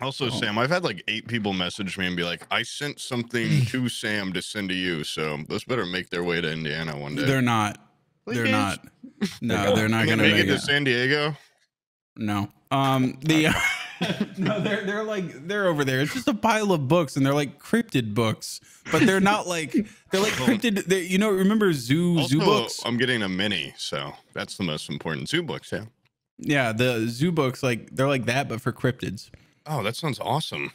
Also, Oh. Sam, I've had like eight people message me and be like, "I sent something to Sam to send to you." So those better make their way to Indiana one day. They're not. They're not. No, they're not gonna make make it it. to San Diego. No. Um the No, they're they're like they're over there. It's just a pile of books and they're like cryptid books. But they're not like they're like cryptid They're, you know, remember zoo zoo books? I'm getting a mini, so that's the most important. Zoo books, yeah. Yeah, the zoo books like they're like that but for cryptids. Oh, that sounds awesome.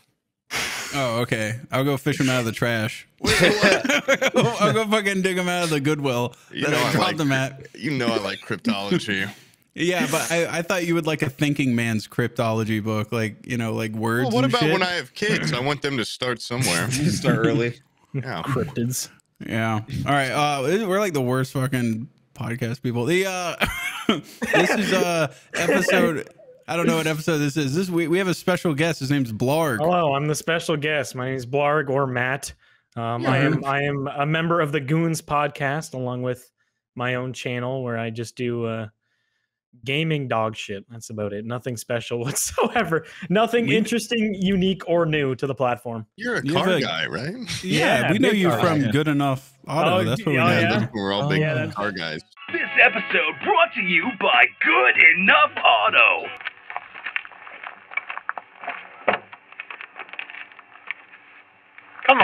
Oh, okay. I'll go fish them out of the trash. Wait. I'll go fucking dig them out of the Goodwill You that know I I dropped like- them at. you know I like cryptology. Yeah, but I, I thought you would like a thinking man's cryptology book, like you know, like words. well, what and about shit. when I have kids? I want them to start somewhere. Start early. Yeah. Cryptids. Yeah. All right. Uh, we're like the worst fucking podcast people. The uh, this is uh episode. I don't know what episode this is. This we we have a special guest. His name's Blarg. Hello, I'm the special guest. My name is Blarg or Matt. Um, I am I am a member of the Goons podcast along with my own channel where I just do uh, gaming dog shit. That's about it. Nothing special whatsoever. Nothing We- interesting, unique, or new to the platform. You're a You car a- guy, right? Yeah, Yeah, we know you car from guy. Good Enough Auto. Oh, That's what we oh, know. yeah? We're all Oh, big yeah, car guys. This episode brought to you by Good Enough Auto.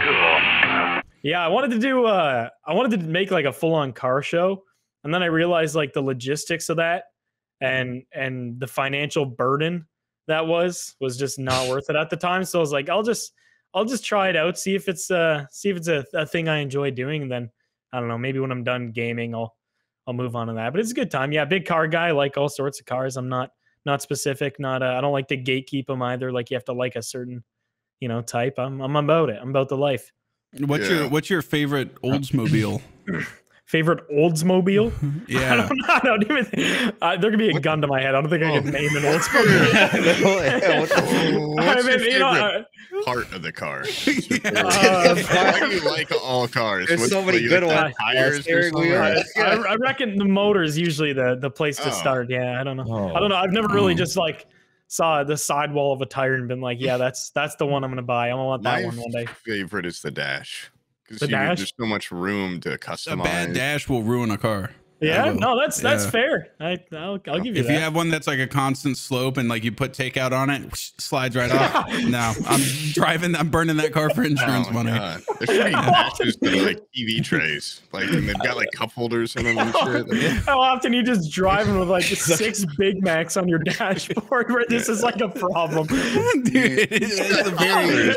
Come on. Yeah, I wanted to do uh I wanted to make like a full-on car show and then I realized like the logistics of that and and the financial burden that was was just not worth it at the time. So I was like, I'll just I'll just try it out, see if it's uh see if it's a, a thing I enjoy doing and then I don't know, maybe when I'm done gaming I'll I'll move on to that. But it's a good time. Yeah, big car guy, like all sorts of cars. I'm not not specific, not uh, I don't like to gatekeep them either. Like you have to like a certain, you know, type. I'm I'm about it. I'm about the life. What's Yeah. your What's your favorite Oldsmobile? favorite Oldsmobile. I yeah. don't know. I don't even. Uh, there could be a gun to my head. I don't think I Oh. could name an Oldsmobile. Yeah, what the- Oh, I what's mean, your you know, favorite uh, part of the car? Uh, Why do you like all cars? There's What's- so many good like ones. Tires Steering wheel. I, I reckon the motor is usually the the place to Oh. start. Yeah, I don't know. Oh. I don't know. I've never really Oh. just like saw the sidewall of a tire and been like, yeah, that's that's the one I'm gonna buy. I'm gonna want that My one one day. favorite is the dash. Because The dash? there's so much room to customize. A bad dash will ruin a car. Yeah, no, that's that's Yeah. fair. I I'll, I'll give you If that. you have one that's like a constant slope and like you put takeout on it, whoosh, slides right off. no, I'm driving. I'm burning that car for oh, insurance Oh money. God. There should be dashes that are like TV trays, like and they've got like cup holders in them and shit. How often you just driving with like six Big Macs on your dashboard where this is like a problem? Dude, it's a very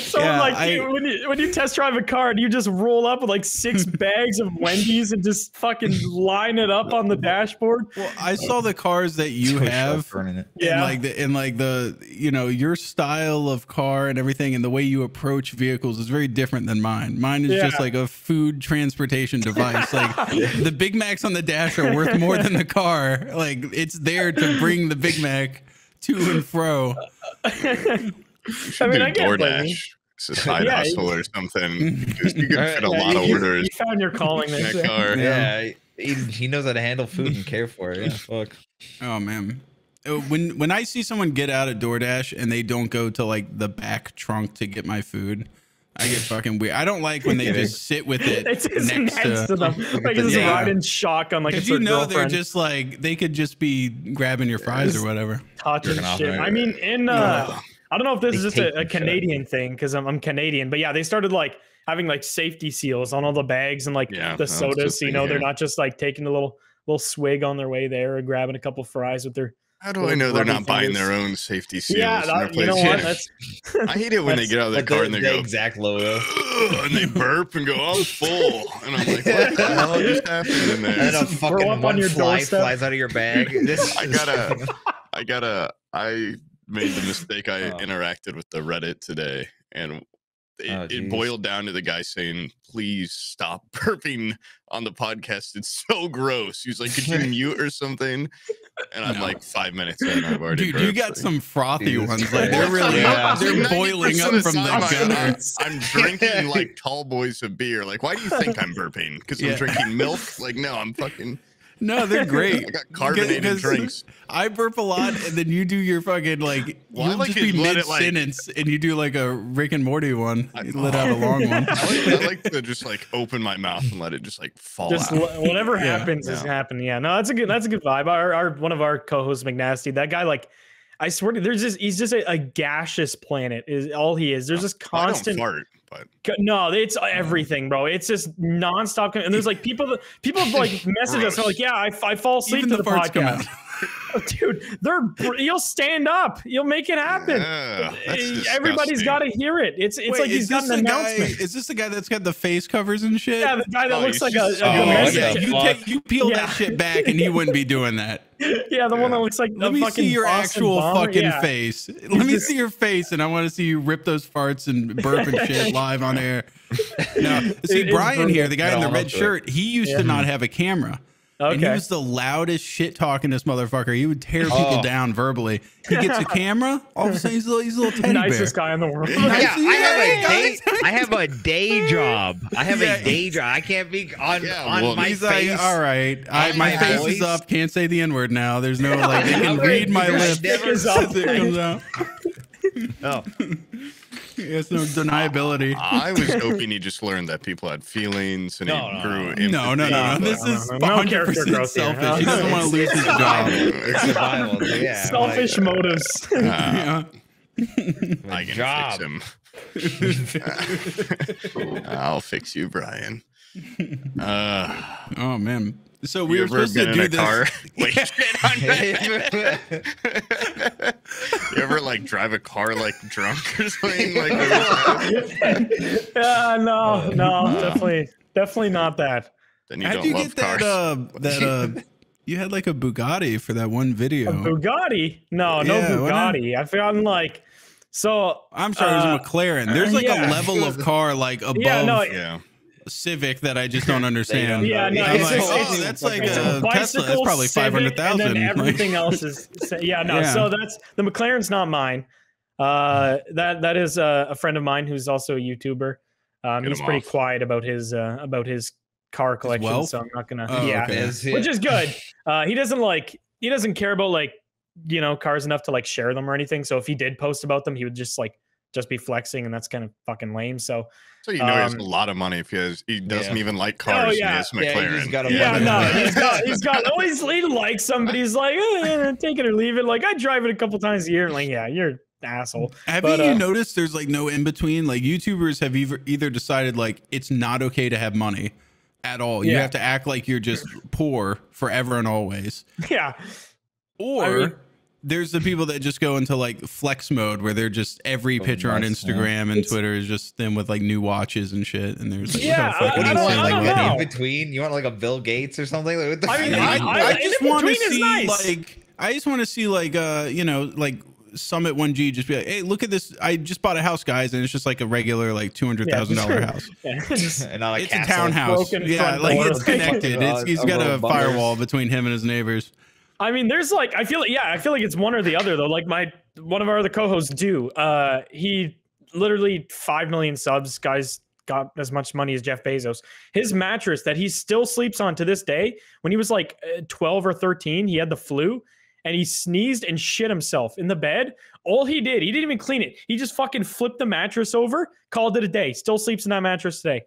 So Yeah, like I- you- when you when you test drive a car, do you just roll up with like six bags of Wendy's and just fucking line it up on the dashboard? well. I saw the cars that you have. and Yeah. like the and like the you know your style of car and everything and the way you approach vehicles is very different than mine mine is just like a food transportation device like the big macs on the dash are worth more than the car like it's there to bring the big mac to and fro I mean, I can't blame you. DoorDash. It's a side Yeah, hustle or something. you can fit a yeah, lot of orders you found your calling in there. that car. Yeah. Yeah, he, he knows how to handle food and care for it. Yeah, fuck. oh man Uh, when when i see someone get out of doordash and they don't go to like the back trunk to get my food i get fucking weird i don't like when they just sit with it It's just next, next, to, them, like it's Yeah. riding shotgun, like Because you their know they're just like they could just be grabbing your fries or whatever. touching Jerking off shit. on. I mean, in uh, I don't know if this They is just a, a them shut. Canadian thing because I'm, I'm Canadian, but yeah, they started like having like safety seals on all the bags and like Yeah, the that's the sodas. So, you thing know, they're not just like taking a little little swig on their way there or grabbing a couple fries with their. How do I know they're Rubber not buying their own safety seals? yeah, that, you know what? Yeah. That's I hate it when they get out of the Like car and they the go, exact logo. And they burp and go, I'm full. And I'm like, what the hell just happened in And there? a fucking up on your fly doorstep. flies out of your bag. This I gotta- I gotta, I made the mistake. I Oh. interacted with the Reddit today and it, Oh, it boiled down to the guy saying, please stop burping on the podcast. It's so gross. He's like, could you mute or something? And I'm No. like, five minutes in, I've already Dude, you got like- some frothy Jesus ones. Like they're really Yeah. they're boiling up from the time I'm- I'm drinking like tall boys of beer. Like, why do you think I'm burping? Because Yeah. I'm drinking milk? Like, no, I'm fucking. No, they're great. I great. got carbonated 'Cause drinks. I burp a lot, and then you do your fucking like. Well, I you'll like just be mid it, like- sentence, and you do like a Rick and Morty one. I- You let out a long one. I like, I like to just like open my mouth and let it just like fall just out. l- whatever Yeah. happens is Yeah. happening. Yeah, no, that's a good that's a good vibe. Our, our one of our co-hosts, McNasty, that guy, like, I swear to there's just he's just a, a gaseous planet. Is all he is. There's this I don't constant. fart, but No, it's everything, bro. It's just nonstop. And there's like people that people like message us. They're like, yeah, I, I fall asleep Even to the the, podcast. Dude, they're you'll stand up. You'll make it happen. yeah, that's Eh, Everybody's disgusting. got to hear it. It's it's Wait, like he's got an the guy? announcement. Is this the guy that's got the face covers and shit? Yeah, the guy that Oh, looks like a, just- a Oh, yeah, you take you peel Yeah. that shit back, and he wouldn't be doing that. yeah, the one that looks like Let a me fucking see your actual bomber. fucking Yeah. face. Let me see your face, and I want to see you rip those farts and burp and shit live on air. No, see It is Brian here, the guy in the red up it. shirt. He used Yeah. to not have a camera. And he was the loudest shit talking this motherfucker. He would tear oh. people Oh. down verbally. He gets a camera, all of a sudden he's a little, he's a little teddy nicest bear. guy in the world. Yeah, I have a day. guys. I have a day job. I have Yeah. a day job. I can't be on Yeah, on well, my he's face. like, all right, I, my my face voice. is up. Can't say the n word now. There's no like they can read my lips never- is it comes out. No. Oh. There's no deniability. I was hoping he just learned that people had feelings and No, he grew no. No, no, no, no. This is no, no. No 100 character percent growth selfish. He doesn't want to lose his job. It's survival. so yeah, Selfish motives. Uh, Yeah. I can job. fix him. I'll fix you, Brian. Uh, Oh man. So we you were ever supposed to been do a this. car? Wait, shit on that. you ever like drive a car like drunk or something? Like, yeah, no, no, definitely, definitely not that. then you How'd don't you love get that? cars. Uh, that uh, you had like a Bugatti for that one A video. Bugatti? No, no Yeah. Bugatti. I've forgotten like. So I'm sorry, it was Uh, a McLaren. There's like yeah. a level of car like above Yeah, no, yeah. Civic that I just don't understand. Yeah, no, I'm it's like, just- oh, it's- that's like it's a a Tesla. That's probably Civic, five hundred and thousand. then everything else is yeah, no. Yeah. So that's the McLaren's not mine. Uh, that that is a, a friend of mine who's also a YouTuber. Um, he's pretty off. quiet about his uh, about his car collection, wealth? so I'm not gonna. Oh, yeah, okay. Is it- which is good. Uh, he doesn't like he doesn't care about like you know cars enough to like share them or anything. So if he did post about them, he would just like just be flexing, and that's kind of fucking lame. So So you know he has Um, a lot of money if he has. He doesn't Yeah. even like cars. Oh, yeah. He has Yeah, he McLaren. just got a yeah, no, he's got he's got always he likes somebody. He's like, eh, take it or leave it. Like I drive it a couple times a year. Like, yeah, you're an asshole. Have But, you uh, noticed there's like no in between? Like YouTubers have either either decided like it's not okay to have money at all. You have to act like you're just poor forever and always. Yeah, Or I mean- there's the people that just go into like flex mode where they're just every Oh, picture on nuts, man. Instagram and It's- Twitter is just them with like new watches and shit. And there's like, Yeah, what the fuck I- are do you you I want? don't- Like I know. in between? You want like a Bill Gates or something? Like, what the I mean. I, I- I I- just want to see nice. like I just want to see like uh you know like Summit1g just be like, hey, look at this! I just bought a house, guys, and it's just like a regular like two hundred thousand dollar Yeah, house. yeah, just- and not a It's a townhouse. Yeah, like it's connected. It's, he's A got a firewall between him and his neighbors. I mean, there's like I feel like yeah, I feel like it's one or the other though. Like my one of our other co-hosts do. Uh, he literally five million subs. Guys got as much money as Jeff Bezos. His mattress that he still sleeps on to this day. When he was like uh, 12 or 13, he had the flu and he sneezed and shit himself in the bed. All he did, he didn't even clean it. He just fucking flipped the mattress over, called it a day. Still sleeps in that mattress today.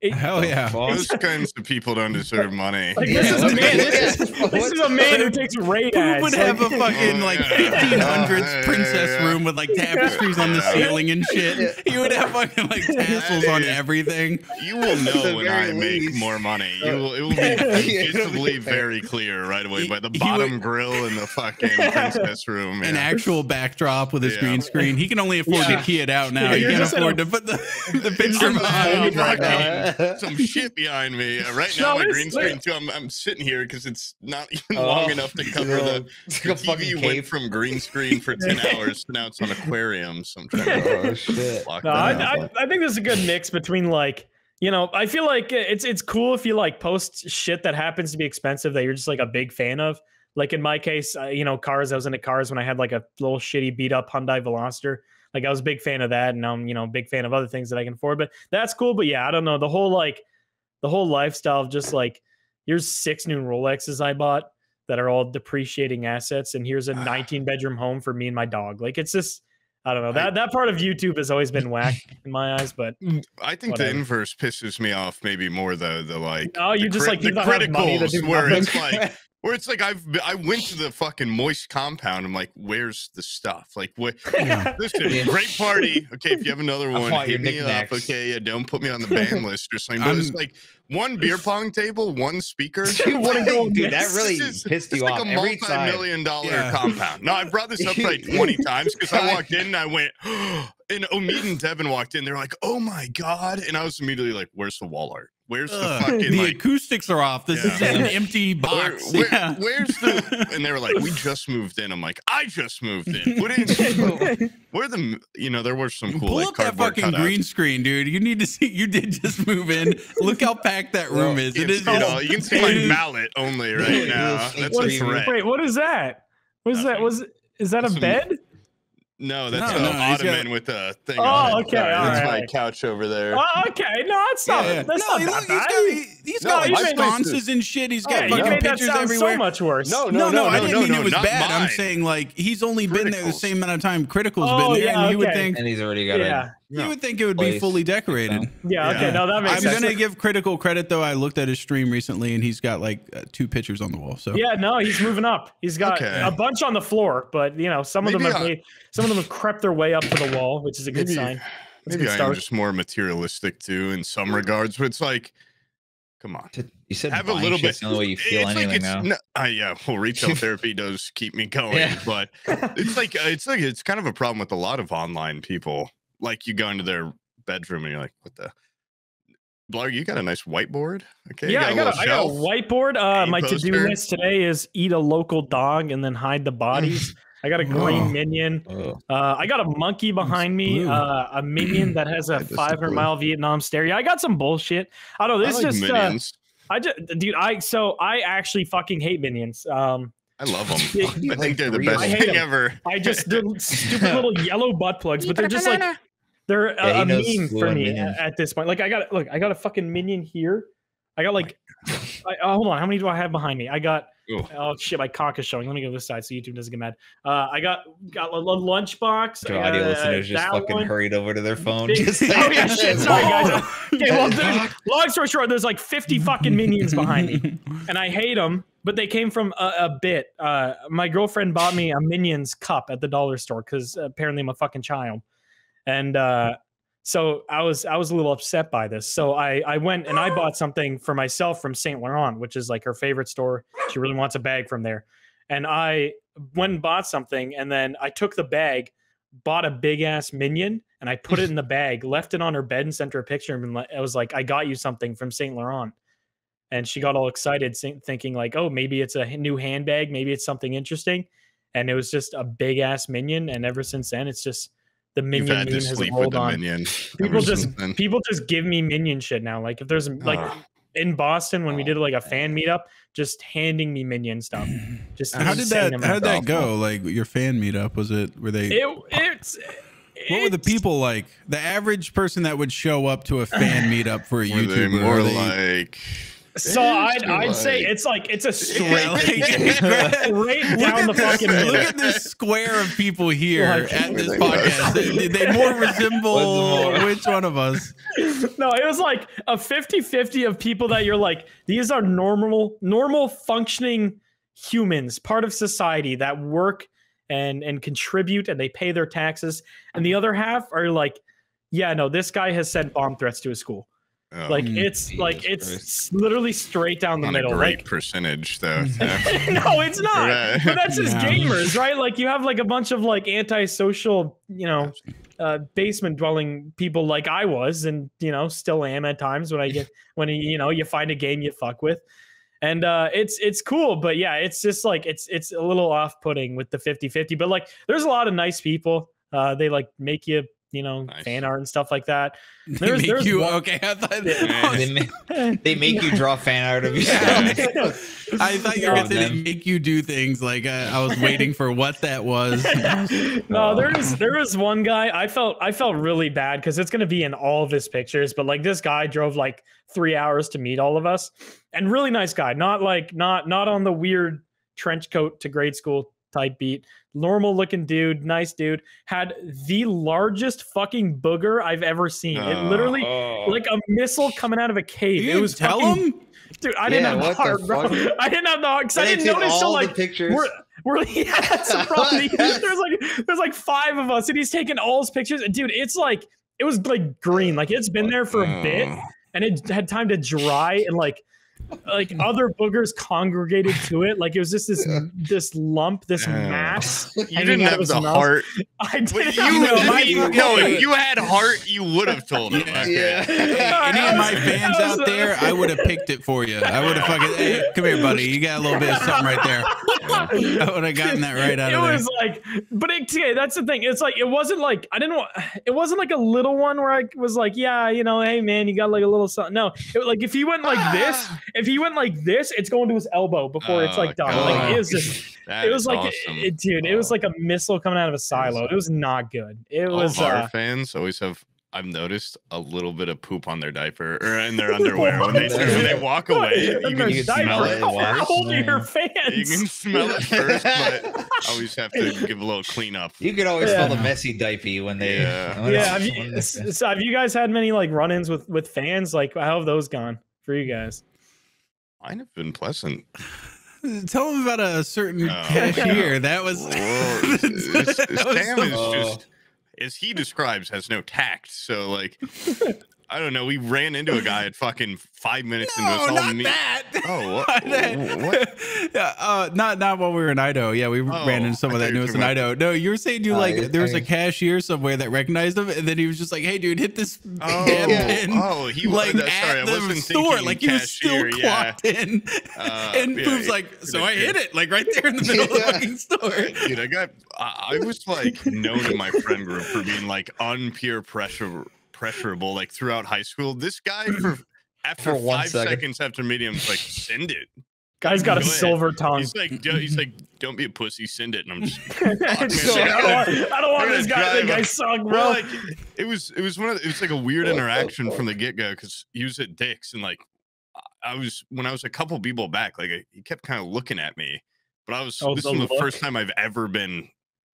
It- Hell yeah! Those kinds of people don't deserve money. Like Yeah, this is a man. This is, this is a man who takes rate Who would have a Like- fucking like Oh, yeah. 1500s Yeah, princess yeah, yeah. room with like tapestries on the ceiling and shit? He would have fucking like tassels on everything. You will know when very I make more money. You Uh, will, it will be visibly very clear right away He- by the bottom would- grill in the fucking princess room. An actual backdrop with a Yeah. green screen. He can only afford Yeah. to key it out now. Yeah, he can't afford a- to put the, the picture I'm behind. Fucking some shit behind me. Uh, right now, No, my green screen too. I'm, I'm sitting here because it's not even Oh, long enough to cover the. It's The like a fucking TV went from green screen for ten hours to now it's on aquarium. So I'm trying to Oh shit. No, I, out. I, I think there's a good mix between like, you know, I feel like it's it's cool if you like post shit that happens to be expensive that you're just like a big fan of. Like in my case, uh, you know, cars. I was into cars when I had like a little shitty beat up Hyundai Veloster. Like I was a big fan of that, and I'm you know a big fan of other things that I can afford. But that's cool. But yeah, I don't know the whole like the whole lifestyle of just like here's six new Rolexes I bought that are all depreciating assets, and here's a ah. 19 bedroom home for me and my dog. Like it's just I don't know. That that part of YouTube has always been whack in my eyes, but mm, I think Whatever. the inverse pisses me off maybe more though. The like oh, you just cri- like the people that money that criticals where it's like where it's like I've I went to the fucking moist compound. I'm like, where's the stuff? Like, what? Yeah. Listen, Yeah. great party. Okay, if you have another one, want your hit me up. knickknacks. Okay, yeah, don't put me on the ban list or something. But it's I'm- like one beer pong table, one speaker. Dude, wanna go dude, that really This is- pissed It's you like off a every time. multi-million dollar Yeah. compound. No, I brought this up like 20 times because I walked in and I went, and Omid and Devin walked in. They're like, "Oh my god!" And I was immediately like, "Where's the wall art? Where's the Ugh, fucking the like?" acoustics are off. This is Yeah. an empty box. where- yeah. Where's the? And they were like, "We just moved in." I'm like, "I just moved in." What is? Where the? You know, there were some cool Pull like up that fucking cutouts. green screen, dude. You need to see. You did just move in. Look how packed that room is. It's- you know, you can see my it is- mallet only right now. That's a What is- threat. Wait, what is that? What is that? Was is that a Some- bed? No, that's No, an no, he's got- ottoman with a thing. Oh, on okay, Sorry, That's right, my couch over there. Oh, okay. No, that's not. Yeah, yeah. That's no, not he- that look, he's bad. got, he- he's No, got my like sconces and shit. He's got yeah, fucking made pictures sound everywhere. so much worse. No, No, no, I didn't no, mean no, it was not bad. I'm saying like he's only been there the same amount of time. Critical's Oh, been there, yeah, and you would think and he's already got Yeah. a you would think it would be fully decorated. Yeah. Okay. Yeah. No, that makes I'm sense. gonna give critical credit though. I looked at his stream recently, and he's got like uh, two pictures on the wall. So Yeah, no, he's moving up. He's got Okay. a bunch on the floor, but you know, some of them Maybe have I- made, some of them have crept their way up to the wall, which is a good Maybe- sign. That's a Maybe good I am start. just more materialistic too in some regards, but it's like, come on. You said have a buying little shit's bit. the only way you feel it's anything like it's now. no, uh, yeah. Well, retail therapy does keep me going, Yeah. but it's like uh, it's like it's kind of a problem with a lot of online people. Like you go into their bedroom and you're like, what the. Blarg, you got a nice whiteboard. Okay, you yeah, I got, a, I got a whiteboard. Uh, my to-do list today is eat a local dog and then hide the bodies. I got a green Oh. minion. Oh. Uh, I got a monkey behind me. Uh, a minion that has a 500 mile Vietnam stare. Yeah, I got some bullshit. I don't know. I This like just, uh. I just, dude. I so I actually fucking hate minions. Um, I love them. I think they're the best thing them? hate thing 'em. ever. I just the stupid little yellow butt plugs, but they're just like they're a, Yeah, a knows meme for me minions. at, this point. Like I got look, I got a fucking minion here. I got like, I, oh, hold on, how many do I have behind me? I got. Ooh. Oh shit, my cock is showing. Let me go this side so YouTube doesn't get mad. Uh, I got got a, a lunchbox. Audio uh, listeners just fucking one. hurried over to their phone. Big- Just oh yeah, shit. Sorry guys. Okay, well, long story short, there's like 50 fucking minions behind me, and I hate them. But they came from a, a bit. Uh, my girlfriend bought me a Minions cup at the dollar store because apparently I'm a fucking child, and uh, so I was I was a little upset by this. So I I went and I bought something for myself from Saint Laurent, which is like her favorite store. She really wants a bag from there, and I went and bought something, and then I took the bag, bought a big ass minion, and I put it in the bag, left it on her bed, and sent her a picture. And I was like, I got you something from Saint Laurent. And she got all excited, thinking like, "Oh, maybe it's a new handbag, maybe it's something interesting." And it was just a big ass minion. And ever since then, it's just the minion meme has sleep rolled on. minion. People just since then. people just give me minion shit now. Like if there's like Ugh. in Boston when we Oh, did like a fan meetup, just handing me minion stuff. Just how did that? How did that go? Like your fan meetup? Was it? Were they? It it's what were the people like? The average person that would show up to a fan meetup for a Were they YouTuber? more are they- like So I'd, I'd say it's like it's a straight, Yeah, like- straight Look down at the this- fucking Look at this square of people here Like- at this podcast. They, they more resemble which one of us? No, it was like a 50-50 of people that you're like, these are normal, normal functioning humans, part of society that work and and contribute and they pay their taxes. And the other half are like, yeah, no, this guy has sent bomb threats to his school. Oh, Like Mm, it's like it's Christ. literally straight down the on a middle. great Like percentage though. no, it's not. Right. But that's just Yeah. gamers, right? Like you have like a bunch of like antisocial, you know, uh, basement dwelling people like I was, and you know, still am at times when I get when you know you find a game you fuck with, and uh, it's it's cool. But yeah, it's just like it's it's a little off putting with the 50-50. But like, there's a lot of nice people. Uh, they like make you you know, Nice. fan art and stuff like that. They There's- make there's you one- okay. I thought, Yeah. They, ma- they make you draw fan art of Yeah. yourself. I thought you were Yeah, going to make you do things like uh, I was waiting for what that was. no, there was there was one guy I felt I felt really bad because it's gonna be in all of his pictures, but like this guy drove like three hours to meet all of us, and really nice guy, not like not not on the weird trench coat to grade school type beat, normal looking dude, nice dude, had the largest fucking booger I've ever seen. It Oh. literally Oh. like a missile coming out of a cave. You it didn't was tell fucking- him. dude. I didn't Yeah, have the what the bro. fuck? I didn't have the heart because I didn't notice all till the like pictures. we're, we're yeah, that's the problem. there's like there's like five of us, and he's taking all his pictures. And dude, it's like it was like green, like it's been there for a bit, Oh. and it had time to dry, and like like other boogers congregated to it. Like it was just this this lump, this Yeah. mass. You didn't have his the mouth. heart. I didn't you, know, the- my no, if you had heart, you would have told him. Yeah. okay? Yeah. Hey, any of my fans That was out there, I would have picked it for you. I would have fucking. Hey, come here, buddy. You got a little bit of something right there. I would have gotten that right out it of there. It was like, but it, okay, that's the thing. It's like it wasn't like I didn't want. It wasn't like a little one where I was like, yeah, you know, hey man, you got like a little something. No, it, was like if he went like this, if he went like this, it's going to his elbow before it's Oh, like done. God. Like it was just, it was like, awesome. it, dude, it was like a missile coming out of a silo. It was not good. It All was. our Uh, fans always have. I've noticed a little bit of poop on their diaper or in their underwear when they when they walk away. You can their you smell it. How How first. old are your fans? You can smell it first, but always have to give a little cleanup. You can always Yeah. smell the messy diaper when they. Yeah. when yeah, have you, so have you guys had many like run-ins with with fans? Like, how have those gone for you guys? Mine have been pleasant. Tell him about a certain Oh. cashier. That was. Whoa, this, this that was Sam is Oh. just, as he describes, has no tact. So like, I don't know. We ran into a guy at fucking five minutes into No, us all not meet- that. Oh, what? what? Yeah, uh, not not while we were in Idaho. Yeah, we Oh, ran into some I of that you were news in talking Idaho. No, you were saying you Oh, like there was a I- cashier somewhere that recognized him, and then he was just like, "Hey, dude, hit this Oh, damn Yeah. pin." oh, he was like sorry, I at the wasn't store, like he was still cashier, yeah. clocked in, Uh, and yeah, Poob's like, "So I hit it, like right there in the middle of the fucking store." Dude, I got. I, I was like known in my friend group for being like unpeer pressure pressurable like throughout high school. This guy for after For five second. seconds after him like, send it. Guy's got a ahead. silver tongue. He's like, "Don't- he's like, don't be a pussy, send it. And I'm just So, I don't want, I don't want this guy to think I up. suck, Well, bro. like it was it was one of the, it was like a weird interaction from the get go because he was at Dick's and like I- was when I was a couple people back, like I, he kept kind of looking at me, but I was Oh, this the is the first time I've ever been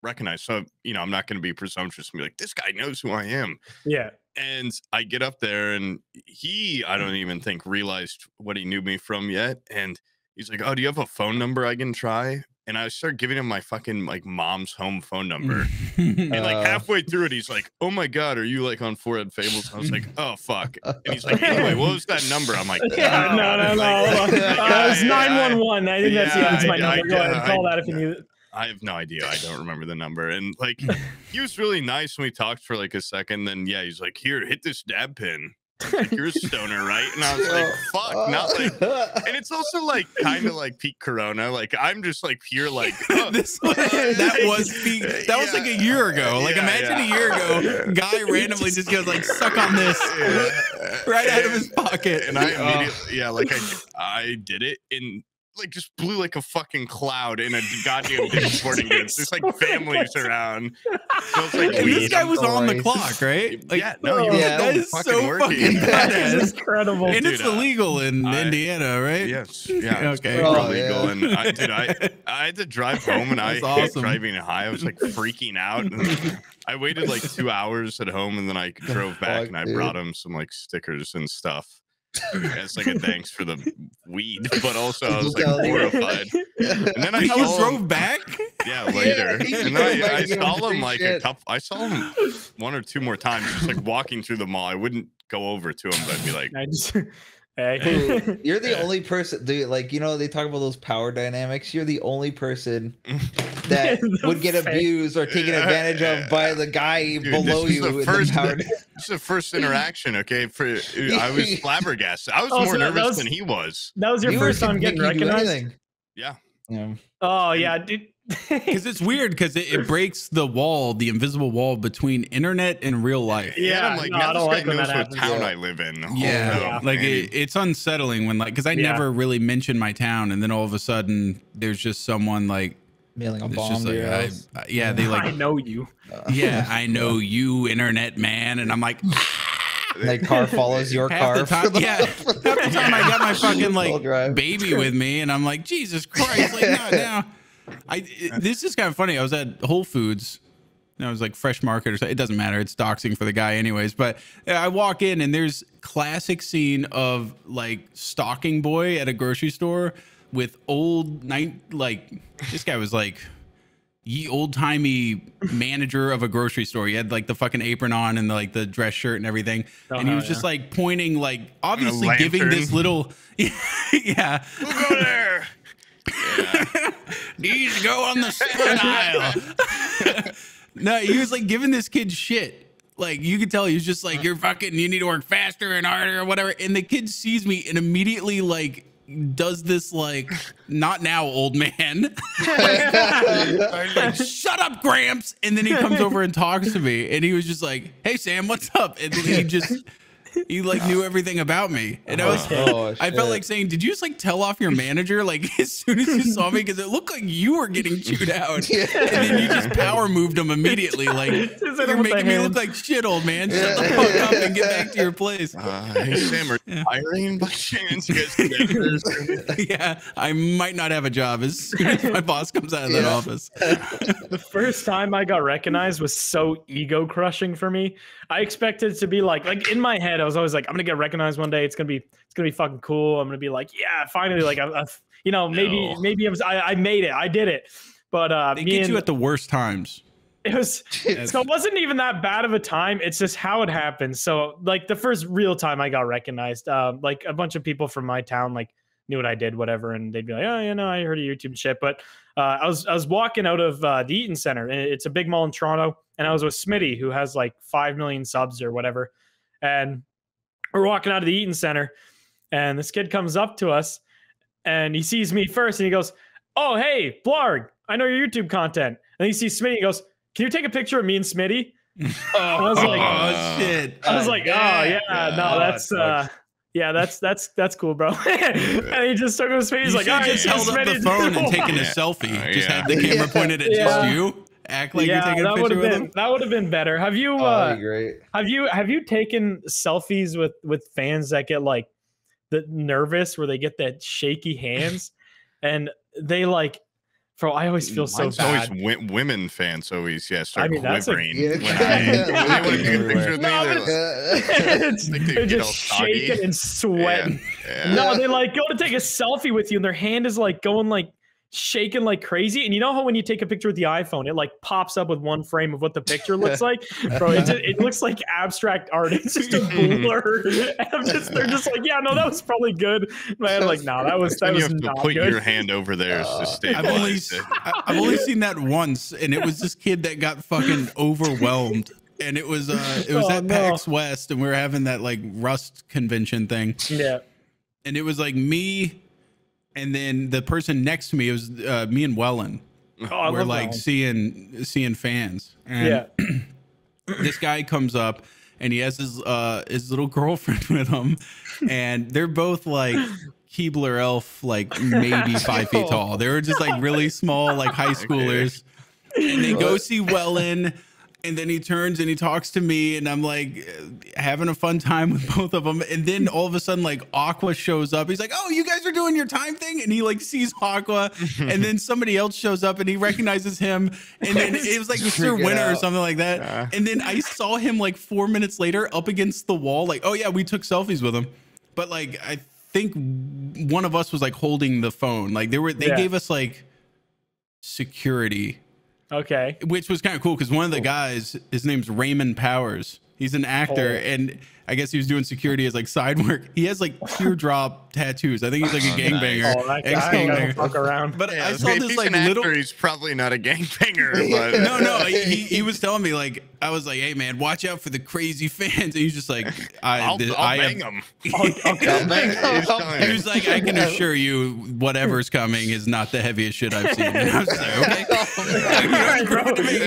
recognized. So you know I'm not going to be presumptuous and be like this guy knows who I am. yeah. And I get up there and he I don't even think realized what he knew me from yet, and he's like, oh, do you have a phone number I can try? And I start giving him my fucking like mom's home phone number. And like Uh. halfway through it, he's like, "Oh my god, are you like on Forehead Fables?" I was like, "Oh fuck." And he's like, "Anyway, what was that number?" I'm like, Yeah, "Oh," no, no, no. like, Uh, yeah, nine one one. I think that's yeah, Yeah, that's my number. Go ahead, and call that if you need it. I have no idea. I don't remember the number. And like, he was really nice when we talked for like a second. Then yeah, he's like, "Here, hit this dab pin." Like, You're a stoner, right? And I was like, "Fuck, uh, not like." And it's also like kind of like peak Corona. Like I'm just like pure like. oh, this was, that was peak, uh, that was like a year ago. Like Yeah, imagine yeah. a year ago, guy randomly just goes like, "Suck on this." right out of his pocket. And I Oh. immediately, yeah, like I, I did it in like just blew like a fucking cloud in a goddamn Dick's sporting goods. There's like families around. Smells like And this guy was on the clock, right? Like, yeah, no, you oh, Yeah. that is fucking so working. fucking That's badass. incredible. And it's Dude, uh, illegal in I- Indiana, right? Yes, yeah, it's Okay. super Oh, illegal. yeah. And I, dude, I, I had to drive home, and I That's hate awesome. driving high. I was like freaking out. I waited like two hours at home, and then I drove back, Fuck, and I dude. brought him some like stickers and stuff. As like a thanks for the weed, but also I was like horrified. And then I You saw him, drove back? yeah later, he and then I, I and gave him saw free him like a shit. couple. I saw him one or two more times, just like walking through the mall. I wouldn't go over to him, but I'd be like, I just, hey. Dude, You're the Yeah. only person, dude. Like you know, they talk about those power dynamics. You're the only person that would get fake- abused or taken advantage of by the guy Dude, below this you. the in the first- power- This is the first interaction, okay? For I was flabbergasted. I was Oh, more so that- that nervous was- than he was. That was your Viewers first time getting make you do recognized. Yeah. Yeah. Oh yeah, dude. Because it's weird because it, it breaks the wall, the invisible wall between internet and real life. Yeah, I'm like, no, now this don't guy like knows what happens. town Yeah. I live in. Yeah, Oh, like it, it's unsettling when like because I Yeah. never really mentioned my town, and then all of a sudden there's just someone like Mailing a bomb just like your I. I- yeah they like I know you. Uh. yeah I know you internet man, and I'm like Like car follows your half car. the time the- yeah half the time I got my fucking like baby with me, and I'm like Jesus Christ, like not now. I it- this is kind of funny. I was at Whole Foods. and I was like fresh market or something. It doesn't matter. It's doxing for the guy anyways. But I walk in and there's classic scene of like stalking boy at a grocery store with old night like this guy was like ye old timey manager of a grocery store. He had like the fucking apron on and the, like the dress shirt and everything. Oh, and he hell was just like pointing like obviously giving this little yeah We'll go there. These go on the second aisle. no, he was like giving this kid shit. Like you could tell he was just like, You're fucking you need to work faster and harder or whatever. And the kid sees me and immediately like does this like not now old man like shut up gramps and then he comes over and talks to me and he was just like hey sam what's up and then he just he like knew everything about me and i was Oh, I felt like saying, "Did you just like tell off your manager like as soon as you saw me? Because it looked like you were getting chewed out, and then you just power moved him immediately. Like Just hit him you're making me look like shit, old man. Shut the fuck up and get back to your place." Uh, hey, Sam, are you hiring by chance? You guys yeah, I might not have a job as soon as my boss comes out of that Yeah. office. The first time I got recognized was so ego crushing for me. I expected it to be like like in my head, I was always like, I'm gonna get recognized one day. It's gonna be it's gonna be fucking cool. I'm gonna be like, yeah, finally, like I, I you know, maybe No. maybe I was I, I made it. I did it. But uh They me get and- you at the worst times. it was so it wasn't even that bad of a time. It's just how it happened. So like the first real time I got recognized, um, like a bunch of people from my town like knew what I did, whatever, and they'd be like, "Oh, you know, I heard of YouTube shit." But uh, I was I was walking out of uh, the Eaton Center, and it's a big mall in Toronto, and I was with Smitty, who has like five million subs or whatever, and we're walking out of the Eaton Center, and this kid comes up to us, and he sees me first, and he goes, "Oh, hey, Blarg, I know your YouTube content," and he sees Smitty, he goes. Can you take a picture of me and Smitty? I was like, oh shit! I was like, oh yeah, no, Oh, that's that uh, yeah, that's that's that's cool, bro. and he just took his face He's like, should all have right, just held up Smitty, the phone and taken a selfie. Uh, Just yeah. had the camera pointed at Yeah. just you. Act like yeah, you're taking that a would picture have with been him. that would have been better. Have you Oh, uh, be great. have you have you taken selfies with with fans that get like the nervous where they get that shaky hands and they like bro i always feel so Mine's bad always wi- women fans always yeah start mean, that's a- quivering Yeah. when I, when they want to take a picture with me. No, they're like, it's, Like they they're just shaking and sweating yeah. No, they like go to take a selfie with you, and their hand is like going like shaking like crazy. And you know how when you take a picture with the iPhone, it like pops up with one frame of what the picture looks like, bro. It, just, it looks like abstract art. It's just a blur. I'm just they're just like, yeah, no, that was probably good. Man, like, no, that was that Then you was have to not put good. your hand over there Uh, to stabilize I've only it. I- I've only seen that once, and it was this kid that got fucking overwhelmed. And it was uh it was Oh, at no. PAX West, and we were having that like Rust convention thing, Yeah. and it was like me, and then the person next to me it was uh, me and Welyn. Oh, we're like seeing seeing fans, and yeah. this guy comes up and he has his uh his little girlfriend with him and they're both like Keebler elf like maybe five feet tall. They were just like really small like high schoolers. And they go see Wellen and then he turns and he talks to me and I'm like having a fun time with both of them and then all of a sudden like Aqua shows up. He's like, "Oh, you guys are doing your time thing?" And he like sees Aqua and then somebody else shows up and he recognizes him and then it was like Mr. Winner or something like that. Yeah. And then I saw him like 4 minutes later up against the wall like, "Oh yeah, we took selfies with him." But like I think one of us was like holding the phone. Like they were they Yeah. gave us like security Okay. which was kind of cool because one of the guys, his name's Raymond Powers, He's an actor, Oh. and I guess he was doing security as like side work. He has like teardrop tattoos. I think he's like a Oh, nice. gangbanger. Oh, that ex guy fuck around. But Yeah, I saw if this he's like an actor, little. he's probably not a gangbanger, but No, no, he, he was telling me like I was like, "Hey man, watch out for the crazy fans." And he's just like, "I, I'll, th- I'll I bang have- him. I'll, I'll I'll bang him. He was like, "I can assure you, whatever's coming is not the heaviest shit I've seen." And I was like, "Okay." Oh Alright, bro.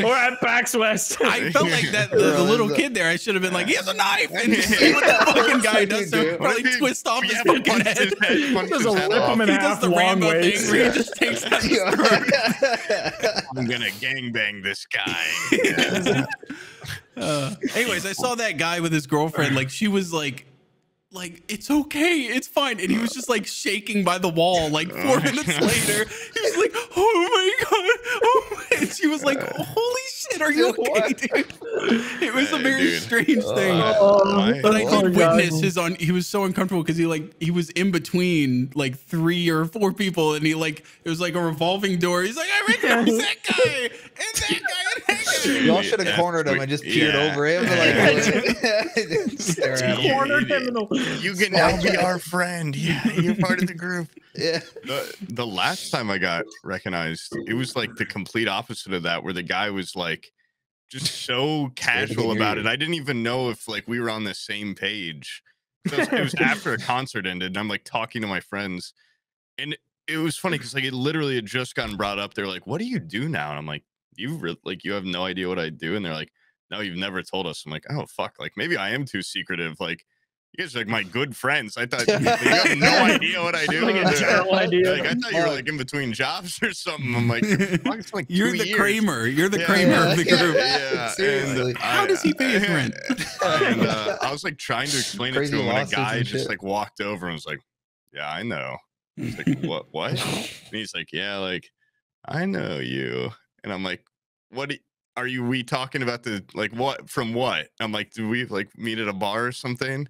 We're at PAX West. I felt like that the, the little kid there. I should have been like, "He has a knife," and see what the fucking guy does. So Dude. probably What he- twist off his fucking punch head. his head, Just a head lip off. him in He half does the long Rambo ways. thing where he just takes out his throat. I'm gonna gangbang this guy. Uh, anyways, I saw that guy with his girlfriend. Like she was like, like it's okay, it's fine, and he was just like shaking by the wall. Like four minutes later, he was like, "Oh my god!" Oh, my. and she was like, "Holy shit, are you okay, dude?" It was a very dude. strange thing. Why? Oh but I Oh did witness his on. He was so uncomfortable because he like he was in between like three or four people, and he like it was like a revolving door. He's like, I recognize that guy and that guy and that guy. Y'all should have cornered him and just peered yeah. over him. Like, stare at him. cornered him in the. You can now be our friend. Yeah, you're part of the group. Yeah. The, the last time I got recognized, it was like the complete opposite of that, where the guy was like just so casual about it. I didn't even know if like we were on the same page. So it was, it was after a concert ended, and I'm like talking to my friends, and it was funny because like it literally had just gotten brought up. They're like, "What do you do now?" And I'm like, "You re- like you have no idea what I do?" And they're like, "No, you've never told us." I'm like, "Oh fuck!" Like maybe I am too secretive. Like you guys are like my good friends. I thought you have no idea what I do. Like a They're- idea. like I thought you were like in between jobs or something. I'm like, like You're the years. Kramer. You're the Yeah, Kramer yeah, of the group. Yeah, Seriously. and How I- does he pay his rent? and uh, I was like trying to explain it to him, and a guy and just like walked over and was like, "Yeah, I know." He's like, "What? What?" And he's like, "Yeah, like I know you." And I'm like, "What? Are you? We talking about the like what? From what?" I'm like, "Do we like meet at a bar or something?"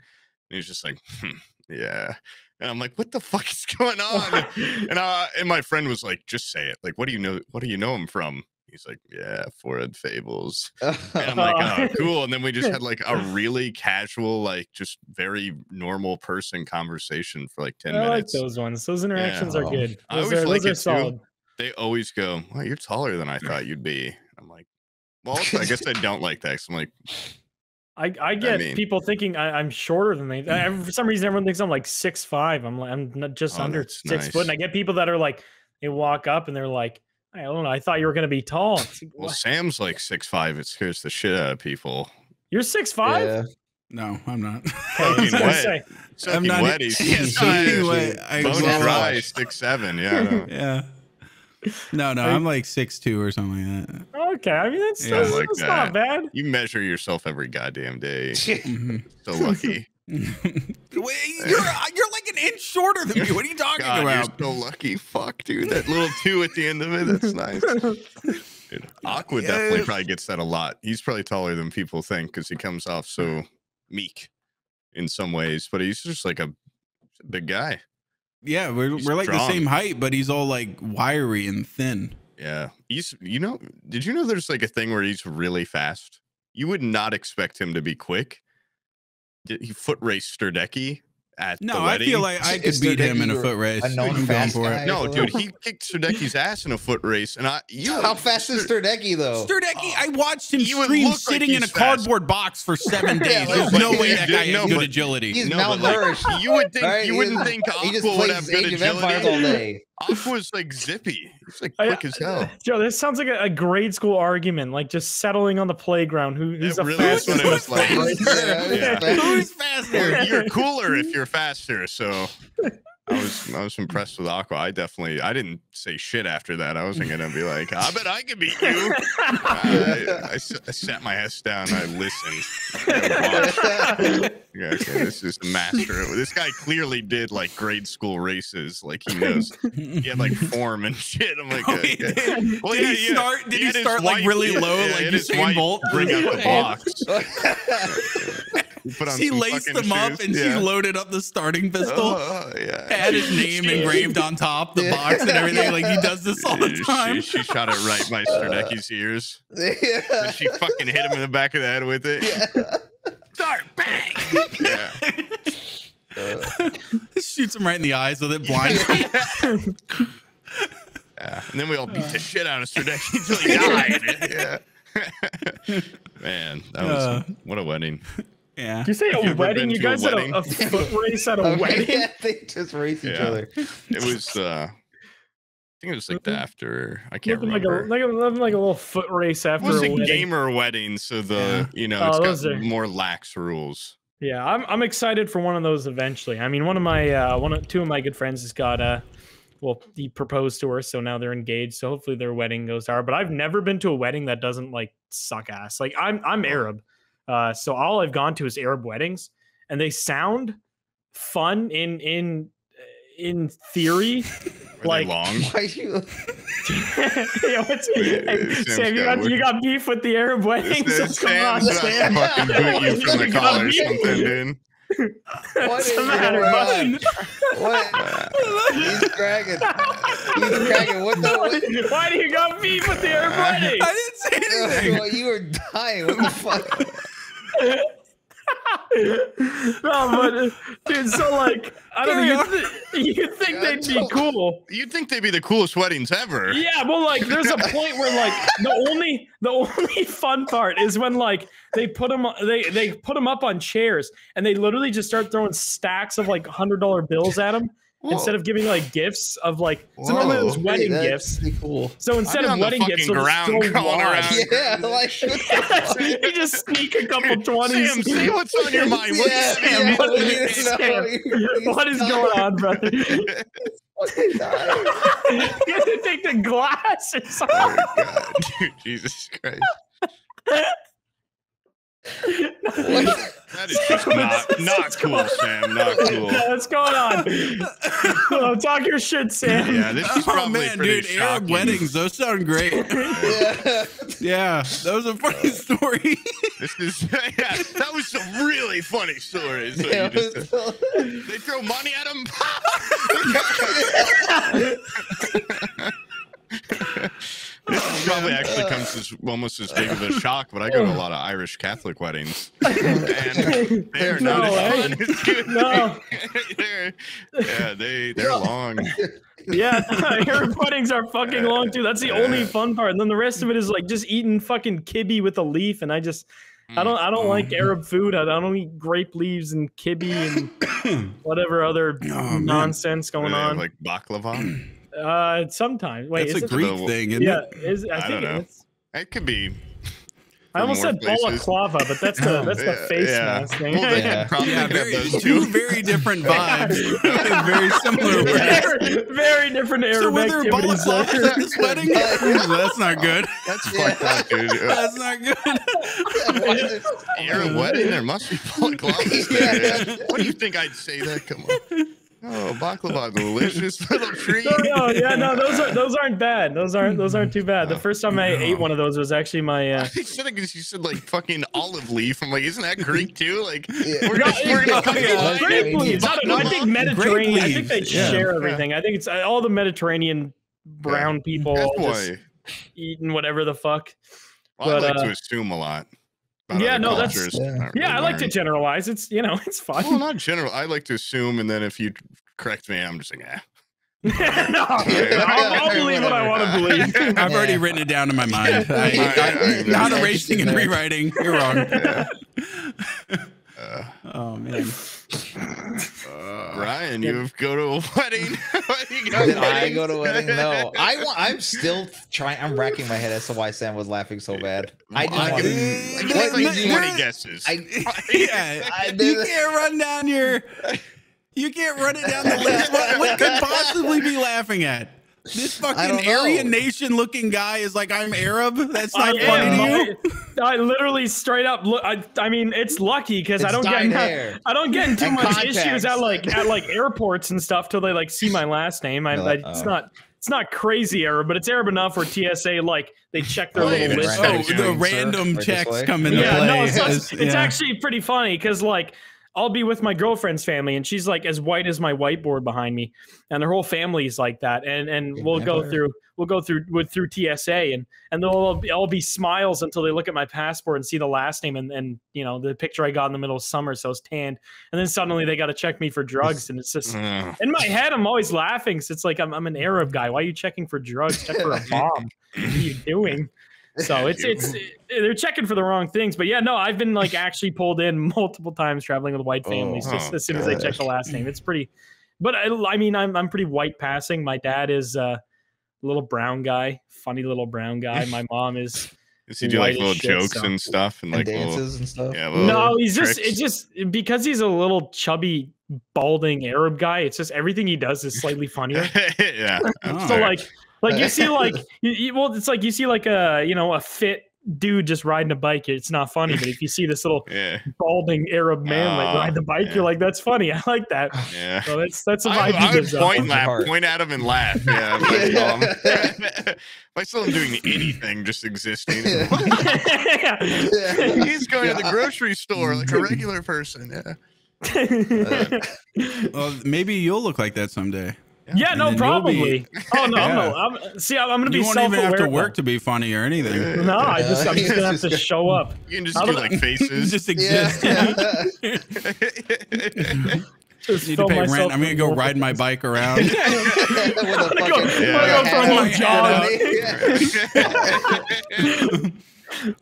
And he's just like, hmm, "Yeah." And I'm like, "What the fuck is going on?" and uh, and my friend was like, "Just say it. Like, what do you know? What do you know him from?" He's like, "Yeah, Forehead Fables." And I'm like, Oh. oh, cool. And then we just had like a really casual, like just very normal person conversation for like 10 I like minutes. those ones. Those interactions Yeah. are good. I always are, like those it too. They always go, Well, you're taller than I thought you'd be. I'm like, Well, I guess I don't like that. I'm like, I, I get mean- people thinking I, I'm shorter than they. I, for some reason, everyone thinks I'm like six five. I'm like I'm just Oh, under that's six foot. And I get people that are like, they walk up and they're like, I don't know. I thought you were gonna be tall. Like, Well, "What? Sam's like six five. It scares the shit out of people. You're six five. Yeah. No, I'm not. Okay, I was Soaking gonna wet. say, Soaking not- wet. He's Yeah, six five. wet. Bone dry, six seven. Yeah. I yeah. No, no, I'm like six two or something like that. okay. I mean, that's, Yeah, that's, like that's that. not bad. You measure yourself every goddamn day. So lucky. Mm-hmm. Wait, you're uh, you're like an inch shorter than me. What are you talking God, about? you're so lucky. Fuck, dude. That little two at the end of it. That's nice. Dude, Aqua definitely probably gets that a lot. He's probably taller than people think because he comes off so meek in some ways, but he's just like a big guy. Yeah, we're He's we're like the same height, but he's all like wiry and thin. Yeah. He's, you know, did you know there's like a thing where he's really fast? You would not expect him to be quick. Did he foot raced Sterdeki at No, the I feel like I could Is beat him in a foot race. a known I'm going fast for guy? it. No, dude, he kicked Serdeki's ass in a foot race, and I you How fast is Sterdeki though? Sterdeki, I watched him stream look like sitting in a he's fast. cardboard box for seven days. like- There's no way that did- guy has good agility. He's No, but, like, you would think right? you wouldn't just- think he just Aqua would plays have good Age of Empires all day. Aqua's like zippy. He's like I- quick as hell. Joe, this sounds like a, a grade school argument, like just settling on the playground. Who, who's the really is fastest? what it was like. faster? Yeah, Yeah. Who's faster? You're cooler if you're faster. So I was I was impressed with Aqua. I definitely I didn't say shit after that. I wasn't gonna be like, I bet I could beat you. I sat my ass down. I listened. I. Yeah, okay, this is the master. This guy clearly did like grade school races. Like he knows. He had like form and shit. I'm like, Oh, okay. did. Well, Did yeah, he yeah. start? Did he, had his start like wife- really low, yeah, like he had his Usain Bolt? Bring out the box. He put on She laced fucking him up shoes. and she loaded up the starting pistol. Oh, yeah. had his name She- engraved on top, the Yeah. box and everything. Like he does this all the time. She, shot it right by Sterdeki's ears. yeah. And she fucking hit him in the back of the head with it. Yeah. Start bang. Yeah. Uh, Shoots him right in the eyes with it blind. Yeah. And then we all beat the shit out of Serdeki until he died. yeah. Man, that was Uh. what a wedding. Yeah. Did you say Have a wedding? You to a guys had a, a foot race at a wedding? yeah, they just race each other. It was uh I think it was like the after I can't Looking like a, remember. like, a, like a little foot race after. it after was a a wedding. gamer wedding, so the Yeah. you know Oh, it's those got are- more lax rules. Yeah, I'm I'm excited for one of those eventually. I mean, one of my uh, one of two of my good friends has got uh well, he proposed to her, so now they're engaged. So hopefully their wedding goes hard. But I've never been to a wedding that doesn't like suck ass. Like I'm I'm Arab, uh, so all I've gone to is Arab weddings, and they sound fun in in in theory. Were Like- long? Why you? yeah, what's, hey, Sam, you got got, you got beef with the Arab weddings? This What's going on, Sam? fucking boot you from the got collar or something, dude. What's is the matter, bud? on? What? He's cracking. He's cracking. What the? Why, What? why do you got beef with the Arab wedding? I didn't say anything. Well, you were dying. What the fuck? No, but dude, so like, I don't know. You, th- you think Yeah, they'd be cool? You'd think they'd be the coolest weddings ever. Yeah, well, like, there's a point where like the only the only fun part is when like they put them they they put them up on chairs and they literally just start throwing stacks of like hundred dollar bills at them instead of giving like gifts of like so normally Whoa. those wedding Hey, gifts. cool. So instead of wedding gifts, fucking they'll just ground throw crawling around. Yeah, like you just sneak a couple twenties. Sam, say what's on your mind. What Yeah, do you yeah, what what is- you Sam, know? You- what is going on, brother? you Fucking dying. have to take the glasses off. Oh my God, dude, Jesus Christ. What? That is just not, not cool, Sam. Not cool. Yeah, what's going on? oh, talk your shit, Sam. Yeah, this is Oh probably man, pretty dude, Arab weddings, those sound great. Yeah. yeah, that was a funny story. This is yeah, that was a really funny story. So Yeah, you just, was- they throw money at him. this oh, probably actually comes as almost as big of a shock, but I go to a lot of Irish Catholic weddings, and they're No not way. as fun as you No. They're- yeah, they they're long. Yeah, Arab weddings are fucking long too. That's the only fun part. And then the rest of it is like just eating fucking kibbe with a leaf. And I just, I don't, I don't mm-hmm. like Arab food. I, I don't eat grape leaves and kibbe and whatever other Oh, nonsense Do going on. like baklava. Uh, sometimes. Wait, That's is a it? Greek the- thing, isn't yeah, it? is I I think don't know. it's. It could be. I almost said places. balaclava, but that's the that's the face yeah. mask thing. Well, Yeah. could probably Yeah, have very, those two too. very different vibes. very similar. words. very, very different Arab So were there activities. there. balaclavas at this wedding? That's not good. That's Yeah. fucked up, dude. That's not good. You're a wedding. There must be balaclavas there. What do you think I'd say that? Come on. Oh, baklava, delicious little treat. no, no, yeah, no, those are those aren't bad. Those aren't those aren't too bad. The first time I ate one of those was actually my uh, I said it because you said like fucking olive leaf. I'm like, isn't that Greek too? Like, Yeah. we're gonna, we're gonna Oh, come yeah. to grape leaves. I don't know. I think Mediterranean. I think they yeah. share everything. I think it's uh, all the Mediterranean brown people just eating whatever the fuck. Well, I like uh, to assume a lot. About yeah, other no, that's- cultures. Yeah. Not Yeah, really I like to generalize. It's you know, it's fun. Well, not general. I like to assume, and then if you correct me, I'm just like, eh. no, I'll, I'll believe what I want to believe. I've already written it down in my mind. I, Yeah. I, not erasing and rewriting. You're wrong. Yeah. Uh, Oh man. Brian, you go to a wedding. You go Did to I go to weddings? wedding? No, I want. I'm still trying. I'm racking my head as to why Sam was laughing so bad. I just I want. to- I give like you- 20 guesses. I, Yeah, I you can't run down your. You can't run it down the list. What, what could possibly be laughing at? This fucking don't. Aryan nation looking guy is like, I'm Arab. That's I not funny am. to you. I, I literally straight up look. I, I mean, it's lucky because I don't get in. I don't get in too And much issues at like at like airports and stuff till they like see my last name. I, You're I, like, it's oh. not it's not crazy Arab, but it's Arab enough where TSA like they check their Oh, little even list. Oh, the random checks way? come into yeah, play. no, it's, as- it's yeah. actually pretty funny because like I'll be with my girlfriend's family, and she's like as white as my whiteboard behind me, and their whole family's like that. And and we'll go through we'll go through with through TSA, and and they'll all be, all be smiles until they look at my passport and see the last name, and and you know the picture I got in the middle of summer, so it's tanned, and then suddenly they got to check me for drugs, and it's just. Mm. In my head, I'm always laughing. So it's like I'm, I'm an Arab guy. Why are you checking for drugs? Check for a bomb. What are you doing? So it's it's they're checking for the wrong things. But yeah, no, I've been like actually pulled in multiple times traveling with white families Oh, just as soon as they check the last name. It's pretty. But I, I mean, I'm I'm pretty white passing. My dad is uh, a little brown guy, funny little brown guy. My mom is Does he do like little jokes so- and stuff and and like little, dances and stuff. yeah, no, he's just it's just because he's a little chubby, balding Arab guy. It's just everything he does is slightly funnier. yeah. that's Oh. So fair. like, like you see like, you, you- well, it's like you see like a you know a fit dude just riding a bike. It's not funny, but if you see this little yeah, balding Arab man like Ah, ride the bike, yeah. you're like, that's funny. I like that. yeah. So that's that's a I, vibe I he would gives off. point, Warms your laugh, heart. point at him and laugh. Yeah. if I saw him. if I saw him doing anything, just existing. yeah. He's going to the grocery store like a regular person. Yeah. Uh, well, maybe you'll look like that someday. Yeah, And no, then you'll be- probably. Oh no, Yeah. no. I'm, see, I'm, I'm gonna You be won't even have to self-aware, work to be funny or anything. No, I just I'm just gonna have to show up. You can just do do like faces. Just Yeah. exist. Just Need to pay rent. I'm gonna go ride my bike around. With a I'm go- fucking- I'm gonna go a for a hat jog. on.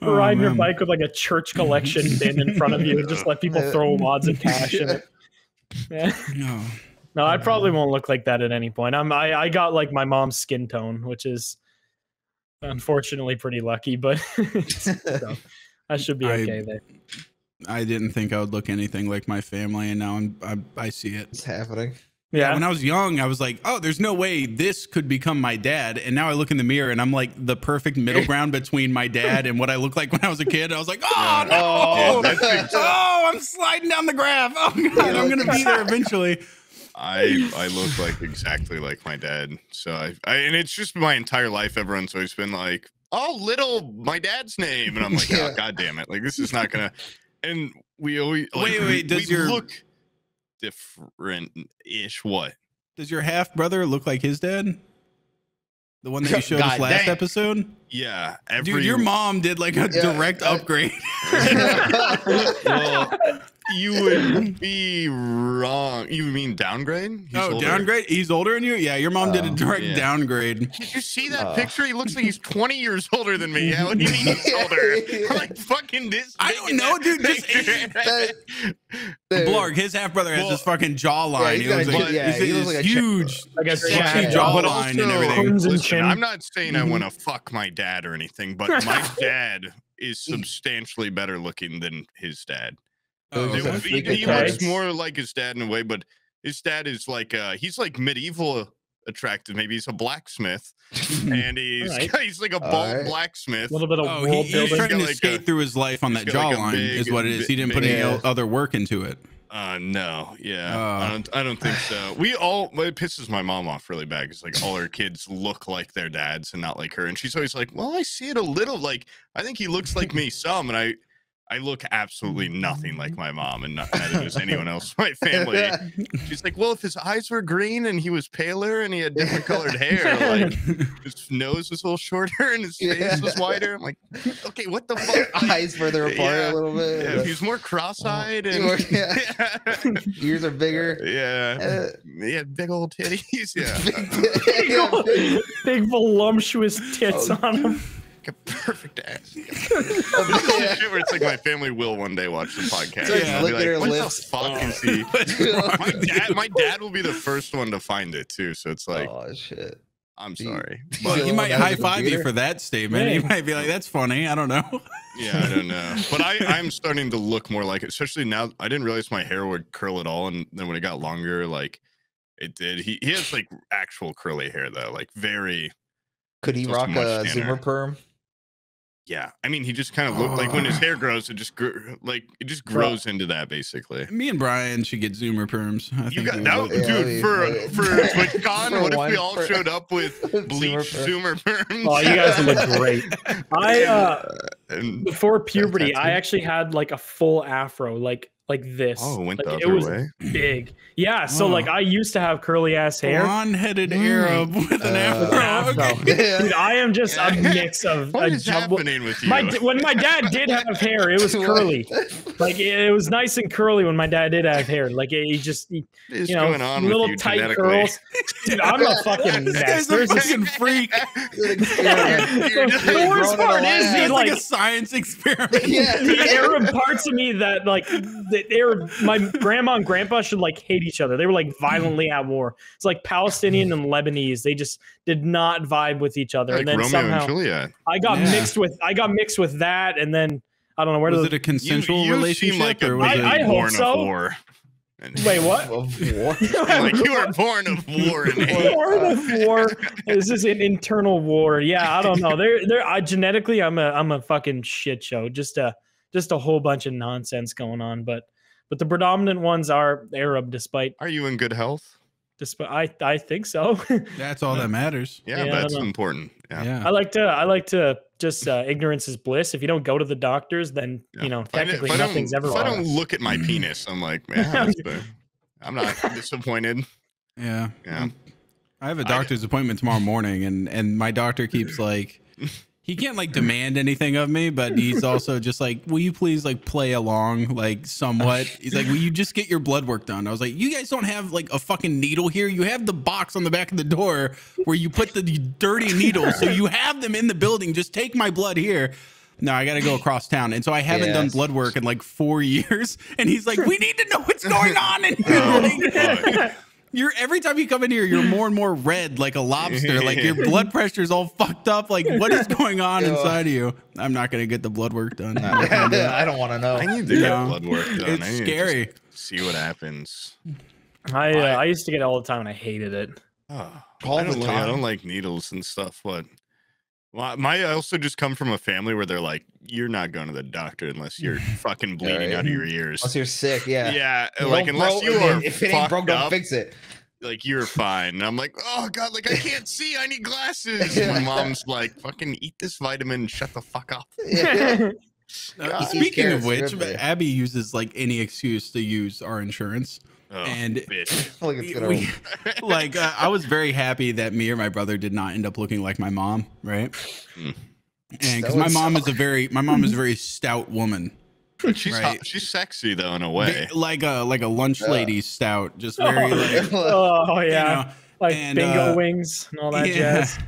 Oh, riding your bike with like a church collection bin in front of you and just let people throw wads of cash in it. Yeah. No. No, I um, probably won't look like that at any point. I'm I, I got like my mom's skin tone, which is unfortunately pretty lucky, but so, I should be I- okay there. I didn't think I would look anything like my family, and now I'm, I, I see it. It's happening. Yeah. When I was young, I was like, "Oh, there's no way this could become my dad." And now I look in the mirror, and I'm like the perfect middle ground between my dad and what I looked like when I was a kid. I was like, "Oh no! Oh, Yeah, Oh, I'm sliding down the graph. Oh god, I'm gonna be there eventually." I I look like exactly like my dad. So I, I and it's just my entire life. Everyone's always been like, "Oh, little my dad's name," and I'm like, oh, Yeah. "Oh, god damn it! Like this is not gonna." And we always like, Wait, we- wait, does we your- look different ish? What? Does your half brother look like his dad? The one that you showed us last damn. episode? Yeah, every Dude, your mom did like a Yeah, direct I- upgrade. well, you would be wrong. You mean downgrade? He's oh, older. downgrade? He's older than you? Yeah, your mom did a Oh, direct yeah. downgrade. Did you see that Uh. picture? He looks like he's 20 years older than me. Yeah, what do you mean he's older? I'm like fucking this. I don't know, dude, just- picture. That- Dude, Blarg, his half brother has Well, this fucking jawline. yeah, he he's looks like, kid- yeah, he's- he looks like a huge. like a Yeah, sexy yeah. jaw. But jawline and everything. Listen. I'm not saying I Mhm. want to fuck my dad or anything, but my dad is substantially better looking than his dad. Oh, Those okay. he, he looks more like his dad in a way, but his dad is like uh he's like medieval attractive. Maybe he's a blacksmith, and he's Alright. he's like a bald Alright. blacksmith. a little bit of Oh, he, he's building. trying to like skate a- through his life on that got like a jawline, is what it is. He didn't big- put any Yeah. other work into it. Uh no, yeah, Uh. I don't. I don't think so. We all it pisses my mom off really bad because like all her kids look like their dads and not like her, and she's always like, "Well, I see it a little. Like I think he looks like me some," and I. I look absolutely nothing like my mom, and not, neither does anyone else in my family. She's like, "Well, if his eyes were green and he was paler and he had different colored hair, like his nose was a little shorter and his face Yeah. was wider." I'm like, "Okay, what the fuck?" eyes further apart Yeah. a little bit. Yeah, he's more cross-eyed and More- yeah. Ears are bigger. yeah, Uh, yeah, big old titties. Yeah, big, yeah, old- big- big voluptuous tits Oh, on him. Like a perfect ass. yeah. Shit where it's like my family will one day watch the podcast. Oh. Starts and I'll be like, what lips. the fuck is he? My dad, my dad will be the first one to find it too. So it's like, oh shit. I'm sorry, He's Well, the he might that has a high five you for that statement. He might be like, "That's funny." I don't know. yeah, I don't know, but I, I'm starting to look more like it. Especially now, I didn't realize my hair would curl at all, and then when it got longer, like it did. He he has like actual curly hair though, like very. Could he rock a thinner. Zoomer perm? Yeah, I mean, he just kind of looked like when his hair grows, it just gr- like it just grows into that basically. Me and Brian should get Zoomer perms. I You think got we that, would. Yeah, dude. we- For we- for TwitchCon, For what if we all per- showed up with bleach Zoomer Zoomer perms? Oh, you guys would look great. I uh and before puberty, I actually had like a full afro. Like like this. Oh, it went like, the it other was way. big. Yeah. So Oh. like I used to have curly ass hair. Blonde-headed Arab with an Uh, afro. Afro. Okay. Dude, I am just a mix of What a is jumble. happening with you? My when my dad did have hair, it was curly. Like it, it was nice and curly when my dad did have hair. Like it, he just he, you know going on little you tight curls. Dude, I'm a fucking This mess. guy's a There's this, fucking freak. The worst grown in a part is he It's like like a science experiment. yeah. the Arab parts of me that like the were my grandma and grandpa should like hate each other. They were like violently at war. It's like Palestinian and Lebanese. They just did not vibe with each other. like and then Romeo somehow and Juliet. I got Yeah. mixed with I got mixed with that, and then I don't know where Was the it a consensual you, you relationship like a or was I- it? I hope born so. of war. And- wait what? Of war. like you were born of war and hate. war of war. This is an internal war. Yeah, I don't know. They're they're I, genetically, I'm a I'm a fucking shit show. Just a just a whole bunch of nonsense going on. But but the predominant ones are Arab, despite Are you in good health? despite I I think so. That's all that matters. Yeah, Yeah, that's important. Yeah. Yeah. I like to I like to just uh, ignorance is bliss. If you don't go to the doctors, then Yeah. you know If technically if I don't- nothing's ever If I don't look at my penis, I'm like, man, I'm not disappointed. Yeah. Yeah. I have a doctor's appointment tomorrow morning and and my doctor keeps like he can't like demand anything of me, but he's also just like, will you please like play along like somewhat? He's like, will you just get your blood work done? I was like, you guys don't have like a fucking needle here. You have the box on the back of the door where you put the dirty needles. So you have them in the building. Just take my blood here. No, I got to go across town. And so I haven't done blood work in like four years. And he's like, we need to know what's going on. And you're Oh, like, boy. You're every time you come in here, you're more and more red like a lobster. Like your blood pressure's all fucked up. Like what is going on Yeah. inside of you? I'm not gonna get the blood work done. I'm not gonna do it. I don't want to know. I need to Yeah. get blood work done. I It's need to scary. just see what happens. I uh, I used to get it all the time and I hated it. Oh, All I don't the like, I don't like needles and stuff, but well, my I also just come from a family where they're like, you're not going to the doctor unless you're fucking bleeding right. out of your ears. Unless you're sick, yeah. Yeah, Don't like unless you are if it ain't broke, fucked don't up, fix it. like you're fine. And I'm like, oh god, like I can't see. I need glasses. Yeah. My mom's like, fucking eat this vitamin. and Shut the fuck up. Yeah. Uh, speaking of which, Abby uses like any excuse to use our insurance. Oh, And- bitch. like it's gonna. We- like uh, I was very happy that me or my brother did not end up looking like my mom, right? Hmm. And because my would mom is a very my mom is a very stout woman. She's Right. hot, she's sexy though in a way. Ve- like a like a lunch Yeah. lady stout, just very like oh you yeah, know, like and, bingo uh, wings and all that yeah. jazz.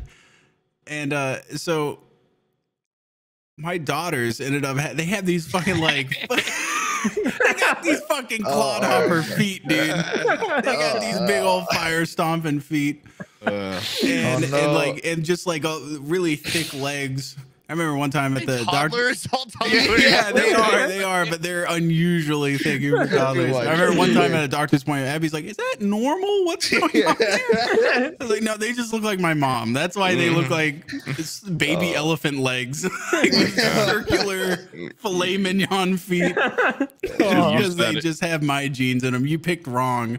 And uh so my daughters ended up ha- they had these fucking like they got these fucking Oh. clodhopper feet, dude. They got these big old fire stomping feet. Uh, And, Oh, no. and like and just like uh, really thick legs. I remember one time at the doctor. toddlers, all toddlers. Yeah, they are. They are, but they're unusually thick toddlers. I remember one time at a doctor's appointment, Abby's like, "Is that normal? What's going on?" I was like, "No, they just look like my mom. That's why they look mm. like baby Oh. elephant legs, like circular filet mignon feet, oh. because they that- just have my genes in them. You picked wrong.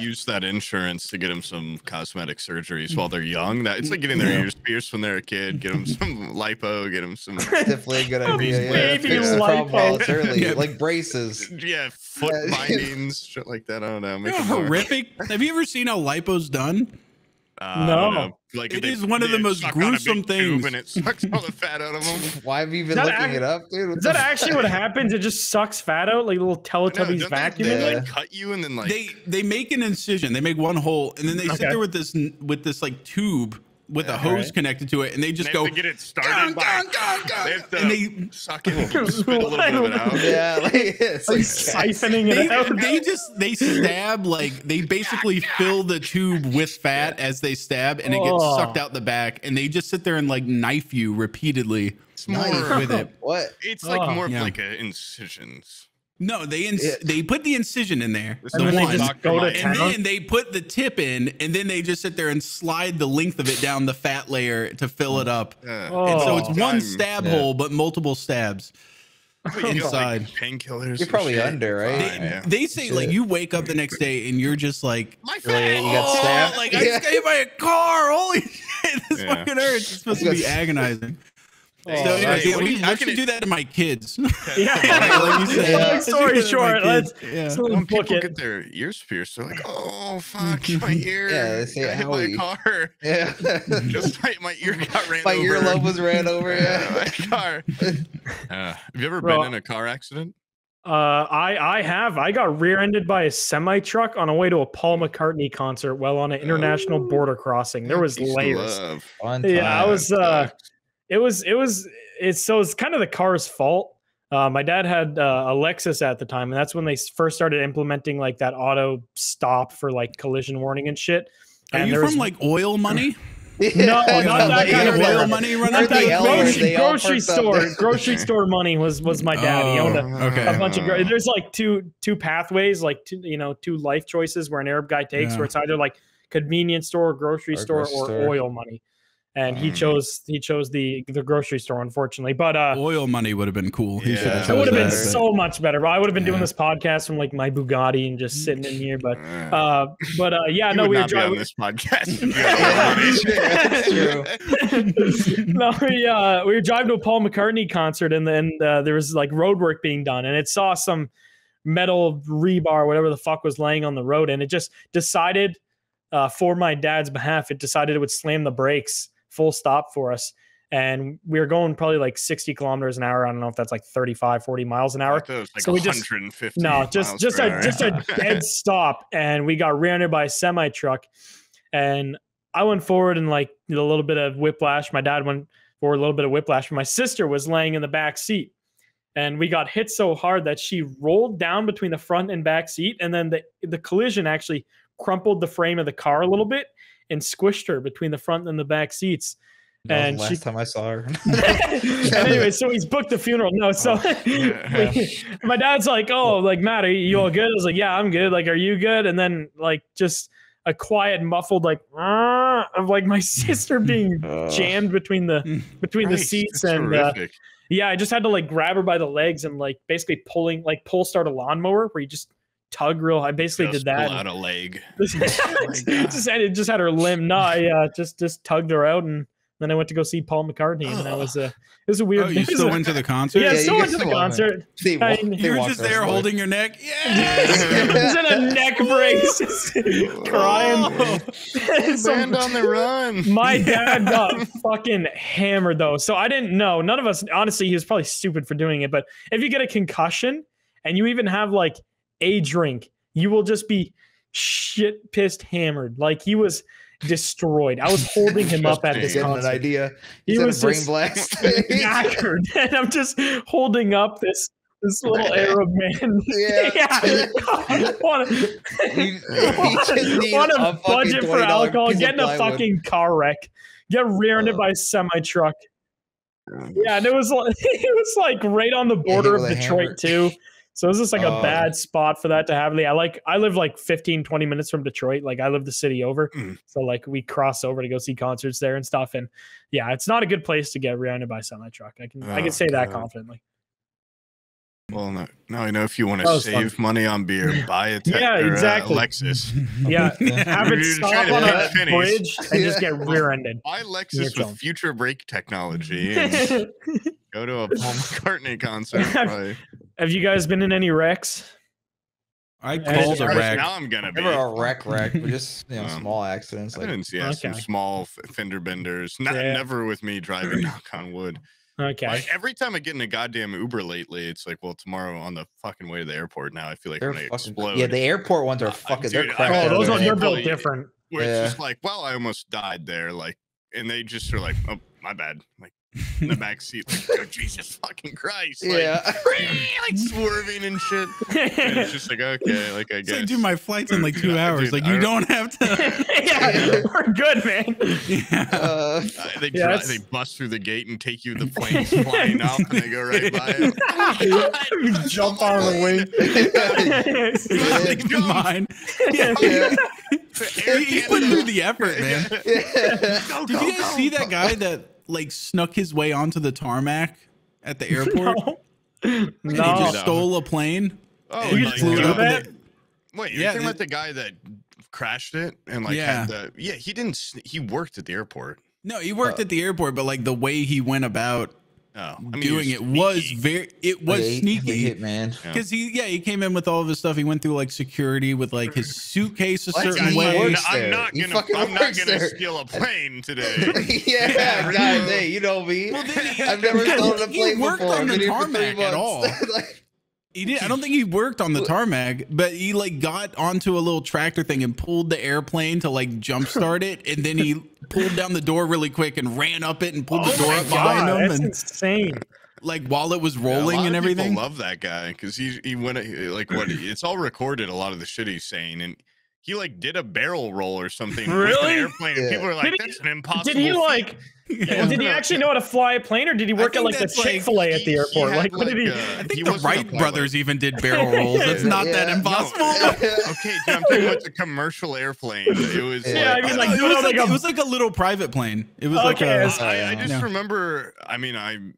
use that insurance to get them some cosmetic surgeries while they're young. That it's like getting their Yeah. ears pierced when they're a kid. Get them some lipo. Get him some Definitely a good idea. Yeah, Baby fix the problem lipo. early, Yeah. like braces. yeah foot bindings, shit like that. I don't know. You Make know them horrific. Have you ever seen how lipo's done? Uh, No. know. Like It they- is one of the most suck on a big gruesome things. and it sucks all the fat out of them. Why have you been Is looking ac- it up, dude? What Is the that actually what happens? It just sucks fat out like little Teletubbies don't vacuum. They, they, like cut you and then like they they make an incision. They make one hole, and then they sit there with this with this like tube with a hose Alright. connected to it, and they just they go have to get it started. "Gung, by, gung, gung, gung," They have to and they suck it spit a little bit of it out. Yeah, like it's Like like siphoning it they, out. they just they stab like they basically fill the tube with fat as they stab, and it gets Oh. sucked out the back, and they just sit there and like knife you repeatedly It's more. With it. what? It's like Oh. more Yeah. like a incisions. No, they ins- Yeah. they put the incision in there, This the And then they one, just go to And and then they put the tip in, and then they just sit there and slide the length of it down the fat layer to fill it up. Uh, And so Oh. it's one stab Yeah. hole, but multiple stabs. but you like, inside. painkillers. You're probably shit. under, right? They, yeah. they say like you wake up the next day and you're just like, My Really, fat. you got oh, stabbed? like I Yeah. just got hit by a car. Holy shit, this Yeah. fucking hurts. It's supposed to be agonizing. Oh, So, that's- yeah, Hey, we I looking should at? do that to my kids. Yeah. like you said. Long story do that to my short, let's. Yeah. let's when people it. get their ears pierced, they're like, "Oh fuck, my ear! Yeah, they got hit by a car. Yeah. Just my, my ear got ran My over. earlobe was ran over. Yeah, Yeah. my car. Uh, have you ever Bro. been in a car accident? Uh, I I have. I got rear-ended by a semi truck on a way to a Paul McCartney concert while on an international Oh. border crossing. There was layers. love. Yeah, I was. uh It was. It was. It's so it's kind of the car's fault. Uh, my dad had uh, a Lexus at the time, and that's when they first started implementing like that auto stop for like collision warning and shit. Are And you there was- from like oil money? No, not that kind of oil oil. money running Not Where'd through the that L the word? grocery, grocery store. grocery store money was was my dad. He owned a, Oh, okay. a bunch of gro- there's like two two pathways like two you know two life choices where an arab guy takes Yeah. where it's either like convenience store grocery Or store grocery or store. oil money and he chose he chose the the grocery store unfortunately but uh Oil money would have been cool. He Yeah. it would have been so much better but i would have been doing this podcast from like my bugatti and just sitting in here but Uh, but uh yeah you no we were not be on driving this podcast. if you Yeah, had that's no, we uh, we were driving to a Paul McCartney concert, and then uh, there was like road work being done, and it saw some metal rebar, whatever the fuck was laying on the road, and it just decided, uh, for my dad's behalf, it decided it would slam the brakes, full stop for us, and we were going probably like 60 kilometers an hour. I don't know if that's like 35, 40 miles an hour. thought it was like So we just- No, just just a hour. just a dead stop, and we got ran over by a semi truck, and I went forward and like did a little bit of whiplash. My dad went forward a little bit of whiplash. My sister was laying in the back seat, and we got hit so hard that she rolled down between the front and back seat, and then the the collision actually crumpled the frame of the car a little bit and squished her between the front and the back seats. Was and the last she- time I saw her. anyway, so he's booked the funeral. No, so my dad's like, "Oh, like Matt, are you all good?" I was like, "Yeah, I'm good." Like, "Are you good?" And then like just a quiet, muffled like "Ah," of like my sister being jammed between the between the seats, and uh, yeah, I just had to like grab her by the legs and like basically pulling like pull start a lawnmower where you just tug real. I basically Just did that. Pull out a leg. just had it just had her limb. No, I uh, just just tugged her out and. Then I went to go see Paul McCartney, and that was a it was a weird. Oh, you still went to the concert? yeah, Yeah, still you went to the concert. They I- walked- they You were just there away. holding your neck. He's Yeah. in a neck brace, crying. So- Band on the run. my Yeah. dad got fucking hammered though, so I didn't know. None of us, honestly, he was probably stupid for doing it. But if you get a concussion and you even have like a drink, you will just be shit pissed hammered. Like he was destroyed. I was holding him up at this Getting an concert. idea. He He's had was brain just blast. knackered, and I'm just holding up this this little Arab man. Yeah. yeah. What a- You- you just need what a a budget for alcohol. piece of Get in a fucking car wreck. Get rear-ended Uh. by a semi truck. Yeah, and it was like it was like right on the border of Detroit hammer. too. So was just like a Oh. bad spot for that to happen. I like I live like 15, 20 minutes from Detroit. Like I live the city over. Mm. So like we cross over to go see concerts there and stuff. And yeah, it's not a good place to get rear-ended by a semi truck. I can I Oh, can say that confidently. Well, no, no, I know if you want to was fun. save money on beer, buy a te- Yeah, or, uh, exactly. Lexus. Yeah, have it stop to on a pennies. bridge and just get rear-ended. Buy Lexus with future brake technology and go to a Paul McCartney concert. Probably. Have you guys been in any wrecks? I And called a wreck. Now I'm gonna be. Never a wreck wreck, but just you know, Um, small accidents. I Like didn't see yeah, some small fender benders. Not Yeah. never with me driving. knock on wood. Okay. Like, every time I get in a goddamn Uber lately, it's like, well, tomorrow on the fucking way to the airport. Now I feel like they're I'm gonna fucking explode. yeah. The airport ones are Uh, fucking. dude, they're I- cracked. Oh, those ones are built different. where it's just like, well, I almost died there. Like, and they just are like, oh, my bad. Like in the back seat, like, oh, Jesus fucking Christ. Like, Yeah. like swerving and shit. And it's just like, okay, like I guess. like, dude, my flight's in like two Yeah, hours. dude, like, you don't- don't have to. yeah, we're good, man. yeah. Uh, they, Yeah, dri- that's- they bust through the gate and take you the planes flying up and they go right by it. You jump on the wing. Keep in mind. Yeah. yeah. Air He, he put Canada. through the effort, man. yeah. Go, Did go, you guys go, see go. that guy that like snuck his way onto the tarmac at the airport? no. And he just stole a plane. Oh, and You like, just flew it up. that? and Wait, you're Yeah, talking they- about the guy that crashed it and like Yeah. had the yeah he didn't he worked at the airport. No, he worked Uh, at the airport, but like the way he went about No, I mean, doing he it was very it was Wait, sneaky hit man. Yeah. because he yeah he came in with all of his stuff he went through like security with like his suitcase a What? certain He way works I'm not gonna. fucking I'm not gonna there. steal a plane today. yeah, God, hey, you know me. Well, he- I've never yeah, stolen a he plane worked before. on I've the been here tarmac at all. Like, He did. I don't think he worked on the tarmac, but he like got onto a little tractor thing and pulled the airplane to like jumpstart it, and then he pulled down the door really quick and ran up it and pulled the Oh door my up behind God, him, that's and insane. like while it was Yeah, a rolling lot and of people everything. Love that guy because he he went like what it's all recorded. A lot of the shit he's saying, and he like did a barrel roll or something. with Really? an airplane, and Yeah. people are like, Did he- "That's an impossible." Did he feat." like? Yeah. Did he actually know how to fly a plane, or did he work at like the that's, Chick Fil A at the he- he airport? had, Like, what did he? uh, I he think the Wright pilot. brothers even did barrel rolls. That's not that Yeah. impossible. Okay, dude, I'm talking about the commercial airplane. It was. Yeah, like, I mean, like, it, was like, like a- it was like a little private plane. It was like Okay, a, it's- I, I just Yeah. remember. I mean, I'm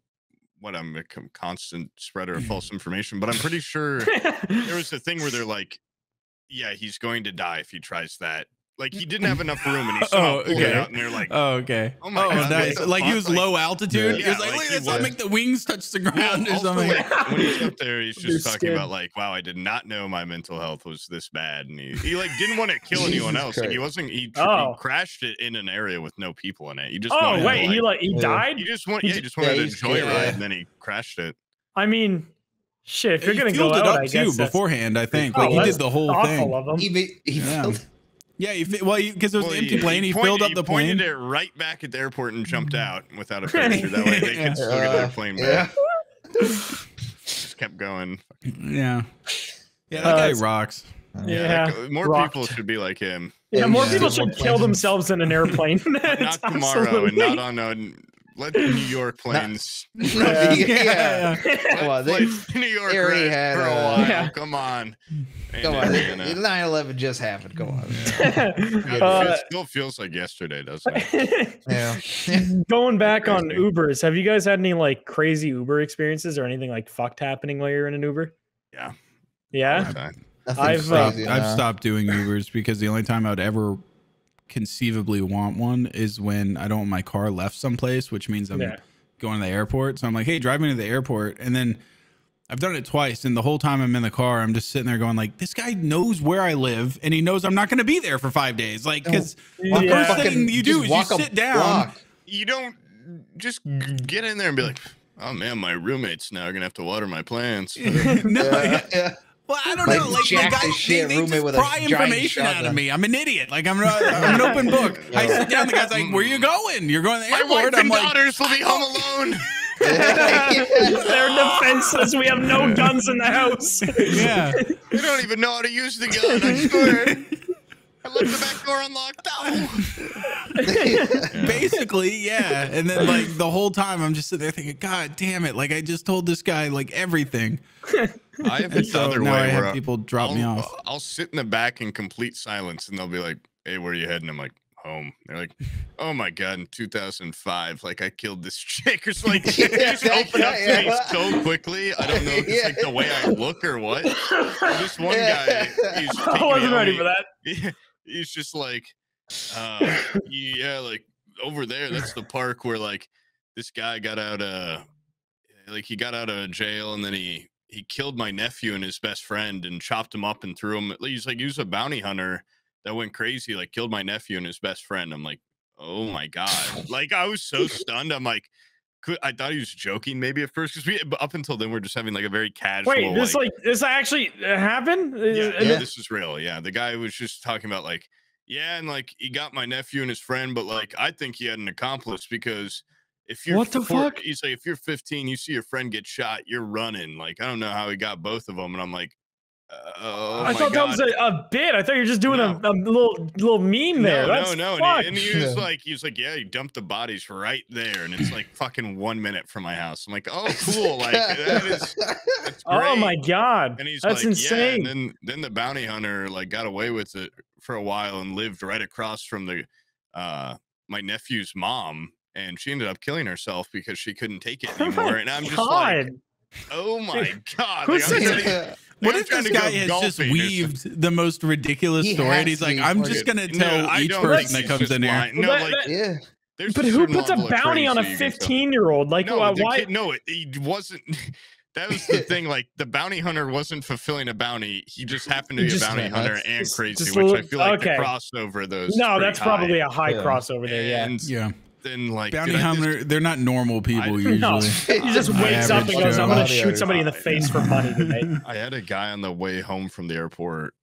what I'm a constant spreader of false information, but I'm pretty sure there was a thing where they're like, "Yeah, he's going to die if he tries that." Like he didn't have enough room, and he somehow Oh, pulled it out, and they're like, Oh, okay. Oh my oh, God, nice. what the Like he was Like- low altitude. he was like, like look, he let's not make the wings touch the Well, ground or something. like, when he's up there, he's just talking skin. about like, "Wow, I did not know my mental health was this bad," and he, he like didn't want to kill anyone else. Like he wasn't. He, tr- Oh. he crashed it in an area with no people in it. He just Oh wait, to, he like he died. he just want yeah, he just wanted he's to joyride, yeah. and then he crashed it. I mean, shit. If you're he gonna go fueled it out, up I too guess beforehand. I think Oh, like he did the whole awful thing. of him. he made, he Yeah. filled- Yeah, he fi- well because it was Well, an empty he- plane. He, point- filled up he the pointed plane. it right back at the airport and jumped out without a parachute. That way they Yeah. could still get their plane yeah. back. Just kept going. Yeah, yeah, that Uh, guy rocks. Yeah, like, uh, more rocked. people should be like him. Yeah, Yeah, more yeah. people should kill themselves in an airplane. Not It's tomorrow, and not on a. Let the New York planes. yeah. Yeah. Come on, let they, New York they already had, for a while. Yeah. Come on. Ain't come on. 9 11 just happened. Come on. God, Uh, it still feels like yesterday, doesn't it? Yeah. Going back on Ubers, have you guys had any like crazy Uber experiences or anything like fucked happening while you're in an Uber? Yeah. Yeah. Okay. Nothing I've, uh, I've stopped doing Ubers because the only time I'd ever conceivably want one is when I don't want my car left someplace, which means I'm Yeah. going to the airport. So I'm like, hey, drive me to the airport. And then I've done it twice. And the whole time I'm in the car, I'm just sitting there going like, this guy knows where I live and he knows I'm not going to be there for five days. Like, because Walk a Yeah. first thing you do is you sit down. block. You don't just g- get in there and be like, oh man, my roommate's now are gonna have to water my plants. no, Yeah, yeah. Well, I don't Like, know. Like the jack guy, the shit they, they just pry giant information out of me. I'm an idiot. Like I'm, not, I'm an open book. I sit down. The guy's like, "Where are you going? You're going to the my wife airport." I'm and like, daughters will be home alone. They're defenseless. We have no guns in the house. "Yeah." They don't even know how to use the gun. I swear. I left the back door unlocked. Oh. Basically, yeah. And then like the whole time, I'm just sitting there thinking, "God damn it!" Like I just told this guy like everything. I have And it the so other way I where have I- people drop I'll, me off. I'll sit in the back in complete silence, and they'll be like, "Hey, where are you heading?" I'm like, "Home." They're like, "Oh my god!" In 2005, like I killed this chick, or something. like just open up me yeah. so quickly. I don't know if it's like the way I look or what. This one Yeah. guy, he's I wasn't ready for that. he- he's just like uh yeah like over there that's the park where like this guy got out uh like he got out of jail and then he he killed my nephew and his best friend and chopped him up and threw him he's like he was a bounty hunter that went crazy like killed my nephew and his best friend i'm like oh my god like i was so stunned i'm like could, I thought he was joking maybe at first because we but up until then we're just having like a very casual Wait, this like this actually uh, happened? Uh, yeah, yeah, Yeah. this is real. Yeah, the guy was just talking about like, yeah, and like he got my nephew and his friend, but like I think he had an accomplice because if you're What the four- fuck? You say if you're 15, you see your friend get shot, you're running. Like I don't know how he got both of them, and I'm like, uh, oh I thought that was a, a bit. I thought you were just doing No. a, a little little meme there. No, That's no, no. fucked. And he, and he was like, he was like, yeah, he dumped the bodies right there, and it's like fucking one minute from my house. I'm like, oh, cool. Like that is oh my god, And he's that's like, insane. yeah. And then then the bounty hunter like got away with it for a while and lived right across from the uh my nephew's mom. And she ended up killing herself because she couldn't take it Oh anymore. my and I'm just God. like, oh my god. Who like, I'm says trying to- What if this go guy has just golfing or something. weaved the most ridiculous He story? And he's like, "I'm just gonna tell I each person that comes just in here." lying. Well, No, that- like that- Yeah. there's But who puts a bounty on a crazy you can tell. 15 year old? Like, no, why? the why- kid, no, it, it wasn't. That was the thing. Like the bounty hunter wasn't fulfilling a bounty. He just happened to be Just a bounty went hunter and crazy, just which I feel like okay. the crossover of those. no, that's high. probably a high Yeah. crossover there. Yeah. And Yeah. Then like Bounty dude, just- hunter, they're not normal people I- usually. No, he just My wakes up and average goes, "I'm gonna shoot somebody in the face for money today." I had a guy on the way home from the airport,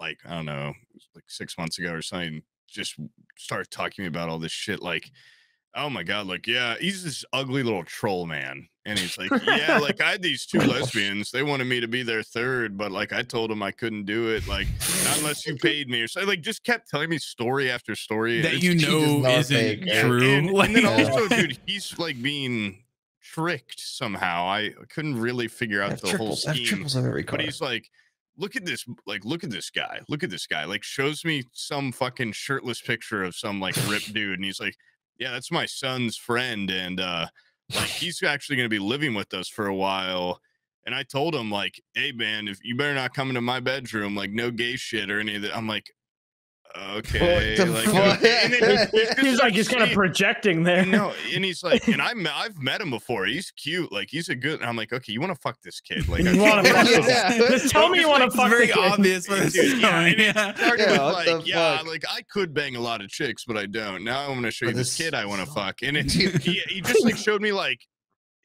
like I don't know, like six months ago or something, just started talking to me about all this shit. Like, oh my god, like yeah, he's this ugly little troll man, and he's like, yeah, like I had these two lesbians, they wanted me to be their third, but like I told them I couldn't do it, like not unless you paid me or so. Like just kept telling me story after story that you know isn't fake. Eh? true. And, Like- and then also, dude, he's like being tricked somehow. I couldn't really figure out the whole triples, have scheme. every. But he's like, look at this, like, look at this guy, look at this guy. Like, shows me some fucking shirtless picture of some like ripped dude, and he's like, yeah, that's my son's friend, and uh, like he's actually gonna be living with us for a while. And I told him like, hey man, if you better not come into my bedroom, like no gay shit or any of that. I'm like, okay, the like, fuck? okay. And then it's- it's He's like, he's kind of projecting there. and no, and he's like, and I'm I've met him before. He's cute, like he's a good. And I'm like, okay, you want to fuck this kid? Like, You wanna fuck this- Yeah. Just tell me you want to fuck very kid. obvious where this Dude, yeah, and Yeah. started Yeah, with like, yeah, fuck? like I could bang a lot of chicks, but I don't. Now I'm gonna show you this this- kid I want to fuck, and it, he he just like showed me like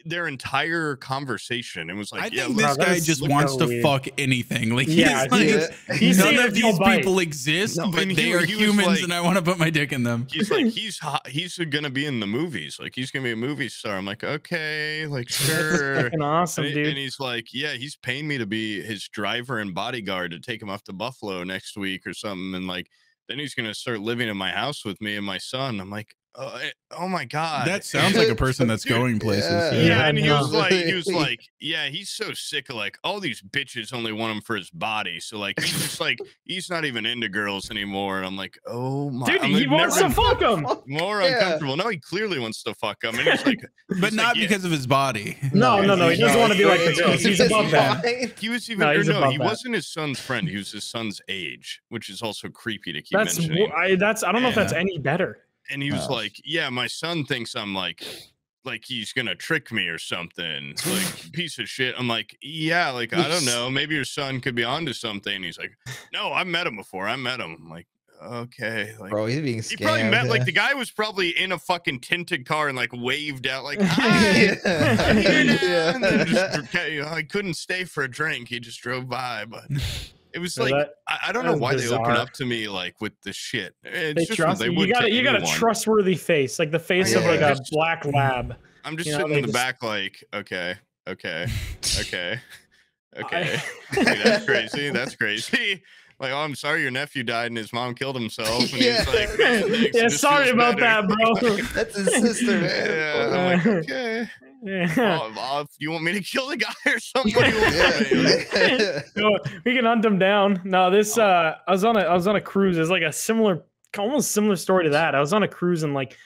their entire conversation and was like, I yeah, think this that guy just wants to weird. fuck anything. Like Yeah, he's like, Yeah. He's none of if you'll these bite. people exist, No, but and they he- are he humans, like- and I want to put my dick in them. he's like he's hot, he's gonna be in the movies, like he's gonna be a movie star. I'm like, okay, like sure. Fucking awesome, And, dude. and he's like, yeah, he's paying me to be his driver and bodyguard to take him off to Buffalo next week or something. And like, then he's gonna start living in my house with me and my son. I'm like, oh, eh, oh my god, That sounds like a person that's going places. yeah. yeah, Yeah, and he no. was like, he was like, yeah, he's so sick of like all these bitches only want him for his body. So like, he's just like, he's not even into girls anymore. And I'm like, oh my, Dude, I'm he wants to fuck him. more Yeah. uncomfortable. No, he clearly wants to fuck him, and he's like, but he's not like, yeah. because of his body. No, no, no. He doesn't want to be like the girls. He's above that. He was even No, or he's no, he that. wasn't his son's friend. He was his son's age, which is also creepy to keep That's mentioning. w- I, that's I don't know if that's any better. And he was Oh. like, "Yeah, my son thinks I'm like, like he's gonna trick me or something, like piece of shit." I'm like, "Yeah, like I don't know, maybe your son could be onto something." He's like, "No, I met him before. I met him." I'm like, okay, like. Bro, he's being scammed. he probably met like the guy was probably in a fucking tinted car and like waved out like hi now," Yeah. just, okay, you know, I couldn't stay for a drink. He just drove by, but it was So like that- I, I don't know why they open up to me like with the shit. Eh, it's They just trust they you. You got to you got a trustworthy face, like the face of Yeah. like a Just- black lab. I'm just you know, sitting in the just- back like, okay, okay, okay, okay. I- Dude, that's crazy. That's crazy. Like, oh, I'm sorry your nephew died and his mom killed himself. And Yeah. he's like, "Man, thanks, yeah, sorry about better." that, bro. That's his sister, man. Yeah, I'm like, okay. yeah. Well, well, you want me to kill the guy or somebody, will kill him. Yeah. No, we can hunt him down. No, this uh I was on a I was on a cruise. It's like a similar almost similar story to that. I was on a cruise and like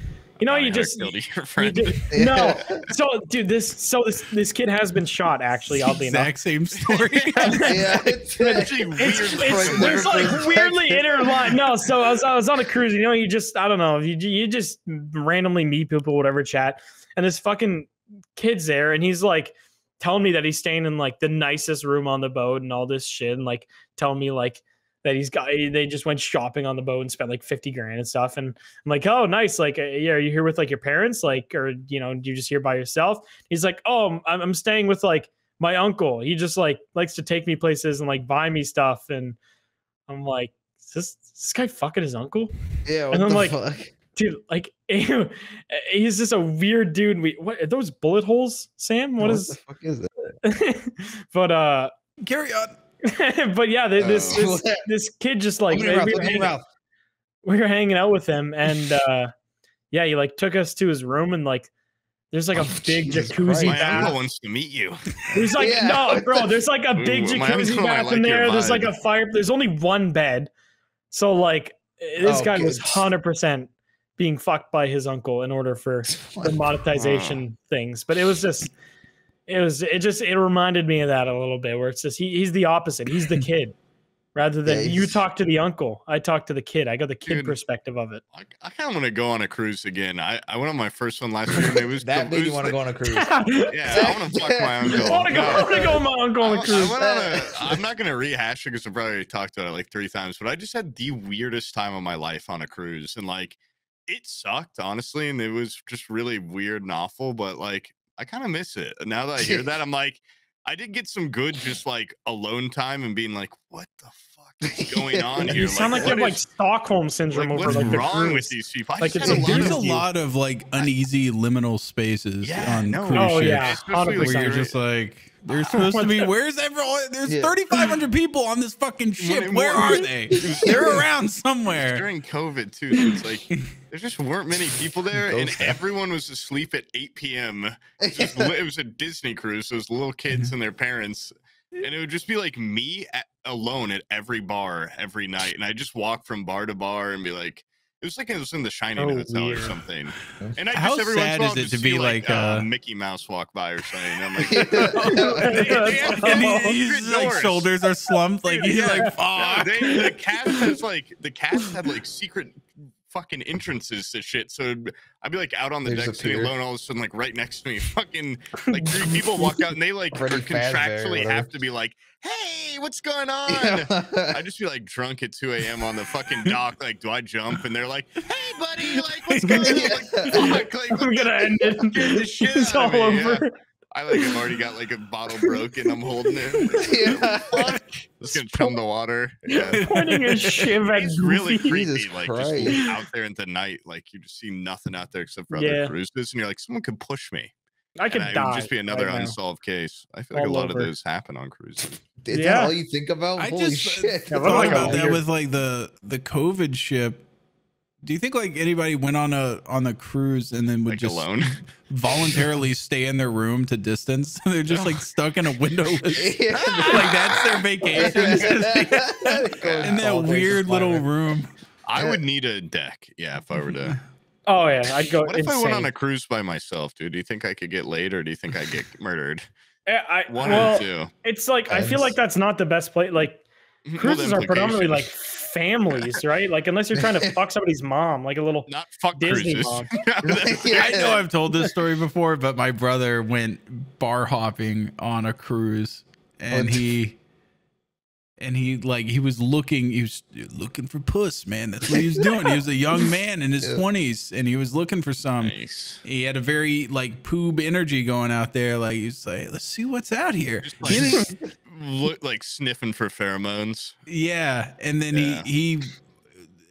you know Bounty you hunter just killed your you friend. no. So dude, this so this this kid has been shot actually, oddly enough. exact same story. yeah, it's, Actually, It's, weirdly it's, like weirdly perspectives. intertwined. No, so I was I was on a cruise. You know, you just I don't know. You you just randomly meet people, whatever, chat, and this fucking kid's there, and he's like telling me that he's staying in like the nicest room on the boat and all this shit, and like telling me like that he's got they just went shopping on the boat and spent like 50 grand and stuff. And i'm like oh nice. Like uh, yeah are you here with like your parents? Like or you know do you just here by yourself? He's like oh i'm, I'm staying with like my uncle. He just like likes to take me places and like buy me stuff. And i'm like is this, is this guy fucking his uncle? Yeah, what And I'm the like, fuck? dude like he's just a weird dude. We what are those bullet holes sam? What is, what the fuck is that? but uh Carry on. but yeah th- this Oh. this, this kid just like Open your we were hanging- mouth. we were hanging out with him and uh yeah he like took us to his room and like there's like a Oh, big Jesus jacuzzi Christ. My bath uncle wants to meet you. there's like Yeah. no bro there's like a big Ooh, jacuzzi uncle bath in like your there there's like a fire there's only one bed so like this Oh, guy was 100% being fucked by his uncle in order for the monetization things but it was just it was it just it reminded me of that a little bit where it's just he, he's the opposite he's the kid rather than Yeah, you talk to the uncle. I talk to the kid. I got the kid Dude. perspective of it. I, I kind of want to go on a cruise again. I, I went on my first one last year. And it was that made you want to go on a cruise. Yeah, I want to fuck my uncle. I want to go. I No. want to go on my uncle on I- a cruise. I went on a, I'm not gonna rehash it because I've already talked about it like three times, but I just had the weirdest time of my life on a cruise, and like it sucked honestly, and it was just really weird and awful. But like I kind of miss it. And Now that I hear that, I'm like, I did get some good just like alone time and being like, what the fuck is going on here? you sound like, you what have like Stockholm syndrome like, over what's like the wrong cruise. with these people? I Like, just it's a a lot There's of a lot of like uneasy liminal spaces Yeah, on no, cruise Oh, ships. yeah. especially Where you're just like, they're supposed to be. Where's everyone? There's Yeah. 3,500 people on this fucking ship. Where are they? They're around somewhere. during COVID too. So it's like there just weren't many people there, and Ghost everyone was asleep at 8 p.m. It was, it was a Disney cruise, so it was little kids and their parents, and it would just be like me at, alone at every bar every night, and I just walk from bar to bar and be like. It was like it was in the Shining Oh, Hotel weird. or something. And I just How every once in a sad while is it just to see, be like, uh, Mickey Mouse walk by or something. And I'm like, Yeah. That's And all. he- his like shoulders are slumped, like he's Yeah. like, No, they, the cast has like the cast had like secret fucking entrances to shit. So I'd be like out on the deck sitting alone, all of a sudden like right next to me, fucking like three people walk out and they like are contractually have to be like, "Hey, what's going on?" Yeah. I'd just be like drunk at 2 a.m. on the fucking dock. Like, do I jump? And they're like, "Hey, buddy, like, what's going on?" I'm like, "Fuck, like, I'm gonna end it. It's all over. yeah. Over. I like I've already got like a bottle broken. I'm holding it. Yeah. Fuck. Just gonna chum the water. Yeah. Pointing a shiv at It's really Goofy. creepy. Jesus like Christ. just out there in the night, like you just see nothing out there except for Yeah. other cruises, and you're like, someone could push me. I could and it die. would just be another right now. unsolved case. I feel like a All lot of those happen on cruises. Is that Yeah. all you think about? I Holy just uh, shit. Yeah, thought like about that weird- with like the the COVID ship. Do you think like anybody went on a on a cruise and then would Like just alone. Voluntarily stay in their room to distance? They're just like stuck in a windowless. Yeah. like that's their vacation. just in that weird little room. I would need a deck. Yeah, if I were to. Oh yeah, I'd go What if insane. I went on a cruise by myself, dude? Do you think I could get laid, or do you think I'd get murdered? Yeah, I, One well, or two. it's like I feel like that's not the best place. Like Well, cruises are predominantly like implications. Families, right? Like unless you're trying to fuck somebody's mom, like a little. not fuck Disney cruises. mom. Yeah. I know I've told this story before, but my brother went bar hopping on a cruise and he and he like he was looking he was looking for puss, man. That's what he was doing. He was a young man in his Yeah. 20s and he was looking for some. Nice. He had a very like poob energy going out there. Like he's like, let's see what's out here. Just He like, look like sniffing for pheromones. Yeah, and then Yeah. he he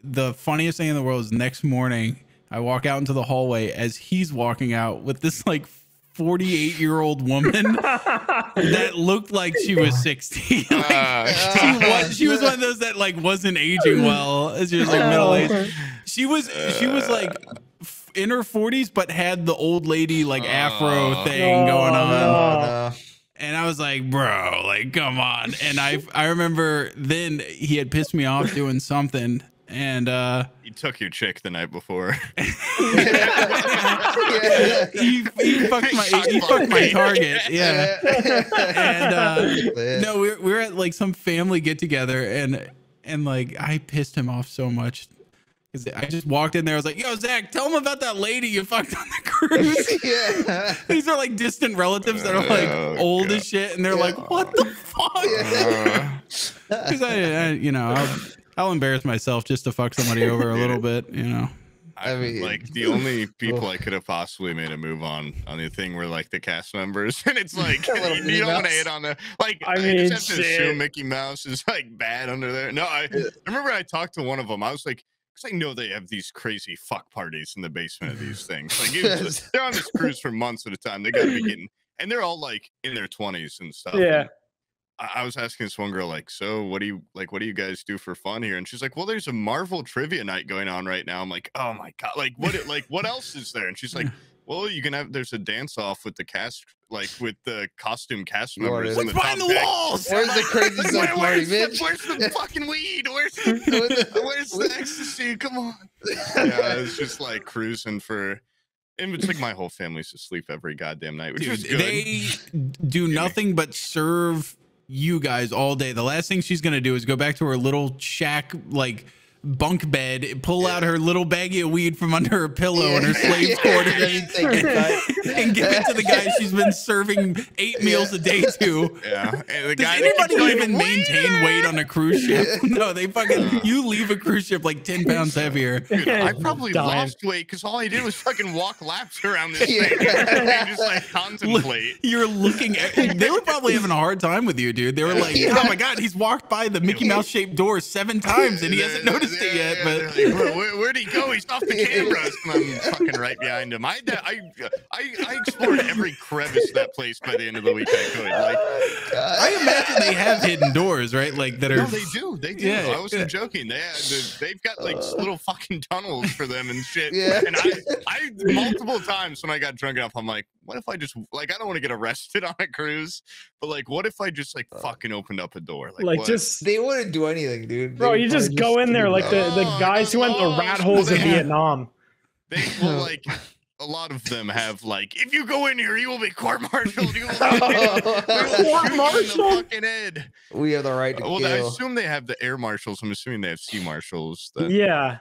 the funniest thing in the world is next morning I walk out into the hallway as he's walking out with this like 48 year old woman that looked like she was 60. like, Ah, she was she was one of those that like wasn't aging well. She was like middle aged. She was she was like in her 40s but had the old lady like afro Oh. thing going Oh, on. no. no. And I was like, bro, like, come on. And I I remember then he had pissed me off doing something. And uh you took your chick the night before. Yeah. he, he fucked my he fucked my target. Yeah. And uh Man. no, we we're, we we're at like some family get together and and like I pissed him off so much. Cause I just walked in there. I was like, "Yo, Zach, tell him about that lady you fucked on the cruise." yeah. These are like distant relatives that are like Oh, old God. as shit, and they're like, "What the fuck?" Because I, I, you know, I'll, I'll embarrass myself just to fuck somebody over a little bit, you know. I, I mean- like the only people I could have possibly made a move on on the thing were like the cast members, and it's like A you, don't want to hit on the like. I I, mean, just have to shit. assume Mickey Mouse is like bad under there. No, I, I remember I talked to one of them. I was like, because I know they have these crazy fuck parties in the basement of these things. Like it was- they're on this cruise for months at a time. They got to be getting, and they're all like in their twenties and stuff. Yeah. And I, I was asking this one girl, like, so what do you like? What do you guys do for fun here? And she's like, well, there's a Marvel trivia night going on right now. I'm like, oh my god, like what? Like what else is there? And she's like, well, you can have. There's a dance off with the cast, like with the costume cast members. in in What's the behind top the walls? Where's the crazy Like, stuff where- party, where's, the, where's the fucking weed? Where's the, where's the ecstasy? Come on. Yeah, it's just like cruising for. And it's like my whole family's asleep every goddamn night, which is good. they do nothing but serve you guys all day. The last thing she's gonna do is go back to her little shack, like bunk bed, pull out her little baggie of weed from under her pillow and her slave's quarters, and give it to the guy she's been serving eight meals a day to. Yeah. And the Does guy that anybody going, even maintain weight on a cruise ship? No, they fucking you leave a cruise ship like ten pounds heavier. Dude, I probably Dying. lost weight because all I did was fucking walk laps around this Yeah. thing and just like contemplate. You're looking at they were probably having a hard time with you, dude. They were like, Yeah. Oh my god, he's walked by the Mickey Mouse shaped door seven times and he hasn't noticed it yet. Yeah, But like, "Where- where, where'd he go? He's off the cameras. And I'm fucking right behind him. I, I, I, I explored every crevice of that place by the end of the week I could. Like, I imagine they have hidden doors, right? Like that are no, they do. They do. Yeah, I wasn't yeah. joking. They had, they've got like Uh. little fucking tunnels for them and shit. Yeah. And I, I multiple times when I got drunk enough, I'm like, what if I just like I don't want to get arrested on a cruise, but like, what if I just like fucking opened up a door? Like, Like what? just They wouldn't do anything, dude. They bro, you just probably go in there do like the, the Oh, guys who went in the rat holes in have- Vietnam. They will like a lot of them have like if you go in here, you will be court-martialed. You will be we will shoot you in the Court-martialed? fucking head. We have the right to Well, I assume they have the air marshals. I'm assuming they have sea marshals. That, Yeah.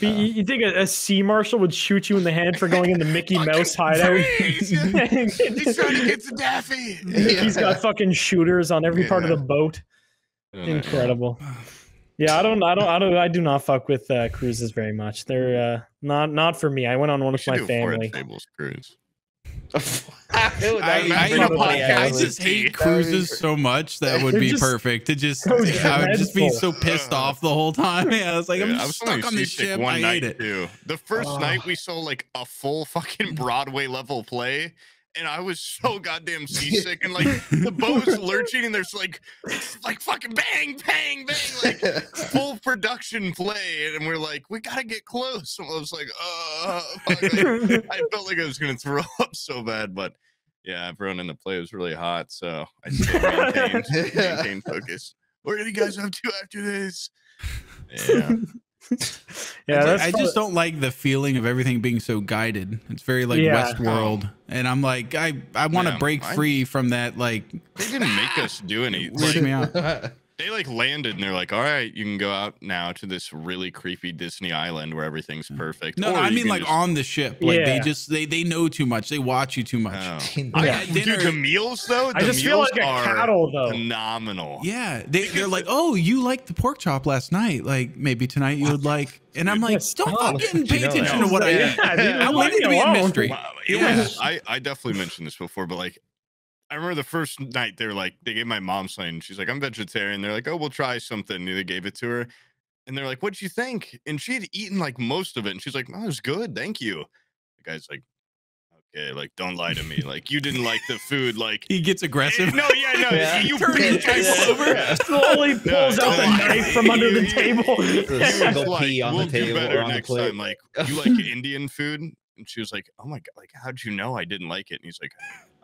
But you, you think a, a sea marshal would shoot you in the head for going in the Mickey Mouse hideout? He's trying to get to Daffy. He's got fucking shooters on every part of the boat. Incredible. Yeah, I don't, I don't, I don't, I do not fuck with uh, cruises very much. They're uh, not, not for me. I went on one We with my do a Forehead family. Fables cruise. I, I, Pretty funny, I actually. just hate That would be cruises so much that would be just perfect. To just I would just be so pissed off the whole time. Yeah, I was like, I'm Yeah, just I was stuck on this ship. one I night hate it. too. The first Oh. night we saw like a full fucking Broadway level play, and I was so goddamn seasick, and like the boat was lurching, and there's like, like fucking bang, bang, bang, like full production play, and we're like, we gotta get close. And I was like, uh, like, I felt like I was gonna throw up so bad, but yeah, everyone in the play was really hot, so I maintained, maintained focus. What are you guys up to after this? Yeah. yeah, It's like, that's I just don't like the feeling of everything being so guided. It's very like Yeah. Westworld, and I'm like, I I want to Yeah, break I- free from that. Like, They didn't make us do any. Freak Like, me out. they like landed and they're like, "All right, you can go out now to this really creepy Disney island where everything's mm. perfect." No, or I mean like just- on the ship. Like they just they they know too much. They watch you too much. Oh. Yeah. I, Dinner- dude, the meals though. I the just feel meals like a are cattle though. Phenomenal. Yeah, they they're like, oh, you liked the pork chop last night. Like maybe tonight you would like, and I'm like, Yes, don't stop. fucking pay attention to what I Yeah, eat. I leave want it me to be a mystery. Wow, it Yeah. was. I I definitely mentioned this before, but like. I remember the first night they were like, they gave my mom something. She's like, I'm vegetarian. They're like, oh, we'll try something. And they gave it to her. And they're like, what'd you think? And she had eaten like most of it. And she's like, oh, it was good. Thank you. The guy's like, okay, like, don't lie to me. Like, you didn't like the food. Like, He gets aggressive. Eh, no, yeah, no. Yeah. You Turn pretty the table over. Slowly pulls No, out the knife from under the table. There's a He single was pea on "We'll the do table better or on the next plate. time. Like, you like Indian food? And she was like, oh my god, like, how'd you know I didn't like it? And he's like,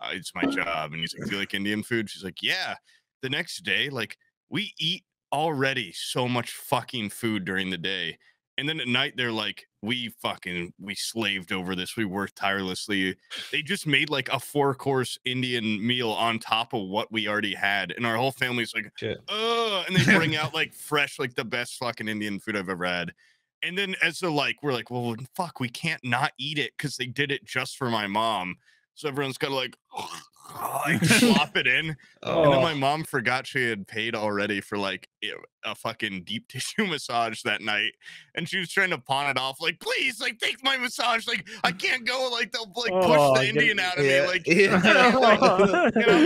uh, it's my job. And he's like, do you like Indian food? She's like, yeah. The next day, like, we eat already so much fucking food during the day. And then at night, they're like, we fucking, we slaved over this. We worked tirelessly. They just made like a four course Indian meal on top of what we already had. And our whole family's like, oh, and they bring out like fresh, like the best fucking Indian food I've ever had. And then as the like, we're like, well, fuck, we can't not eat it because they did it just for my mom. So everyone's got to like, like slop it in. And then Oh. my mom forgot she had paid already for like i- a fucking deep tissue massage that night, and she was trying to pawn it off, like, please, like, take my massage. Like, I can't go. Like, they'll like push Oh, the Indian out of Yeah. me. Like, Yeah. and I'm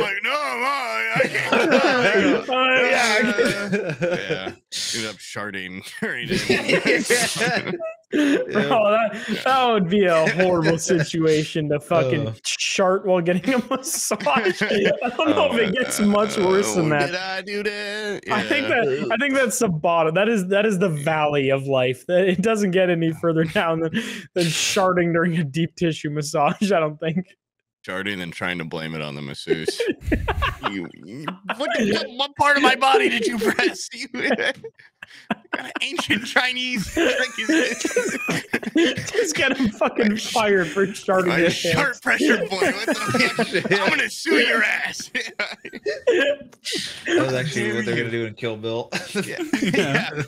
like, no, mom, I can't. Oh, yeah. yeah, ended up sharding during it. Bro, that, that would be a horrible situation to fucking Uh. chart while getting a massage. I don't know if it gets much worse than Oh, that. Did I do that? I think Yeah. That I think that's the bottom. That is that is the valley of life. That it doesn't get any further down than than sharding during a deep tissue massage. I don't think. sharding and trying to blame it on the masseuse. you, you- what, what part of my body did you press? You- kind of ancient Chinese trick is this? Just get him fucking fired for starting My this. sharp pressure boy. What the fuck? I'm gonna sue your ass. That was actually what they're gonna do in Kill Bill. yeah. yeah.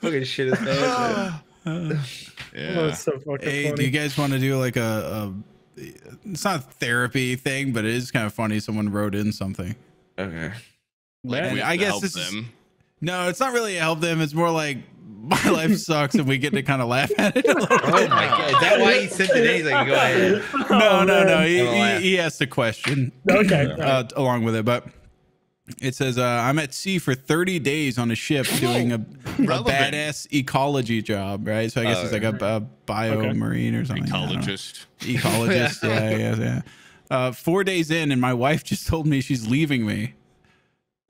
Fucking shit is bad. Oh, yeah. it's so fucking Hey, do you guys want to do like a, a? It's not a therapy thing, but it is kind of funny. Someone wrote in something. Okay. Like, we I guess help this is- No, it's not really help them. It's more like my life sucks, and we get to kind of laugh at it. A little Oh my god. Is that why he sent it? He's like, go ahead. No, Oh, no, no. He, he, he asked a question Okay. uh, along with it, but it says uh, I'm at sea for 30 days on a ship doing a, a badass ecology job, right? So I guess Oh, it's like a, a biomarine or something. I don't. Ecologist. ecologist. yeah, I guess, yeah. Uh, four days in, and my wife just told me she's leaving me.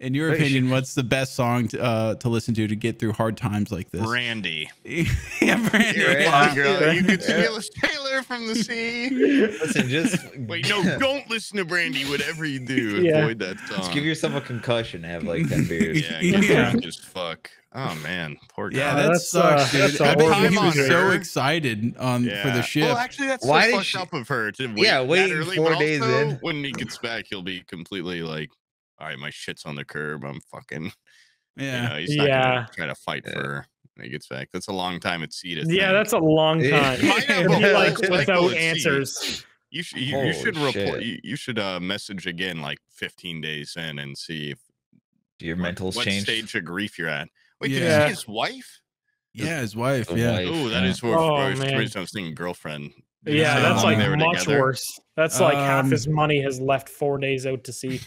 In your opinion, what's the best song to, uh, to listen to to get through hard times like this? Brandy. yeah, Brandy. You're a yeah. girl. You could steal a sailor from the sea. Listen, just Wait, no, don't listen to Brandy. Whatever you do, Yeah. avoid that song. Just give yourself a concussion. Have like ten beers. yeah, Yeah. yeah. just fuck. Oh man, poor guy. Yeah, that that's, uh, sucks, dude. that's a I bet he was so excited on for the ship. Well, actually, that's Why so did fucked she- up of her to wait Yeah, that waiting early, four but days also, in. When he gets back, he'll be completely like, "All right, my shit's on the curb. I'm fucking." yeah. You know, he's not Yeah. gonna try to fight Yeah. for when he gets back. That's a long time at sea to Yeah, think. that's a long time. Might have To a be whole like cycle without at answers. You should you, you Holy should report you, you should uh message again like 15 days in and see if Do Your what, mental's what changed. stage of grief you're at. Wait, did you see his wife? Yeah, his wife. The Yeah. wife. Oh, that yeah. is what Oh, I was man. I was thinking girlfriend. Did Yeah, that's like much together? worse. That's like half Um, his money has left four days out to sea.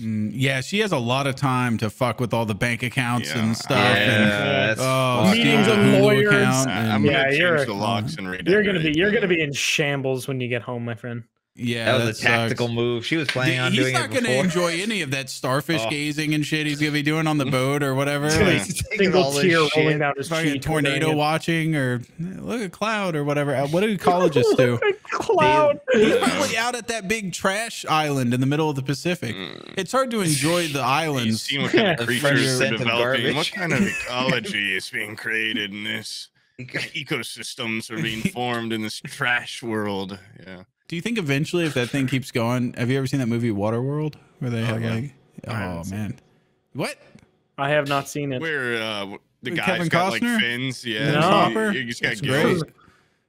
Mm, yeah, she has a lot of time to fuck with all the bank accounts Yeah. and stuff. Yeah, And, oh, fucked Meetings Steve's up. a with lawyers. account. I- and- I'm gonna Yeah, change the locks and read You're gonna be you're gonna be in shambles when you get home, my friend. Yeah, that was a sucks. tactical move. She was planning on He's doing it. He's not going to enjoy any of that starfish Oh. gazing and shit he's going to be doing on the boat or whatever. It's gonna be Like, He's taking all single tear rolling down his fucking cheek. tornado watching or look at cloud or whatever. Uh, What do ecologists do? Cloud. He's probably out at that big trash island in the middle of the Pacific. It's hard to enjoy the You've islands. seen what kind of creatures are developing. What kind of ecology is being created in this? What kind of ecosystems are being formed in this trash world? Yeah. Do you think eventually, if that thing keeps going, have you ever seen that movie Waterworld where they have yeah. like, oh seen man, what? I have not seen it. Where uh, the With guy's Kevin got like fins. Yeah. No. you- Hopper? You, just got It's gills. great.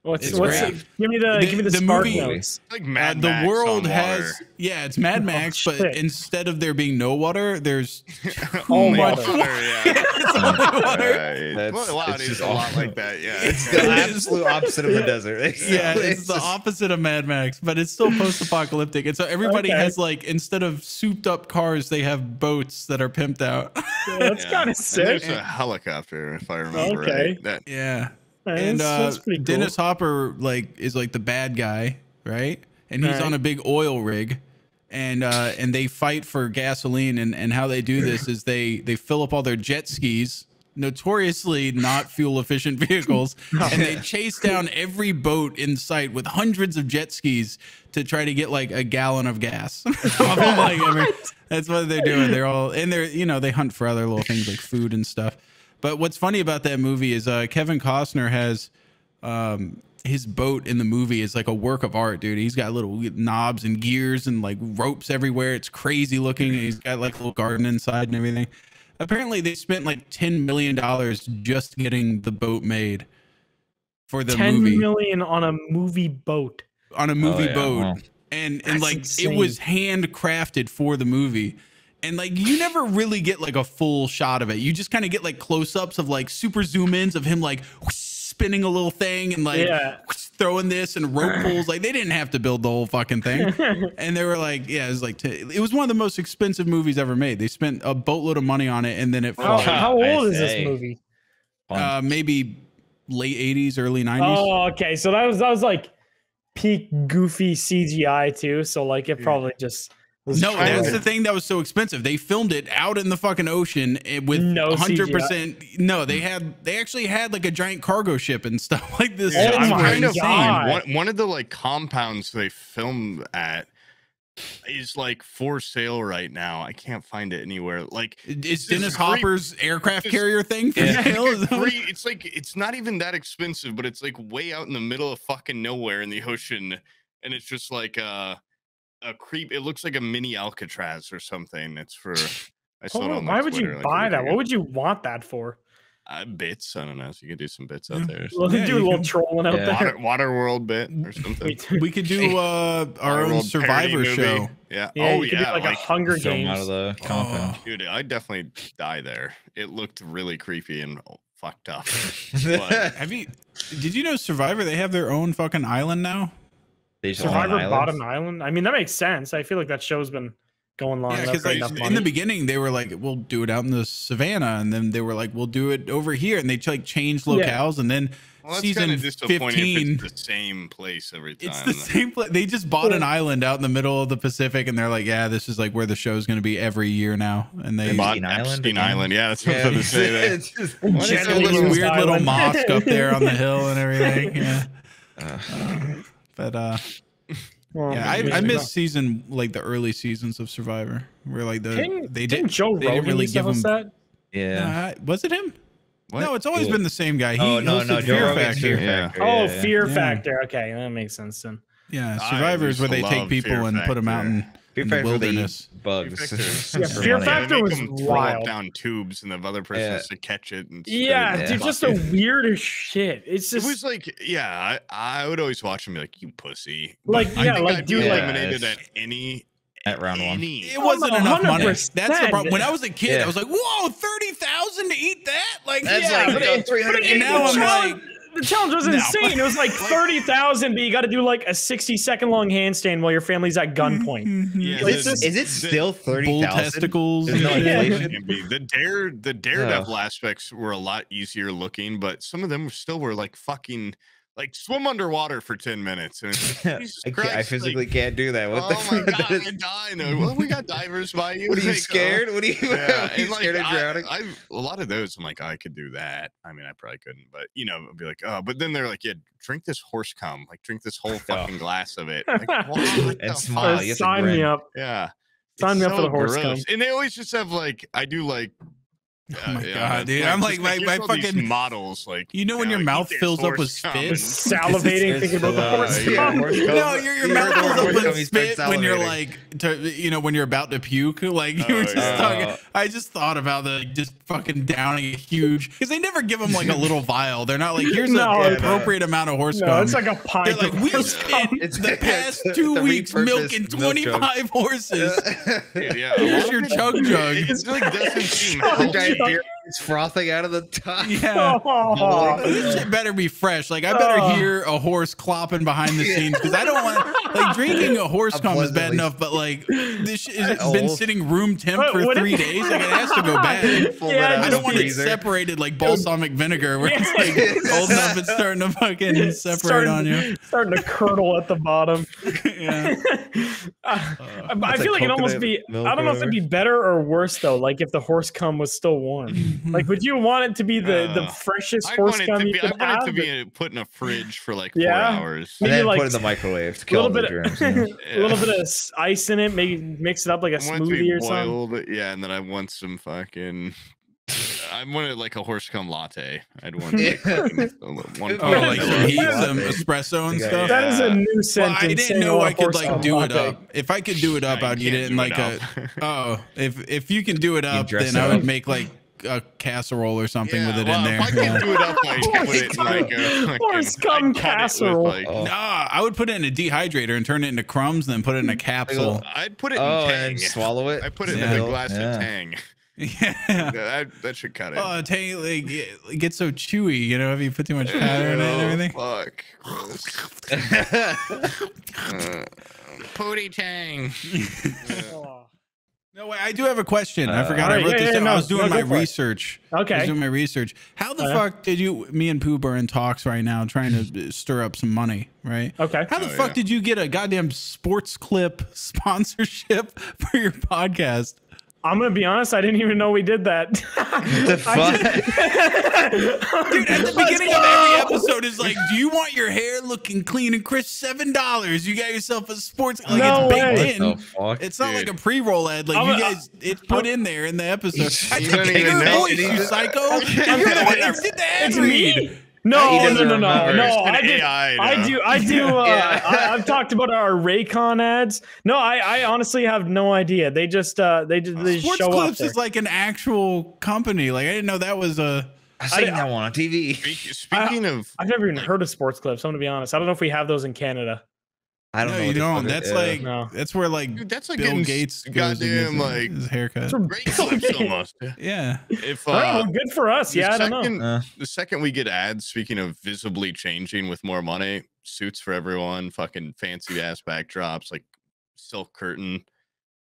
What's It's what's great. it? Give me the, The- give me the, the spark movie- notes. It's like Uh, Mad the Max world has yeah, it's Mad Max, but instead of there being no water, there's Only water. yeah. it's water. Right. That's- well, wow, it's it is a lot like that. Yeah. It's the absolute opposite of the desert. Yeah, it's the just- opposite of Mad Max, but it's still post-apocalyptic. And so everybody Okay. has like instead of souped-up cars, they have boats that are pimped out. That's Yeah. kind of sick. There's a helicopter, if I remember Okay. right. That yeah, And uh, that's pretty cool. Dennis Hopper like is like the bad guy, right? And he's Right. on a big oil rig, and uh, and they fight for gasoline. And and how they do this is they they fill up all their jet skis. Notoriously not fuel efficient vehicles, and they chase down every boat in sight with hundreds of jet skis to try to get like a gallon of gas. Like, that's what they're doing. They're all and they're you know they hunt for other little things like food and stuff. But what's funny about that movie is uh, Kevin Costner has um, his boat in the movie is like a work of art, dude. He's got little knobs and gears and like ropes everywhere. It's crazy looking. He's got like a little garden inside and everything. Apparently, they spent like ten million dollars just getting the boat made for the Ten movie million on a movie boat. on a movie yeah, boat, wow. and and That's like insane. it was handcrafted for the movie. And like you never really get like a full shot of it. You just kind of get like close ups of like super zoom ins of him like spinning a little thing and like Yeah. throwing this and rope pulls. Like they didn't have to build the whole fucking thing. and they were like, yeah, it was like t- it was one of the most expensive movies ever made. They spent a boatload of money on it, and then it How, flopped. how I old is this movie? Uh, maybe late '80s, early '90s. Oh, okay. So that was that was like peak goofy CGI too. So like it probably just was No, trying that's to- the thing that was so expensive. They filmed it out in the fucking ocean eh, with No hundred percent. No, they had they actually had like a giant cargo ship and stuff like this. Oh I'm my kind of. God. one, one of the like compounds they film at. is like for sale right now. I can't find it anywhere. Like Is Dennis is free- Hopper's aircraft this- carrier thing for Yeah. sale? Is that what- free, it's like it's not even that expensive, but it's like way out in the middle of fucking nowhere in the ocean, and it's just like a a creep. It looks like a mini Alcatraz or something. It's for. I saw it Oh, on, why like, would Twitter, you like, buy that? What would you want that for? uh, bits? I don't know. So you could do some bits out there. Well, Yeah, do a little can- trolling out Yeah. there. Water, water world bit or something. We- We could do uh, our own Waterworld parody Survivor show. Yeah. Yeah, oh you could yeah. do like, like, a Hunger Film out of the compound. dude, I'd definitely die there. It looked really creepy and fucked up. Have you? Did you know Survivor? They have their own fucking island now. They just Survivor islands. bought island. I mean, that makes sense. I feel like that show's been going long Yeah, enough. because like, enough in money. the beginning they were like, "We'll do it out in the savannah," and then they were like, "We'll do it over here," and they like changed Yeah. locales, and then well, that's season kind of disappointing fifteen. if it's the same place every time. It's the same place. They just bought an island out in the middle of the Pacific, and they're like, "Yeah, this is like where the show's going to be every year now." And they They bought Epstein Island Epstein? Island. Yeah, that's what I Yeah, was going to say. There. it's just- What is Jenna that little weird little mosque up there on the hill and everything. Yeah, uh, but uh, Well, yeah, I, yeah. I miss season like the early seasons of Survivor, where like the Didn't, they didn't did Joe they Rogan didn't really give host him. that? yeah. Uh, was it him? What? No, it's always Cool. been the same guy. He oh no, no, Joe Fear Factor. Fear Yeah. Factor. Oh, yeah, yeah. Fear Yeah. Factor. Okay, that makes sense then. Yeah, I Survivor is where they take people Fear and put them out in, Fear in the Factor, wilderness. bugs. Yeah, Fear. Factor They make was them throw wild. down tubes, and the other person Yeah. has to catch it. And spit it Yeah, in dude, just the bucket. weirdest shit. It's just. It was like, yeah, I, I would always watch and be like, "You pussy!" Like, I yeah, think like, I'd dude, be like- eliminated Yeah, at any At round one. It wasn't no, enough money. That's the problem. When I was a kid, I was like, "Whoa, thirty thousand to eat that!" Like, That's yeah, like but 300 and now I'm like, the challenge was No. insane. It was like thirty thousand, but you got to do like a sixty second long handstand while your family's at gunpoint. Mm-hmm. Yeah, It's the- just- Is it still thirty bull thousand? testicles. There's no Yeah. inflation. can be. The dare the daredevil aspects were a lot easier looking, but some of them still were like fucking like swim underwater for ten minutes. And Jesus I, can't, I physically like, can't do that. What oh the my fuck? god, I die. No, well, we got divers by you. What are you Like, oh. scared? What are you, Yeah, are you and, like, scared of I- drowning? I, a lot of those, I'm like, I could do that. I mean, I probably couldn't, but you know, I'd be like, oh, but then they're like, yeah, drink this horse cum, like drink this whole fucking glass of it. Like, what And smile. Uh, you sign me up. Yeah. Sign It's me up for the horse cum. And they always just have like, I do like. Oh my yeah, God, it's dude. I'm like, just my- my fucking- models like You know when yeah, your like, mouth fills up with horse cum spit? and- salivating, thinking about the Uh, yeah, horse. No, your, your mouth fills up with he spit when you're like, to, you know, when you're about to puke. Like you Oh, were just yeah. talking. I just thought about the just fucking downing a huge because they never give them like a little vial. They're not like here's No, an no. appropriate amount of horse No, cum. it's like a pint. They're like we horse spent. It's- the past the- two the weeks milking repurposed milk jug. 25 horses. Yeah, Here's your chug jug. It like doesn't seem Chug healthy. Beer is frothing out of the top. Yeah. Oh, This shit better be fresh. Like I better Oh. hear a horse clopping behind the scenes because I don't want like drinking a horse I'm cum is bad enough, but like this shit has been sitting room temp What- for what three if- days. Like it has to go bad. Yeah, I don't the want it separated like balsamic vinegar where it's like Yeah. old enough it's starting to fucking separate starting, on you. starting to curdle at the bottom. yeah. Uh, I I feel like like it'd almost be. I don't know if it'd be better or worse though. Like if the horse cum was still warm. Like, would you want it to be the the Uh, freshest I horse want it cum to you be. I could want have? it to be put in a fridge for like Yeah. four hours. And Maybe then like put it in the microwave to kill a all little the bit, germs. you know? a little bit of s- ice in it. Maybe mix it up like a I want it to be smoothie or something. boiled, yeah, and then I want some fucking. I wanted like a horse cum latte. I'd want like, fucking a little- one. Oh, like some heat, some espresso and Yeah. stuff. That is a Yeah. new Well, sentence. I didn't saying know want I a could horse like cum do it latte. up. If I could do it up, Yeah, I'd eat it in like it a. Oh, if if you can do it up, dress then it I would up. make like a casserole or something Yeah, with it well, in there. If I Yeah. could do it up, I'd put it in like a like Horse an- cum I'd cut it with, casserole. like- Oh. Nah, I would put it in a dehydrator and turn it into crumbs, then put it in a capsule. I'd put it in Oh, Tang. and swallow it. I put it Yeah. in a glass Yeah. of Tang. Yeah. Yeah, That, that should cut it. Oh, tang, like it gets so chewy, you know, if you put too much powder in it and Oh, everything. Fuck. Uh, Pootie Tang. No way, I do have a question. I Uh, forgot I wrote yeah, this yeah, down. I was doing no, my go for it. research. I was Okay. doing my research. How the Uh-huh. fuck did you? Me and Poob are in talks right now, trying to stir up some money, right? Okay. How the Oh, fuck yeah. did you get a goddamn sports clip sponsorship for your podcast? I'm gonna be honest. I didn't even know we did that. The I fuck? Dude, at the beginning of go! every episode is like, do you want your hair looking clean and crisp? Seven dollars. You got yourself a sports. Like No it's way. baked What in. fuck? It's not like a pre-roll ad. Like I'm you a- guys, it's put in there in the episode. I You don't even know voice, you psycho. You're the one that did the ad it's read. me. No, no, no, no, no, no. I did. AI I do. I do. Uh, Yeah. I, I've talked about our Raycon ads. No, I, I honestly have no idea. They just, uh, they just, they just Sports show up Clips there. is like an actual company. Like I didn't know that was a. I seen that one on TV. Speak- Speaking of, I've never even heard of sports clips. I'm gonna be honest. I don't know if we have those in Canada. I don't no, know. you don't. fuck it- That's yeah. like No. that's where like dude, that's like Bill Gates goes and goddamn like his haircut. great clips almost. Yeah. If All right, uh, well, good for us. the Yeah, I don't know. Uh, the second we get ads, speaking of visibly changing with more money, suits for everyone, fucking fancy ass backdrops, like silk curtain.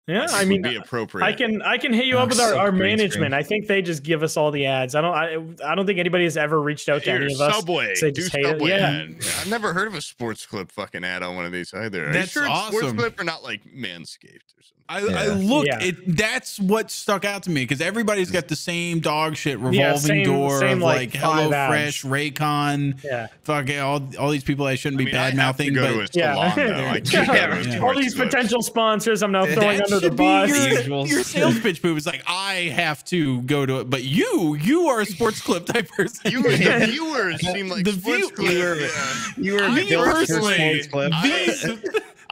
Yeah, think I would mean, be appropriate. I can I can hit you Oh, up with our, so our management. screen. I think they just give us all the ads. I don't I, I don't think anybody has ever reached out to Here, any of us. Subway. They do just hate. Subway Yeah. I've never heard of a sports clip fucking ad on one of these either. Are you That's sure it's sports clip or not like Manscaped or something? I, I Yeah. looked Yeah. it that's what stuck out to me because everybody's mm. got the same dog shit revolving Yeah, same- door same, of like, like, Hello ads. Fresh, Raycon, Yeah. fucking all all these people I shouldn't I be mean, bad mouthing, but to a Yeah. salon though. I can't Yeah. go to a Yeah. sports All these potential sponsors I'm now throwing that under the should be your, your sales pitch move. It's like I have to go to it, but you you are a sports clip type person. You were the viewers seem like The sports view- clip. You were- yeah. You were Me personally, sports clip. these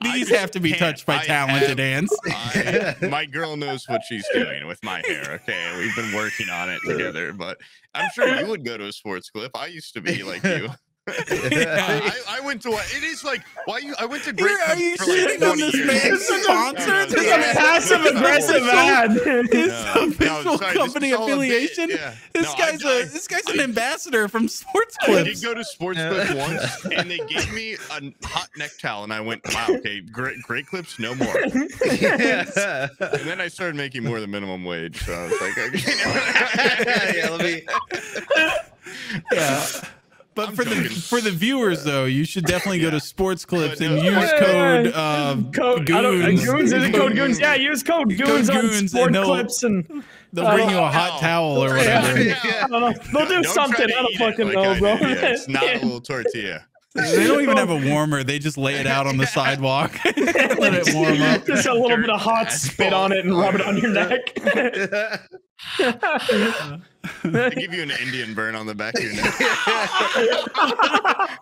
these have to be touched by I talented have- hands. I, my girl knows what she's doing with my hair. Okay, we've been working on it together, but I'm sure you would go to a sports clip. I used to be like you. I, I went to it is like. Why you? I went to Great You're- are you for like shitting on this years. man's sponsor? No, no, This is a no, Passive aggressive no, ad. His No, no, official sorry, company is all a bit, affiliation. yeah. This No, guy's a I- this guy's an ambassador from Sports I did go to Sports Clip once, and they gave me a hot neck towel, and I went, "Wow, okay, great, great clips, no more." yeah, And then I started making more than minimum wage, so I was like, okay. yeah, let me. Yeah. But I'm for the for the viewers though, you should definitely go to Sports Clips and use code uh, Code I don't- uh, goons. goons. Is it code goons? Yeah, use code goons on Goons, and sport they'll- clips and They'll bring you a Oh, hot no. towel or whatever. Yeah. I don't know. They'll do Don't something. I don't eat it fucking like know, I bro. did. Yeah, it's not a little tortilla. They don't even have a warmer. They just lay it out on the sidewalk. Let it warm up. Just a little bit of hot spit on it and rub it on your neck. They give you an Indian burn on the back of your neck.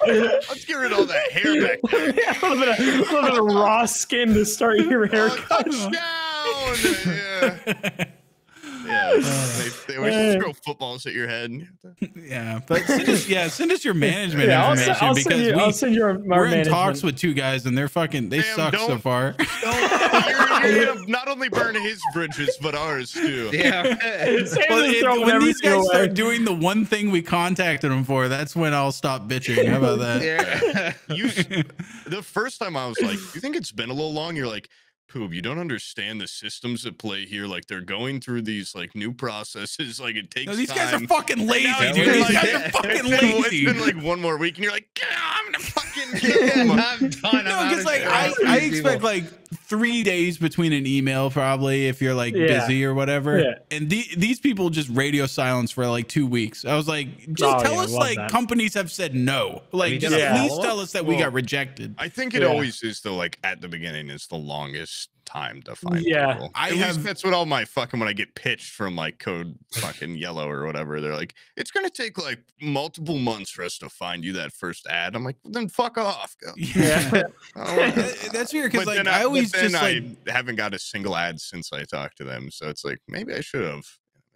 Let's get rid of all that hair back there. Yeah, a little bit, of, a little bit of raw skin to start your Oh, haircut. touchdown! Yeah. Yeah, they, they always uh, throw footballs at your head. Yeah, but send us, yeah, send us your management Yeah, I'll, information I'll because send you. we, I'll send you our, our we're in talks with two guys and they're fucking they Damn, suck so far. Don't, you're, you're gonna not only burn his bridges, but ours too. yeah. Sam Well, is it- when these guys away. start doing the one thing we contacted them for, that's when I'll stop bitching. How about that? Yeah. You, the first time I was like, "You think it's been a little long?" You're like, "Poob, you don't understand the systems at play here. Like they're going through these like new processes. Like it takes No, these time." guys are fucking lazy, dude. These like, guys are fucking it's been, lazy. It's been like one more week, and you're like, I'm gonna fucking kill them." I'm done. I'm No, out because like. I, I expect like three days between an email probably if you're like Yeah. busy or whatever. Yeah. And the, these people just radio silence for like two weeks. I was like, just Oh, tell yeah, us like that. companies have said no. Like you just done a at least tell us that we got rejected. I think it Yeah. always is the Like at the beginning is the longest time to find Yeah. people. I At have- that's what all my fucking when I get pitched from like code fucking yellow or whatever. They're like, it's gonna take like multiple months for us to find you that first ad. I'm like, well, then fuck off. Go. Yeah. I don't wanna- That's weird because like then I always then just like I haven't got a single ad since I talked to them. So it's like maybe I should have.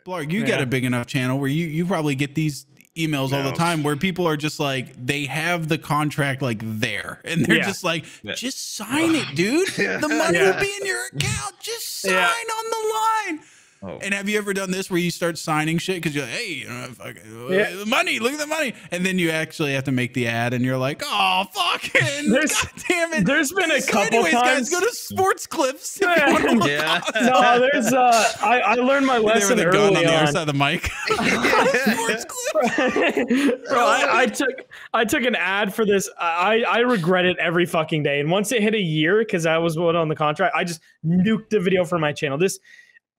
Blarg, you got a big enough channel where you you probably get these emails all the time where people are just like they have the contract like there. And they're Yeah. just like just sign it dude. The money Yeah. will be in your account. Just sign on the line Oh. and have you ever done this where you start signing shit because you're like hey you know, fuck, uh, Yeah. the money look at the money and then you actually have to make the ad and you're like oh fucking There's- god damn it There's been a So couple anyways times. guys go to sports clips Yeah. Yeah. no, there's uh, I, I learned my there with lesson a gun early on the other side of the mic sports clips Bro, I, I took I took an ad for this. I I regret it every fucking day. And once it hit a year, because that was what on the contract, I just nuked the video from my channel. This I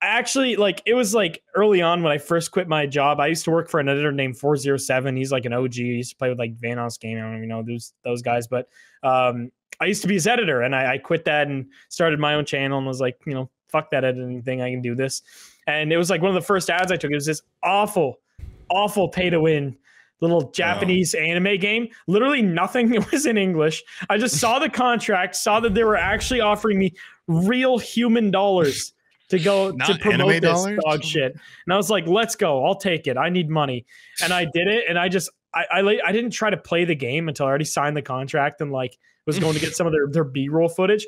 actually like it was like early on when I first quit my job. I used to work for an editor named 407. He's like an OG. He used to play with like VanossGaming. I don't even know those those guys, but um, I used to be his editor, and I, I quit that and started my own channel and was like, you know, fuck that editing thing. I can do this. And it was like one of the first ads I took. It was this awful, awful pay to win little Japanese anime game. Literally nothing It was in English. I just saw the contract, saw that they were actually offering me real human dollars to go to promote this dollars? dog shit. And I was like, let's go. I'll take it. I need money. And I did it. And I just I I, I didn't try to play the game until I already signed the contract and like was going to get some of their, their B-roll footage.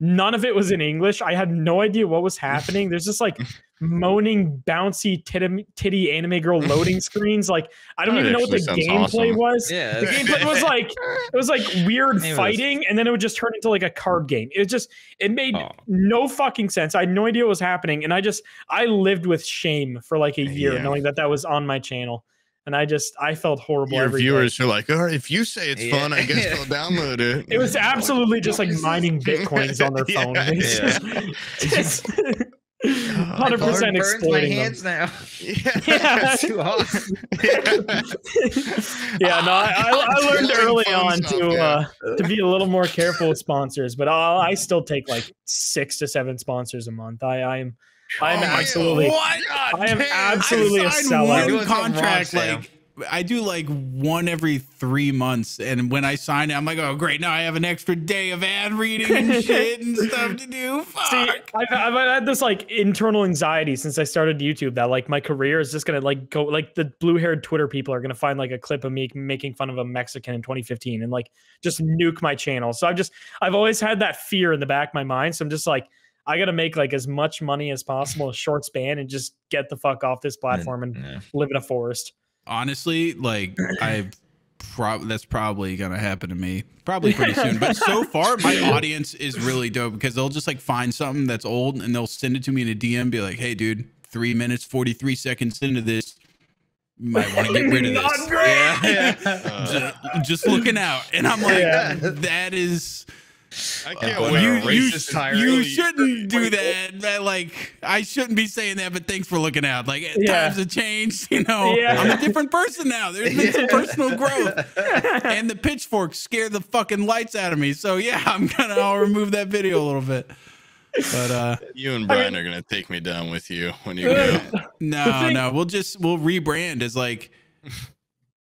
None of it was in English. I had no idea what was happening. There's just like moaning, bouncy titty, titty anime girl loading screens. Like I don't That even know what the gameplay awesome. was. Yeah. The gameplay was like it was like weird It was- fighting, and then it would just turn into like a card game. It just it made Oh. no fucking sense. I had no idea what was happening, and I just I lived with shame for like a year, Yeah. knowing that that was on my channel, and I just I felt horrible. Your every day. viewers are like, all right, if you say it's Yeah. fun, I guess I'll download it. It was absolutely just like mining bitcoins on their phone. yeah. It's just- just My hundred phone percent burns my exploiting them. hands now. Yeah. It's too hot. yeah, no, I, I, I learned early on stuff, to yeah. uh, to be a little more careful with sponsors, but I'll, I still take like six to seven sponsors a month. I I'm I'm Oh absolutely What? I am absolutely a signed sellout. You're one doing something wrong, contract Sam. like I do like one every three months, and when I sign it, I'm like, oh great, now I have an extra day of ad reading and shit and stuff to do. Fuck. See, I've, I've had this like internal anxiety since I started YouTube that like my career is just gonna like go like the blue haired Twitter people are gonna find like a clip of me making fun of a Mexican in 2015 and like just nuke my channel. So I've just I've always had that fear in the back of my mind. So I'm just like I gotta make like as much money as possible in a short span and just get the fuck off this platform and Yeah. live in a forest. Honestly, like I prob that's probably gonna happen to me probably pretty soon. But so far, my audience is really dope because they'll just like find something that's old and they'll send it to me in a DM, be like, "Hey, dude, three minutes forty three seconds into this, you might want to get rid of Not this." great. Yeah. Uh, Ju- just looking out, and I'm like, Yeah. that is I can't Uh, wait. you. You, you shouldn't do that. That, Like I shouldn't be saying that, but thanks for looking out. Like Yeah. times have changed. You know, Yeah. I'm a different person now. There's been some personal growth and the pitchfork scared the fucking lights out of me. So yeah, I'm gonna I'll remove that video a little bit. But uh You and Brian are gonna take me down with you when you go. no, no, we'll just we'll rebrand as like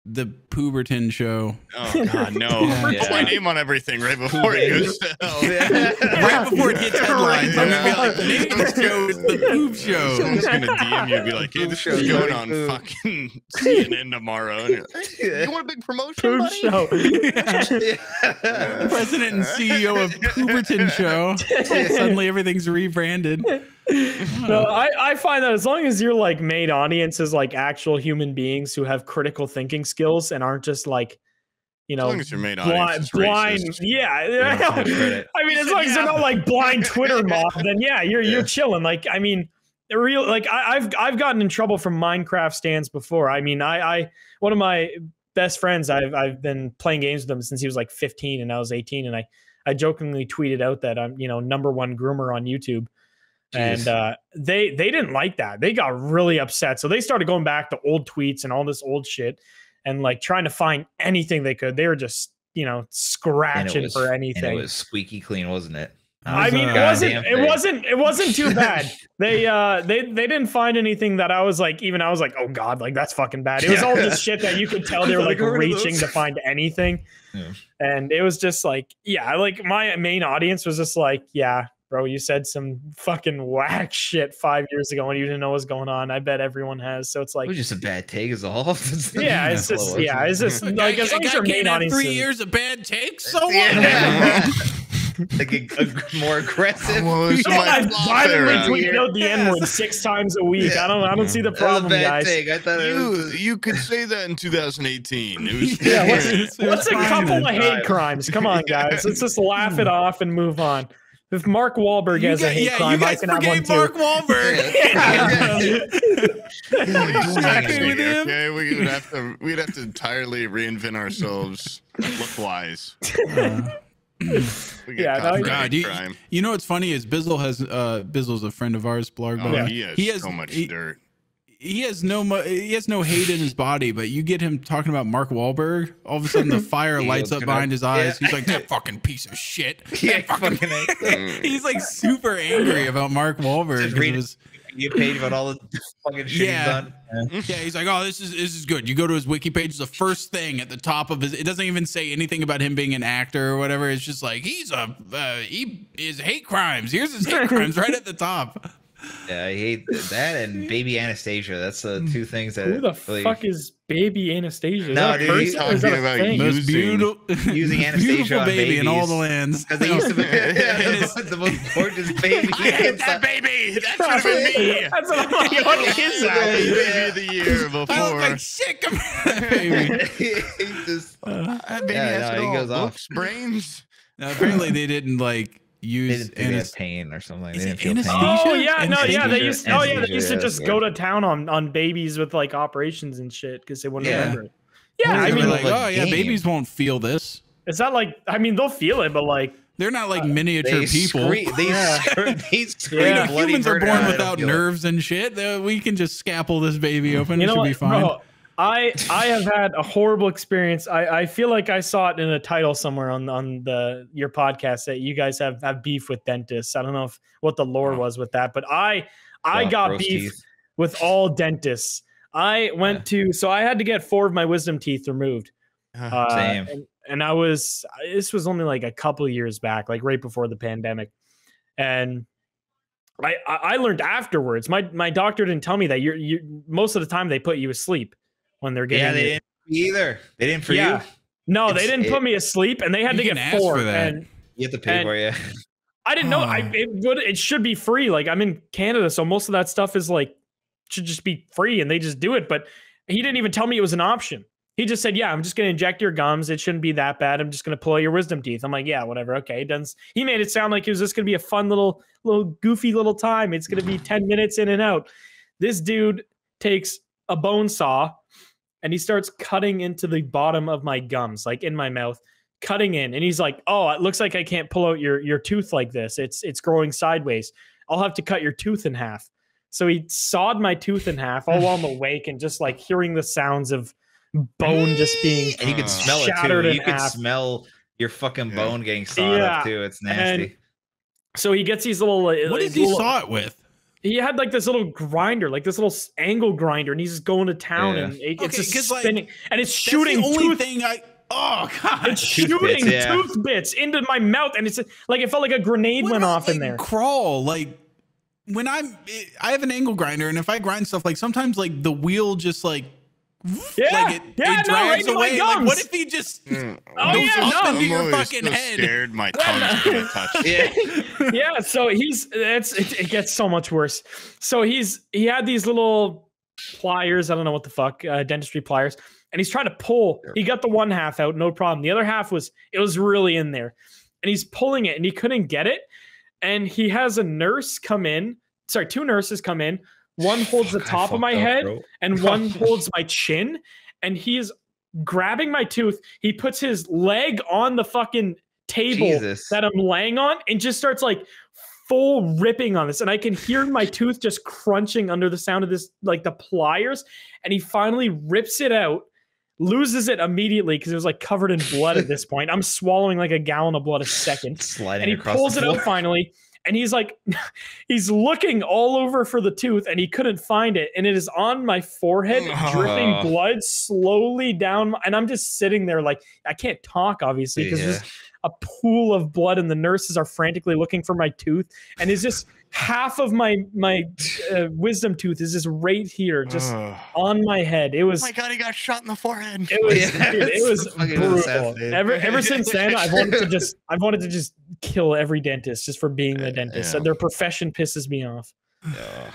the Puberton show. Oh God, no! Yeah. Put my name on everything right before it goes to hell. Right before it hits headlines, I'm gonna be like, the name of the show is the Poop Show. Someone's gonna DM you and be like, "Hey, this is going on fucking CNN tomorrow." And you're like, "Hey, you want a big promotion, Poop buddy?" show. President and CEO of Puberton Show. Suddenly everything's rebranded. Hmm. no, I, I find that as long as your like main audience is like actual human beings who have critical thinking skills and aren't just like, you know, as long as your main audience blind, is blind, racist. yeah. don't have credit. I mean, as said long as they're not like blind Twitter mob, then yeah, you're Yeah. you're chilling. Like, I mean, real like I, I've I've gotten in trouble from Minecraft stands before. I mean, I I one of my best friends, I've I've been playing games with him since he was like 15 and I was 18, and I I jokingly tweeted out that I'm you know number one groomer on YouTube. And uh, they they didn't like that. They got really upset. So they started going back to old tweets and all this old shit, and like trying to find anything they could. They were just you know scratching was- for And anything. it was squeaky clean, wasn't it? I mean, it wasn't. It wasn't. It wasn't too bad. they uh, they they didn't find anything that I was like. Even I was like, oh god, like that's fucking bad. It was all this shit that you could tell they were like Like, reaching to find anything, Yeah. and it was just like, yeah, like my main audience was just like, yeah, bro, you said some fucking whack shit five years ago and you didn't know what was going on. I bet everyone has. So it's It like, was just a bad take, is all. yeah, it's just yeah, it's just A like guy- as a long as guy your main audience. three years of bad takes. So what? Yeah. like a, a more aggressive. Well, Yeah, my I flop violently era. tweet out the N word six times a week. I don't. I don't see the That was a problem, guys. take. I thought You was. you could say that in 2018. It was Yeah, what's- different. It's- it's What's a couple of hate crimes? Come on, guys. Let's just laugh it off and move on. If Mark Wahlberg You has a hate yeah, you crime, I guys can have one too. Mark Wahlberg. Please Okay text with him? okay, we would have to we'd have to entirely reinvent ourselves look wise. Uh, Yeah, no, caught he- for God, you, you know what's funny is Bizzle has uh Bizzle's a friend of ours, Blarg. Oh, but he has, he has so much he, dirt. He has no he has no hate in his body, but you get him talking about Mark Wahlberg, all of a sudden the fire lights up "Can I-" behind his eyes. Yeah. He's like that fucking piece of shit. Yeah, fucking- fucking. He's like super angry about Mark Wahlberg. Just 'cause it read- was- You paid about all the fucking shit Yeah. he's done. yeah, he's like, oh, this is this is good. You go to his wiki page, the first thing at the top of his, it doesn't even say anything about him being an actor or whatever. It's just like he's a uh, he is hate crimes. Here's his hate crimes right at the top. Yeah, I hate that and baby Anastasia. That's the two things that Who the really- fuck is baby Anastasia? Is No, dude, he's person or is that talking about thing? Most Using- beautiful, using Anastasia beautiful on baby in all the lands. Because they used to be yeah, the, it's- the most gorgeous baby. I hate that baby. That should have been me. That's what I'm like, what is that? Baby of the year before. I look before. like shit. Come here, baby. He just- That baby Yeah, has no, he goes off. Brains. Now, apparently, they didn't like they use didn't think they pain or something. They Is didn't it feel pain. Oh yeah, no, yeah. They Anesthesia. used, oh yeah, they used to just yeah. go to town on on babies with like operations and shit because they wouldn't Yeah. remember it. Yeah, Well, I mean, like, like oh yeah, babies won't feel this. it's not like I mean they'll feel it, but like They're not like uh, miniature They people. scream, they, Yeah. scream, they scream You know, humans are born and they don't without feel it. nerves and shit. They- We can just scalpel this baby open. you it know should what, be fine. bro? I I have had a horrible experience. I, I feel like I saw it in a title somewhere on on the your podcast that you guys have have beef with dentists. I don't know if what the lore was with that, but I I Oh, got beef teeth. with all dentists. I went to so I had to get four of my wisdom teeth removed. Uh, Same. And, and I was this was only like a couple years back, like right before the pandemic, and I I I learned afterwards. My my doctor didn't tell me that you're you most of the time they put you asleep when they're getting Yeah, they you- didn't either. They didn't for Yeah. you. No, they didn't it- put me asleep, and they had to get four. for that. And You have to pay And- for it. I didn't know. I it would it should be free. Like I'm in Canada, so most of that stuff is like should just be free, and they just do it. But he didn't even tell me it was an option. He just said, "Yeah, I'm just going to inject your gums. It shouldn't be that bad. I'm just going to pull out your wisdom teeth." I'm like, "Yeah, whatever. Okay." It does. He made it sound like it was just going to be a fun little, little goofy little time. It's going to be ten minutes in and out. This dude takes a bone saw and he starts cutting into the bottom of my gums, like in my mouth, cutting in. And he's like, "Oh, it looks like I can't pull out your your tooth like this. It's it's growing sideways. I'll have to cut your tooth in half." So he sawed my tooth in half, all while I'm awake and just like hearing the sounds of bone just being. And you can smell it shattered too. You could half. smell your fucking Yeah. bone getting sawed Yeah, up too. It's and- nasty. So he gets these little. what these did he little- saw it with? He had like this little grinder, like this little angle grinder, and he's just going to town Yeah. and it, Okay, it's just 'cause, like, spinning, and it's shooting. That's shooting the only tooth thing I. Oh god! It's Tooth shooting bits, yeah. tooth bits into my mouth, and it's like it felt like a grenade What went about, off in like, there. Crawl like when I'm. I have an angle grinder, and if I grind stuff, like sometimes like the wheel just like. Yeah, like it, yeah, it no, right drags into away. Like, what if he just Mm. Oh, goes yeah, up no. into I'm your fucking so head? scared my tongue's gonna touch. it. Yeah. yeah, so he's it's it, it gets so much worse. So he's he had these little pliers, I don't know what the fuck, uh, dentistry pliers, and he's trying to pull. He got the one half out, no problem. The other half was it was really in there, and he's pulling it, and he couldn't get it. And he has a nurse come in. Sorry, two nurses come in. One holds the Fuck, I top of my up, head, bro. and one holds my chin and he's grabbing my tooth he puts his leg on the fucking table Jesus. that i'm laying on and just starts like full ripping on this and i can hear my tooth just crunching under the sound of this like the pliers and he finally rips it out loses it immediately because it was like covered in blood at this point i'm swallowing like a gallon of blood a second Sliding and he pulls it floor. out finally and he's like he's looking all over for the tooth and he couldn't find it and it is on my forehead dripping Oh. blood slowly down and i'm just sitting there like i can't talk obviously because Yeah. there's a pool of blood and the nurses are frantically looking for my tooth and it's just half of my my uh, wisdom tooth is just right here just Ugh. on my head it was. Oh was my god, he got shot in the forehead. it was, Yeah, dude, it was brutal. Ever ever since then, I've wanted to just I've wanted to just kill every dentist just for being a dentist. yeah. Their profession pisses me off. Ugh.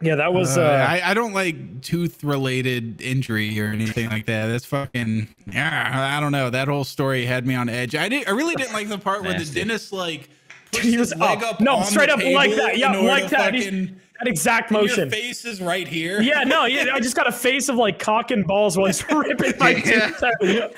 Yeah, that was. Uh, Uh, I, I don't like tooth related injury or anything like that. That's fucking yeah. I don't know. That whole story had me on edge. I did. I really didn't like the part where the dentist like pushed He was his leg up. up. No, on straight the up like that. Yeah, like that. Fucking- that exact motion. Your face is right here. Yeah, no, yeah, I just got a face of like cock and balls while he's ripping my Yeah. tooth out.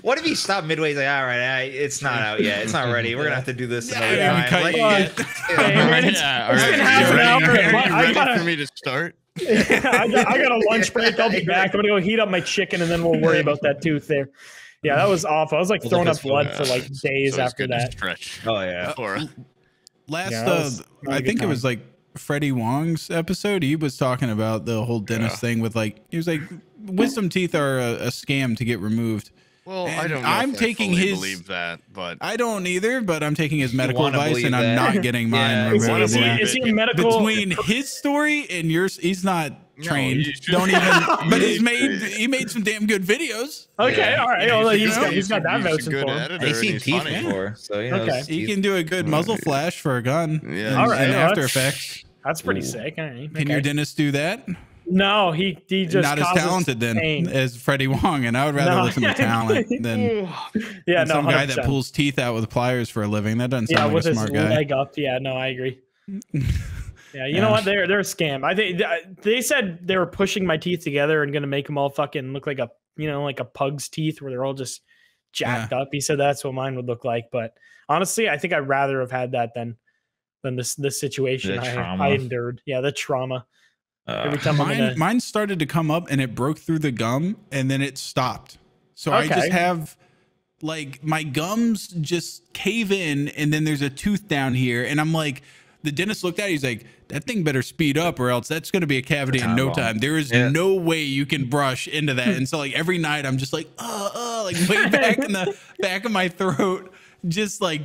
what if he stopped midway? He's like, all right, I, it's not out yet. It's not ready. We're gonna have to do this another Yeah, we time. cut Like, you yeah, yet. Hey, yeah, it's been half an hour. are you I ready gotta- for me to start? I, got, I got a lunch break. I'll be back. I'm gonna go heat up my chicken, and then we'll worry about that tooth there. Yeah, that was awful. I was like throwing up blood for Uh, like days so after that. Stretch. Oh yeah. For Last, Yeah, uh, really I good think it was like Freddie Wong's episode. He was talking about the whole dentist Yeah. thing with like he was like wisdom teeth are a, a scam to get removed. well, I don't. Know I'm if taking I fully his- Believe that, but I don't either, but I'm taking his medical advice and believe I'm not getting mine. Yeah. Is he, removed. is, he, is he a medical? Between his story and yours, he's not No, trained. you should- don't even. But he's made he made some damn good videos. Okay, Yeah. all right. Yeah, he's, he's, got, he's got that he's a vouching good for him. editor, He's and seen teeth funny. before, so he knows. Okay. He teeth. can do a good muzzle flash for a gun. Yeah. in- All right, in well, After Effects. That's pretty Ooh. sick. All right. Can okay. your dentist do that? No, he he just not as talented then as Freddie Wong, and I would rather No. listen to talent than, Yeah, than no, some guy that pulls teeth out with pliers for a living. That doesn't yeah sound with like a his smart guy. leg up. Yeah, no, I agree. Yeah, you know what? They're they're a scam. I think they said they were pushing my teeth together and going to make them all fucking look like a you know like a pug's teeth where they're all just jacked up. He said that's what mine would look like. But honestly, I think I'd rather have had that than than this this situation I. I endured. Yeah, the trauma. Every Uh, time Mine, gonna, mine started to come up and it broke through the gum and then it stopped. So I just have like my gums just cave in and then there's a tooth down here and I'm like the dentist looked at it he's like that thing better speed up or else that's going to be a cavity in no bomb. time. There is Yeah. no way you can brush into that. and so like every night I'm just like uh uh like way back in the back of my throat just like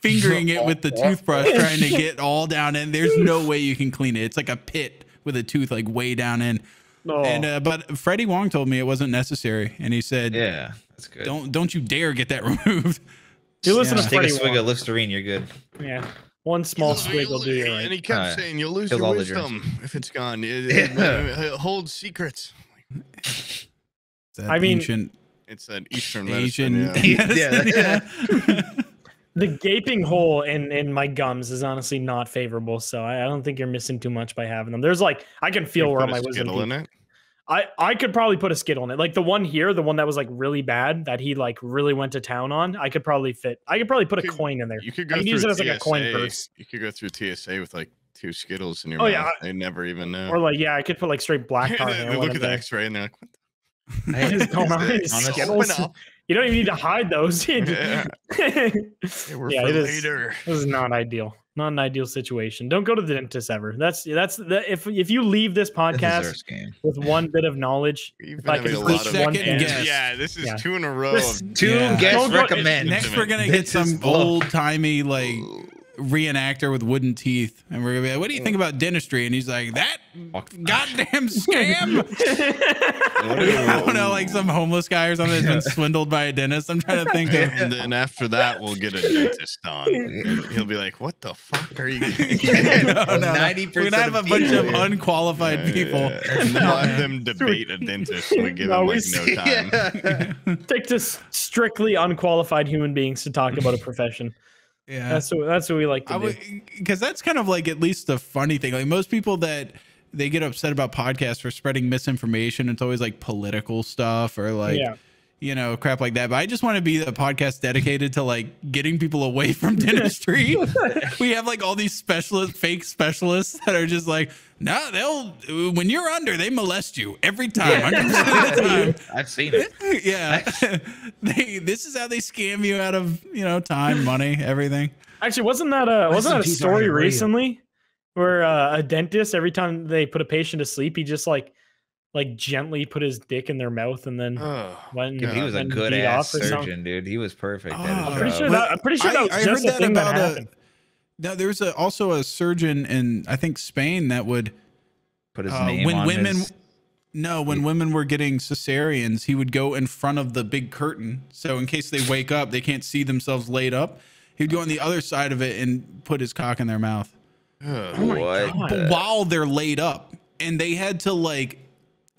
fingering it with the toothbrush trying to get all down in. There's no way you can clean it. It's like a pit with a tooth like way down in. oh, And uh, but Freddie Wong told me it wasn't necessary, and he said, yeah, that's good. "Don't don't you dare get that removed." you listen yeah. to Just take a Freddie swig Wong. of Listerine. You're good. Yeah, one small swig will do you Right. And he kept Alright. saying, "You'll lose your all the germs. wisdom if it's gone. It, it- Yeah. it holds secrets." I mean- ancient It's an Eastern Asian. medicine. Yeah. Yeah. The gaping hole in in my gums is honestly not favorable. So I, I don't think you're missing too much by having them. There's like I can feel You where put a my wisdom. In it. I I could probably put a skittle on it. Like the one here, the one that was like really bad that he like really went to town on. I could probably fit. I could probably put a Could- coin in there. You could I go could through use it as like a coin TSA. purse. You could go through TSA with like two Skittles in your Oh, mouth. yeah. They never even know. Or like yeah, I could put like straight black tar they heroin look at the. X-ray and they're like, "What I- Just go around and Skittles. You don't even need to hide those. yeah, Yeah, they were Yeah, for it is- later." this is not ideal. Not an ideal situation. Don't go to the dentist ever. That's that's the if if you leave this This podcast game. with one bit of knowledge, You've if I can a lot of second one guess. guess. Yeah, this is Yeah. two in a row. This- of Two Yeah. guests Don't go- recommend. Next, we're gonna get This is some old timey like reenactor with wooden teeth, and we're gonna be like, "What do you think about dentistry?" And he's like, "That goddamn scam." I don't know, like some homeless guy or something that's been swindled by a dentist. I'm trying to think of. and then after that, we'll get a dentist on. And he'll be like, "What the fuck are you?" no, no, no. 90% We're gonna have a bunch of people- unqualified people. And then we'll have them debate a dentist. We give No, them like no time. Yeah. Take to s- strictly unqualified human beings to talk about a profession. Yeah, That's what that's what we like to do. because that's kind of like at least the funny thing. Like most people that they get upset about podcasts for spreading misinformation. It's always like political stuff or like yeah. You know crap like that. But I just want to be a podcast dedicated to like getting people away from dentistry. we have like all these specialist fake specialists that are just like, no, they'll when you're under, they molest you every time. 100% the time. I've seen it. yeah, they. This is how they scam you out of you know time, money, everything. Actually, wasn't that a wasn't that a story recently where uh, a dentist every time they put a patient to sleep, he just like like gently put his dick in their mouth and then Oh, went Dude, he was a good ass off something. surgeon, dude. He was perfect. Oh, I'm pretty sure that I'm pretty sure that was I- I just heard a that thing that about a- happened. Now there's a, also a surgeon in I think Spain that would put his uh, name when on women his. no when women were getting cesareans he would go in front of the big curtain so in case they wake up they can't see themselves laid up he'd go on the other side of it and put his cock in their mouth ugh. Oh my What God. the- while they're laid up and they had to like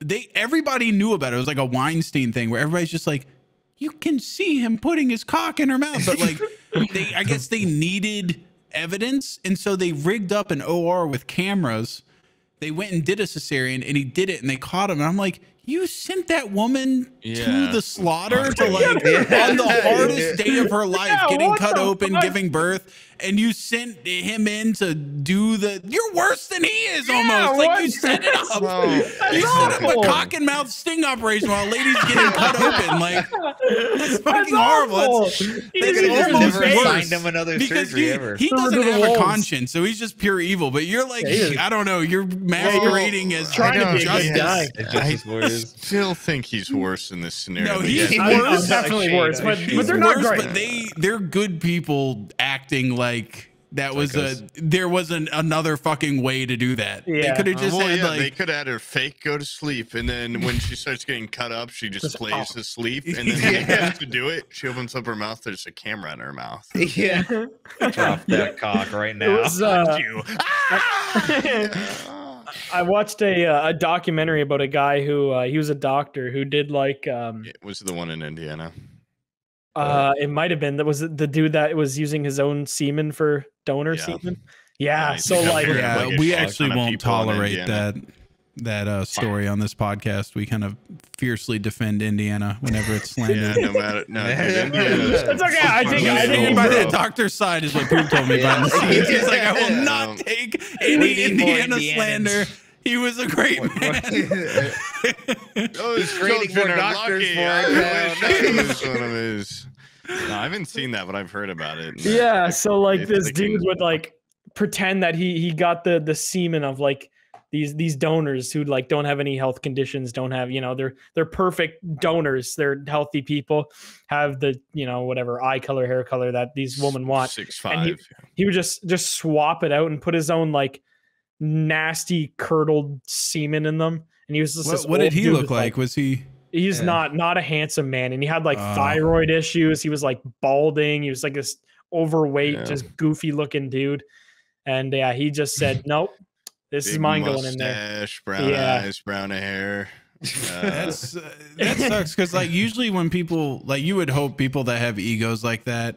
they everybody knew about it. It was like a Weinstein thing where everybody's just like you can see him putting his cock in her mouth. But like they I guess they needed evidence and so they rigged up an OR with cameras. They went and did a cesarean and he did it and they caught him and I'm like you sent that woman Yeah. to the slaughter to like Yeah. on the hardest day of her life, Yeah, getting cut open, fuck? giving birth, and you sent him in to do the. You're worse than he is Yeah, almost. Like you what? set it up. Well, You That's set up a cock and mouth sting operation while ladies getting cut open. Like That's fucking horrible. awful. He They could almost never worse. assigned him another because surgery he, ever. he doesn't to the have a conscience, so he's just pure evil. But you're like, Yeah. I don't know, you're masquerading as Trying to be a justice. Good guy. It's I still think he's worse in this scenario. No, but he's yeah, I- I'm worse. definitely worse, but, but they're not worse, great. but they they're good people acting like that was Psychos. a there wasn't another fucking way to do that. Yeah. They could have just well, had yeah, like they could have had her fake go to sleep, and then when she starts getting cut up, she just Just, plays oh. asleep, and then when it Yeah. comes to do it, she opens up her mouth. There's a camera in her mouth. Yeah, drop that cock right It now. was, uh, you. I watched a uh, a documentary about a guy who uh, he was a doctor who did like um it was the one in Indiana. uh it might have been that was it the dude that was using his own semen for donor Yeah. semen. Yeah, Nice. so like yeah, like we actually won't tolerate that that uh, story on this podcast. We kind of fiercely defend Indiana whenever it's Yeah, slandered. no matter. No, dude, Yeah. Indiana's It's okay, I think- I think by bro. the doctor's side is what Poob told me behind the Yeah. scenes. He's like, I will not Um, take any Indiana slander. He was a great man. what- Those creating children are doctors lucky. for I wish now. I was one of his. No, I haven't seen that, but I've heard about it. yeah, so like this dude would like pretend that he he got the the semen of like these these donors who like don't have any health conditions, don't have, you know, they're they're perfect donors, they're healthy people, have the, you know, whatever eye color, hair color that these women want. Six And he- five. He would just just swap it out and put his own like nasty curdled semen in them. And he was just this What, what did he look with, like? Was he? he's Yeah. not not a handsome man and he had like Oh. thyroid issues he was like balding he was like this overweight Yeah. just goofy looking dude and yeah he just said nope this is Big mine going in there mustache, Brown Yeah. eyes, brown hair. Uh, That's uh, that sucks because like usually when people like you would hope people that have egos like that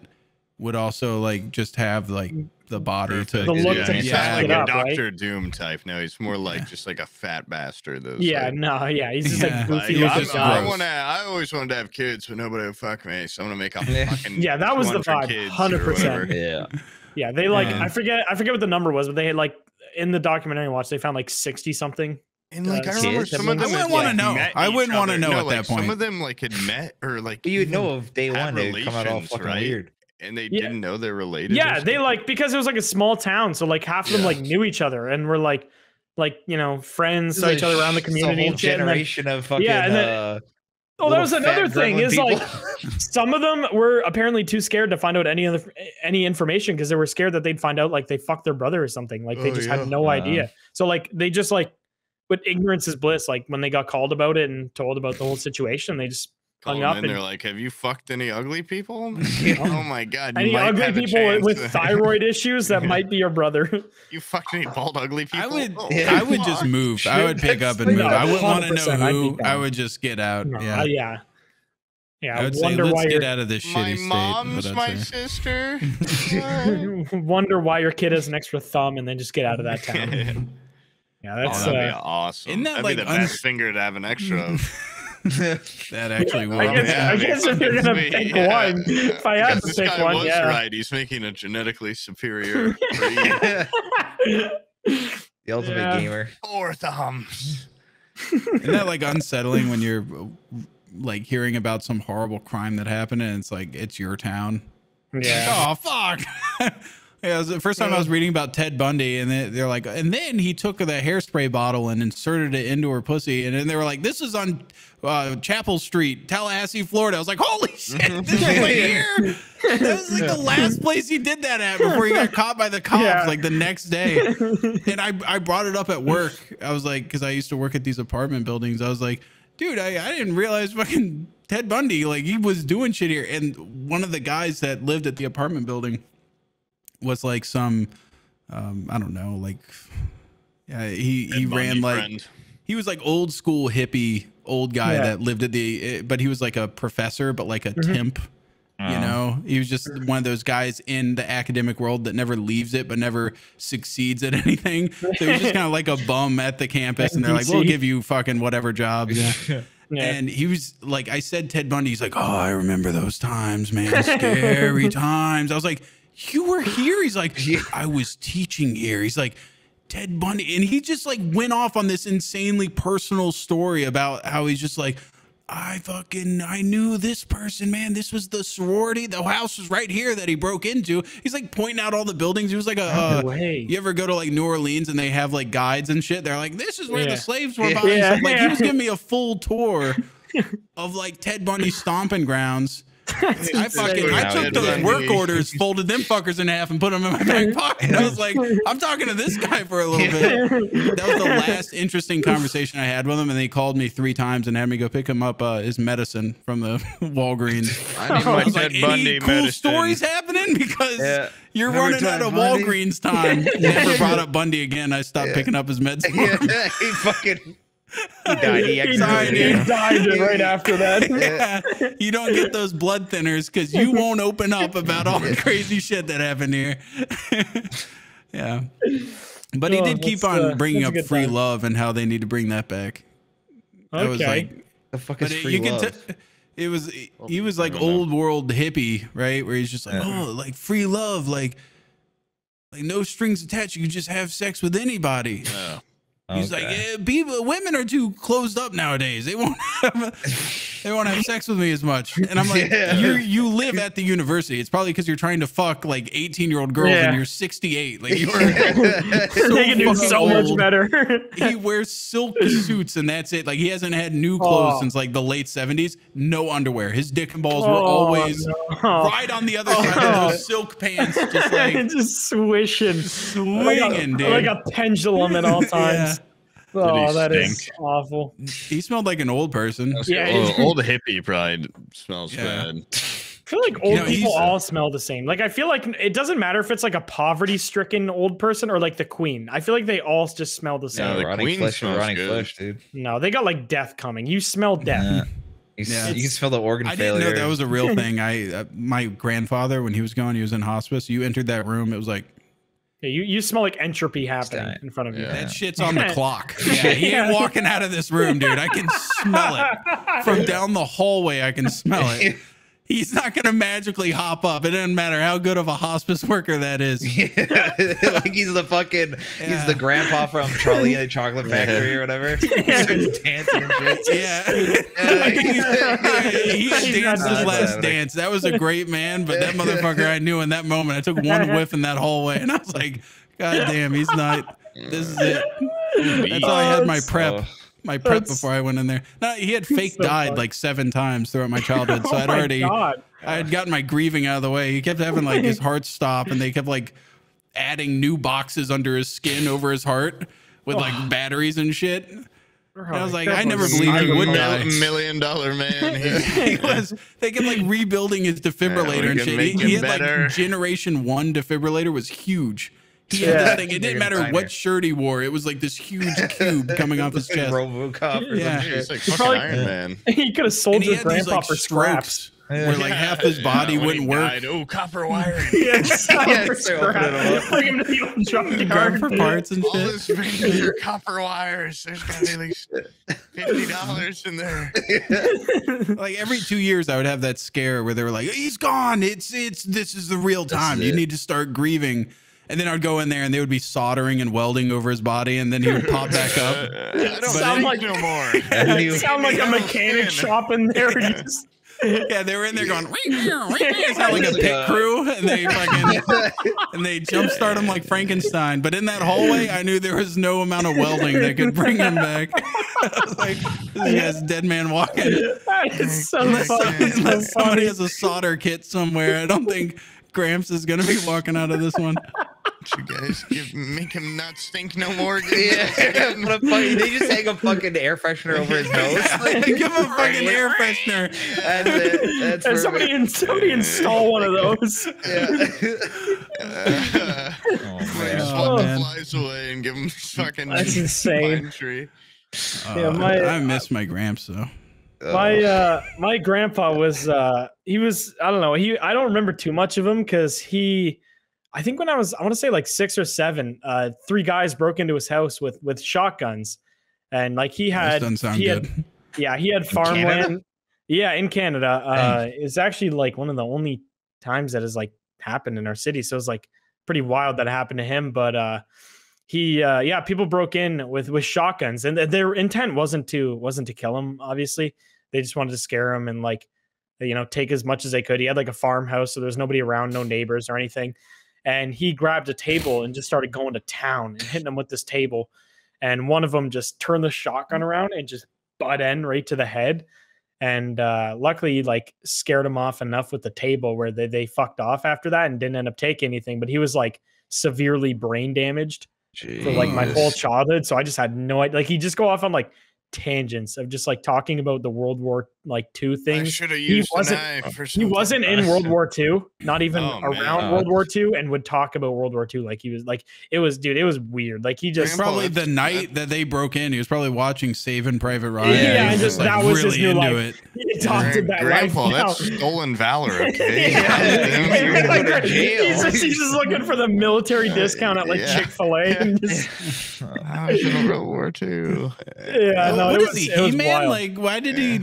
would also like just have like the body to perfect. The look yeah, to he's back not like it a up, right? Doctor Doom type. No, he's more like just like a fat bastard. Those, yeah like, no yeah he's just Yeah. like like, goofy He was I'm- looking guy I want to. I always wanted to have kids, but nobody would fuck me. So I'm gonna make a Yeah. fucking Yeah, that was the vibe, 100%. yeah. yeah they like Yeah. i forget i forget what the number was but they had like in the documentary I watched they found like 60 something And like I Uh, remember some of them. I wouldn't wanna know. I wouldn't wanna know No, at like, that point. Some of them like had met or like But you'd know if day had one they'd come out all fucking right? weird. and they Yeah. didn't know they're related. yeah they like because it was like a small town so like half of them Yeah. like knew each other and were like like you know friends saw each other around the community it's a whole and then- generation of fucking. Yeah, and then- uh, Oh, that was another thing. gremlin Is like some of them were apparently too scared to find out any other any information because they were scared that they'd find out like they fucked their brother or something. Like they Oh, just yeah. had no Uh. idea. So like they just like, but ignorance is bliss. Like when they got called about it and told about the whole situation, they just Call hung them up and- they're like, "Have you fucked any ugly people?" Oh my god! you any might ugly have people with- with thyroid issues that might be your brother. you fucked any bald ugly people? I would Oh, Yeah. I would just fuck. move. I would pick up and Shit, move. I wouldn't want to know 100% I'd be who. I would just get out. No, yeah. yeah, yeah. Yeah, I would say let's why get out of this My shitty state. mom's my say- sister. wonder why your kid has an extra thumb and then just get out of that town. Yeah, oh, that's that'd be uh, awesome. isn't that that'd like be the uns- best finger to have an extra of. That actually would. I guess, yeah, I guess if you're gonna sweet, pick yeah. one, if I had Because to this pick guy one, was yeah. right. He's making a genetically superior the ultimate Yeah. gamer. Four thumbs. Isn't that like unsettling when you're like hearing about some horrible crime that happened and it's like it's your town? Yeah. Oh fuck. Yeah, it was the first time I was reading about Ted Bundy, and they, they're like, and then he took the hairspray bottle and inserted it into her pussy, and then they were like, "This is on uh, Chapel Street, Tallahassee, Florida." I was like, "Holy shit, this is like here!" That was like the last place he did that at before he got caught by the cops, Yeah. like the next day. And I I brought it up at work. I was like, because I used to work at these apartment buildings. I was like, dude, I, I didn't realize fucking Ted Bundy like he was doing shit here. And one of the guys that lived at the apartment building was like some um I don't know, like yeah, he he Ted Bundy ran like friend. he was like old school hippie old guy Yeah. that lived at the eh, but he was like a professor but like a Mhm. temp You Oh. know, he was just one of those guys in the academic world that never leaves it, but never succeeds at anything. So he's just kind of like a bum at the campus, and they're like, "We'll give you fucking whatever jobs." Yeah. Yeah. And he was like, I said Ted Bundy. He's like, oh, I remember those times, man. Scary times. I was like, you were here. He's like, I was teaching here. He's like, Ted Bundy. And he just like went off on this insanely personal story about how he's just like, I fucking, I knew this person, man. This was the sorority. The house was right here that he broke into. He's like pointing out all the buildings. He was like a, uh, way. you ever go to like New Orleans and they have like guides and shit? They're like, this is where Yeah. the slaves were Yeah. buying. Yeah. stuff. Like he was giving me a full tour of like Ted Bundy's stomping grounds. I fucking I took those Bundy. work orders, folded them fuckers in half, and put them in my back pocket. I was like, I'm talking to this guy for a little bit. That was the last interesting conversation I had with him, and they called me three times and had me go pick him up uh, his medicine from the Walgreens. I need I my was Ted like, Bundy any cool medicine. stories happening because Yeah. you're Remember running out Ted of Bundy? Walgreens time. Never brought up Bundy again. I stopped Yeah. picking up his meds. yeah, he fucking he died. He He died, he died right after that. yeah, you don't get those blood thinners because you won't open up about all the crazy shit that happened here. yeah, but he Oh, did keep on uh, bringing up free time. love and how they need to bring that back. That was Okay. like, The fuck but is free you can love? t- it was he was like I don't know. old world hippie, right? Where he's just like, Yeah. oh, like free love, like like no strings attached. You can just have sex with anybody. Oh. He's like, Okay. yeah, people, women are too closed up nowadays. They won't have, they won't have sex with me as much. And I'm like, Yeah. you you live at the university. It's probably because you're trying to fuck like 18 year old girls Yeah. and you're 68. Like you are. Yeah. they can do fucking so much better. He wears silk suits and that's it. Like he hasn't had new clothes Oh. since like the late 70s. No underwear. His dick and balls were Oh, always no. right on the other side of those silk pants, just like just swishing, swinging, like dude. a, like a pendulum at all times. Oh, he that is stink? awful. he smelled like an old person. Yeah, old, old hippie pride smells Yeah. bad. I feel like old know, people he's, all smell the same. Like I feel like it doesn't matter if it's like a poverty-stricken old person or like the queen. I feel like they all just smell the same. Yeah, Yeah, the rotting queen flesh, smells rotting good. flesh, dude. No, they got like death coming. You smell death. Yeah. You, Yeah, you can smell the organ I failure. didn't know that was a real thing. I uh, my grandfather when he was gone, he was in hospice. You entered that room, it was like Yeah, you, you smell like entropy happening in front of you. Yeah. that shit's on the clock. Yeah, he ain't walking out of this room, dude. I can smell it from down the hallway. I can smell it. He's not gonna magically hop up. It doesn't matter how good of a hospice worker that is. like he's the fucking he's the grandpa from Charlie and the Chocolate Factory or whatever. He starts dancing and shit. Yeah. Yeah, he, he danced his last that. dance. That was a great man, but that motherfucker I knew in that moment. I took one whiff in that hallway and I was like, God damn, he's not. This is it. That's all I had my prep. Oh. My prep That's- before I went in there. No, he had fake so died funny. like seven times throughout my childhood, so oh I'd already God. I had gotten my grieving out of the way. He kept having like his heart stop, and they kept like adding new boxes under his skin over his heart with like oh. batteries and shit. And I oh, was like, I never believed he I'm a would mil- die. million dollar man. He- he was. They kept like rebuilding his defibrillator we and shit. He, he had better. like generation one defibrillator was huge. He had Yeah. this thing. It didn't matter what Tyler. shirt he wore. It was like this huge cube coming off his Like chest. RoboCop or Yeah. some He's like He fucking probably- Iron Man. he could have And sold he his had these like for scraps. strokes where like half his body when he wouldn't work. died, Oh, copper wiring. Yeah, sell Yeah, for so open it scraps. up. Bring him to the old junkyard. Grab for dude. parts and All shit. his fingers are copper wires. There's gotta be at least fifty dollars in there. like every two years I would have that scare where they were like, "He's gone. It's it's this is the real time. You it. need to start grieving." And then I'd go in there and they would be soldering and welding over his body, and then he would pop back up. I don't Sound like- no more. And You you- sound like a Yeah. mechanic shop in there. You just- Yeah, they were in there going, it's not like a pit crew, and they fucking and they jumpstart him like Frankenstein. But in that hallway, I knew there was no amount of welding that could bring him back. I was like, this guy's dead man walking. it's oh, so Unless, funny. So unless somebody has a solder kit somewhere, I don't think Gramps is gonna be walking out of this one. You guys give, make him not stink no more. Yeah, what a fucking, they just hang a fucking air freshener over his nose. Like, Give him a fucking air freshener. That's it. That's And somebody, in, somebody install one of those. Yeah. Uh, oh just man. Oh, the man. flies away and give him fucking That's insane. tree. Uh, Yeah, my- I miss my Gramps though. my uh my grandpa was uh he was I don't know he I don't remember too much of him because he I think when I was I want to say like six or seven uh three guys broke into his house with with shotguns. And like he This had doesn't sound he good. had yeah he had farmland. Yeah in Canada. Uh it's actually like one of the only times that has like happened in our city. So it's like pretty wild that happened to him. But uh he uh yeah people broke in with with shotguns. And their intent wasn't to wasn't to kill him obviously. They just wanted to scare him and like you know take as much as they could. He had like a farmhouse so there's nobody around no neighbors or anything and he grabbed a table and just started going to town and hitting them with this table and one of them just turned the shotgun around and just butt end right to the head and uh luckily like scared him off enough with the table where they, they fucked off after that and didn't end up taking anything but he was like severely brain damaged for like my whole childhood. So I just had no idea. Like he just go off on like tangents of just like talking about the World War like two I things. should have used a wasn't- knife or He wasn't in World War Two, not even Oh, man. around oh. World War Two, and would talk about World War Two like he was like it was, dude. It was weird. Like he just Grandpa, Probably the that's- night that they broke in, he was probably watching Saving Private Ryan. Yeah, He and was just- that was his new into life. it. he adopted that Grandpa, life now. that's stolen valor, okay? Yeah. Like, go to jail. he's, just, he's just looking for the military discount at like Yeah. Chick Fil A. And just, I was in World War II. yeah, no, what it is was, he? it was He man? Like, why did he?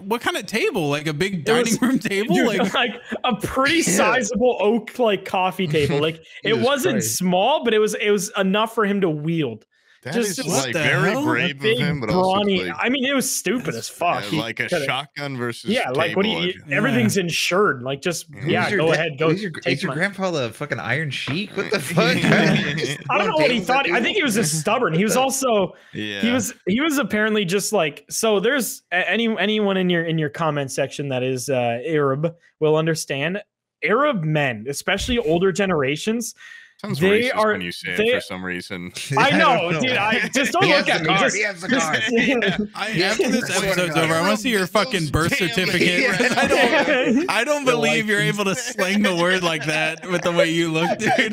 What kind of table? Like a big It was- dining room table? Dude, like, like, a pretty sizable oak like coffee table. Like it wasn't Christ. small, but it was it was enough for him to wield. That Just- is what like very hell? brave of him, but also like, I mean, it was stupid as fuck. yeah, like a coulda- shotgun versus Yeah, like what do table, you? I feel- Everything's insured. Like just Who's yeah, your go da- ahead, go Is your, take is your my- grandpa the fucking Iron Sheik? What the fuck? I don't know what he thought. I think he was just stubborn. He was also Yeah. he was he was apparently just like so there's any anyone in your in your comment section that is uh arab will understand arab men especially older generations Sounds they racist are- when you say they- it for some reason. i don't know, dude i just don't He look at the me just, he has the just- card. I, after this I swear to episode's over, I want to see your fucking birth Damn certificate. Yeah. I don't. I don't believe you're able to slang the word like that with the way you look, dude.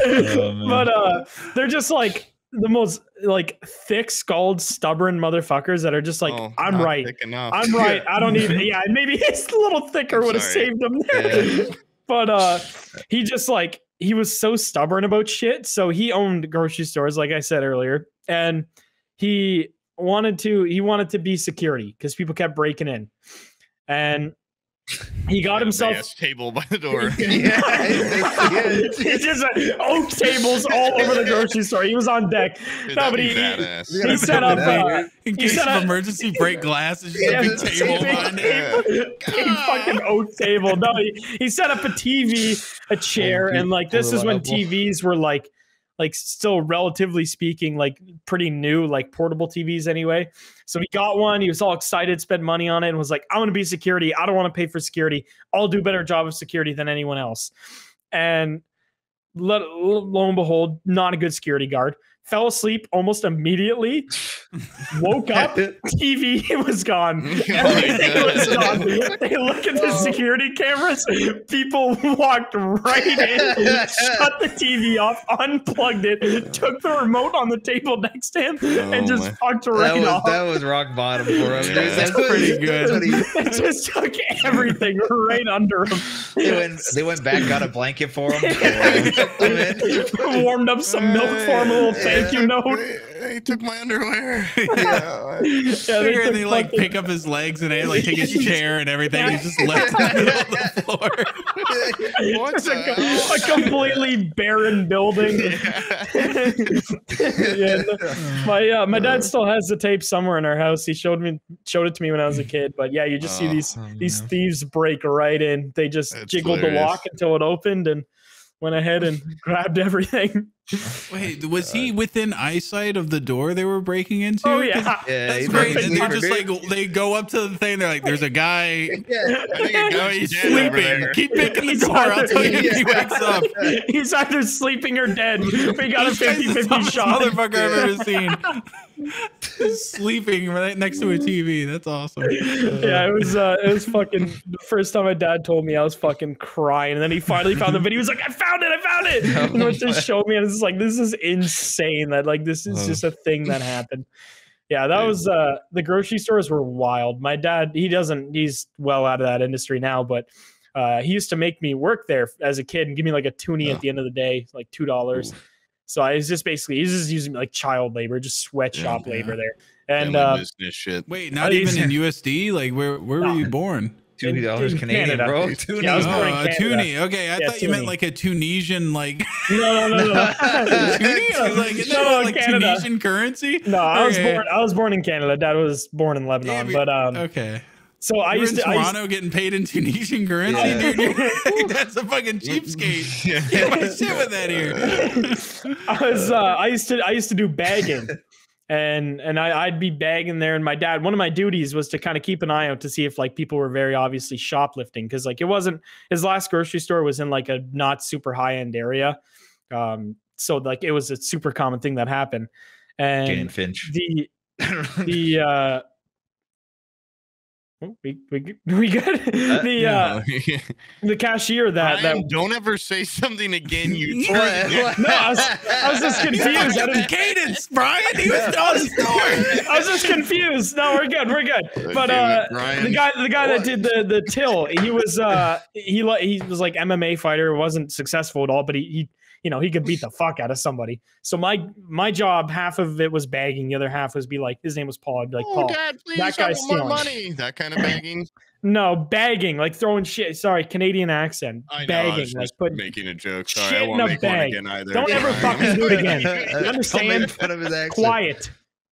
but uh they're just like the most like thick skulled stubborn motherfuckers that are just like Oh, i'm right. I'm right. I don't even Yeah, maybe he's a little thicker would have saved him there. But uh, he just like he was so stubborn about shit. So he owned grocery stores, like I said earlier, and he wanted to he wanted to be security because people kept breaking in, and he got himself. ass table by the door. Yeah, It's just uh, oak tables all over the grocery store. He was on deck. Dude, No, but he- he- badass. He set up. Uh, In case said of I- emergency, break glass. It's just Yeah, a big it's table big, behind big, big fucking oak table. No, he, he set up a TV, a chair, and like this is when TVs were like, like still relatively speaking, like pretty new, like portable TVs anyway. So he got one. He was all excited, spent money on it, and was like, "I want to be security. I don't want to pay for security. I'll do a better job of security than anyone else." And lo, lo and behold, not a good security guard. Fell asleep almost immediately. Woke up. TV was gone. Oh everything was gone. They look at the oh. security cameras. People walked right in, shut the TV off, unplugged it, took the remote on the table next to him, and Oh just my. fucked That right was off. that was rock bottom for him. dude. That's pretty good. that's what he- it just took everything right under him. they went they went back, got a blanket for him. tucked him in. Warmed up some milk for him, a little thank you note. They, they took my underwear. Yeah, Yeah, they, took they like pick up his legs and they like take his chair and everything. He's just left in the middle of the floor. What It's a, the co- hell? a completely barren building. yeah, no, my uh, my dad still has the tape somewhere in our house. He showed me showed it to me when I was a kid. But yeah, you just see Oh, these oh, these man. thieves break right in. They just That's jiggled the lock until it opened and went ahead and grabbed everything. Wait, was he within eyesight of the door they were breaking into? Oh 'Cause yeah. Yeah, That's he's great. And they're just dude. like they go up to the thing. They're like, "There's a guy. Yeah. I think it Oh, he's sleeping. Keep picking the He's door. I'll tell you if he wakes up." He's either sleeping or dead. We got a This guy's 50 the 50 dumbest shot. motherfucker I've ever seen. He's sleeping right next to a TV. That's awesome. yeah, it was uh, it was fucking the first time my dad told me I was fucking crying, and then he finally found the video. He was like, "I found it! I found it!" And went to show me, and it's like, "This is insane! That like this is Oh. just a thing that happened." Yeah, that was uh the grocery stores were wild. My dad, he doesn't he's well out of that industry now, but uh he used to make me work there as a kid and give me like a toonie Oh. at the end of the day, like two dollars. So I was just basically he's just using like child labor, just sweatshop Yeah. labor there. And uh business shit. Wait, not even in USD? Like where where were you born? Two dollars in Canadian, Canada. bro. Yeah, I was oh, born in Canada. toonie. Okay, I Yeah, thought you meant like a Tunisian like no, no, no, no. toonie. I was like, isn't No, like Canada. Tunisian currency? No, I was born. I was born in Canada. Dad was born in Lebanon, Yeah, but um. Okay. So I You were used in to. I used, Toronto getting paid in Tunisian currency, Yeah. dude. That's a fucking cheapskate. Yeah. Get my shit with that here. I was. Uh, I used to. I used to do bagging, and and I, I'd be bagging there. And my dad. One of my duties was to kind of keep an eye out to see if like people were very obviously shoplifting because like it wasn't. His last grocery store was in like a not super high end area, um. So like it was a super common thing that happened, Jane and Finch. the the uh. Oh, We, we good- we good the uh No. the cashier that that don't ever say something again. You What? No, I was- I was just confused. I didn't- cadence, Brian. He was story. I was just confused. No, we're good. We're good. But uh, Brian. the guy, the guy that did the the till, he was uh, he he was like MMA fighter, wasn't successful at all, but he he you know he could beat the fuck out of somebody. So my my job, half of it was bagging, the other half was be like his name was Paul. I'd be like oh, Paul. Dad, please, that guy's stealing. money. That kind of bagging. No, bagging, like throwing shit. Sorry, Canadian accent. I know. I bagging, was like just put. making a joke. Sorry, shit I in won't a make bag. one again either. Don't ever fucking do it again. Don't understand? make fun of his accent. quiet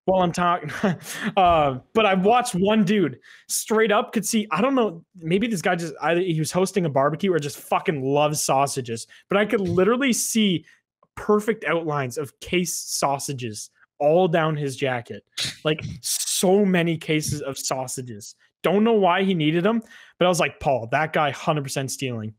while I'm talking. uh, but I watched one dude straight up could see. I don't know. Maybe this guy just either he was hosting a barbecue or just fucking loves sausages. But I could literally see perfect outlines of case sausages all down his jacket, like so many cases of sausages. Don't know why he needed them, but I was like, Paul, that guy 100% stealing.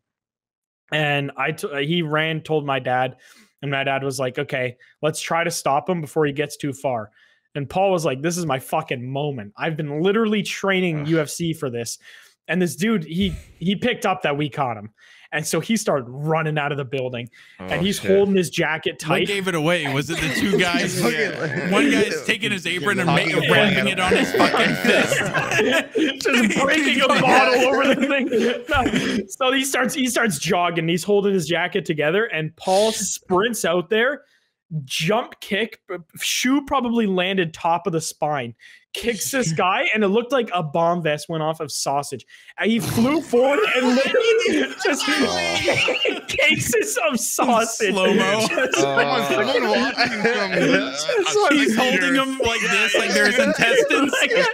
And I t- he ran, told my dad, and my dad was like, okay, let's try to stop him before he gets too far. And Paul was like, this is my fucking moment. I've been literally training Ugh. UFC for this. And this dude, he he picked up that we caught him. And so he started running out of the building and Oh, he's shit. holding his jacket What tight. gave it away? Was it the two guys? Yeah. One guy's taking his apron and ma- Hockey wrapping it on his fucking fist. just breaking a bottle over the thing. No. So he starts he starts jogging. He's holding his jacket together, and Paul sprints out there, jump kick, shoe probably landed top of the spine, kicks this guy, and it looked like a bomb vest went off of sausage. And he flew forward and literally just cases of sausage. Slow-mo. Just- Oh. Someone watching uh, Just like- He's holding them like this, like there's intestines. The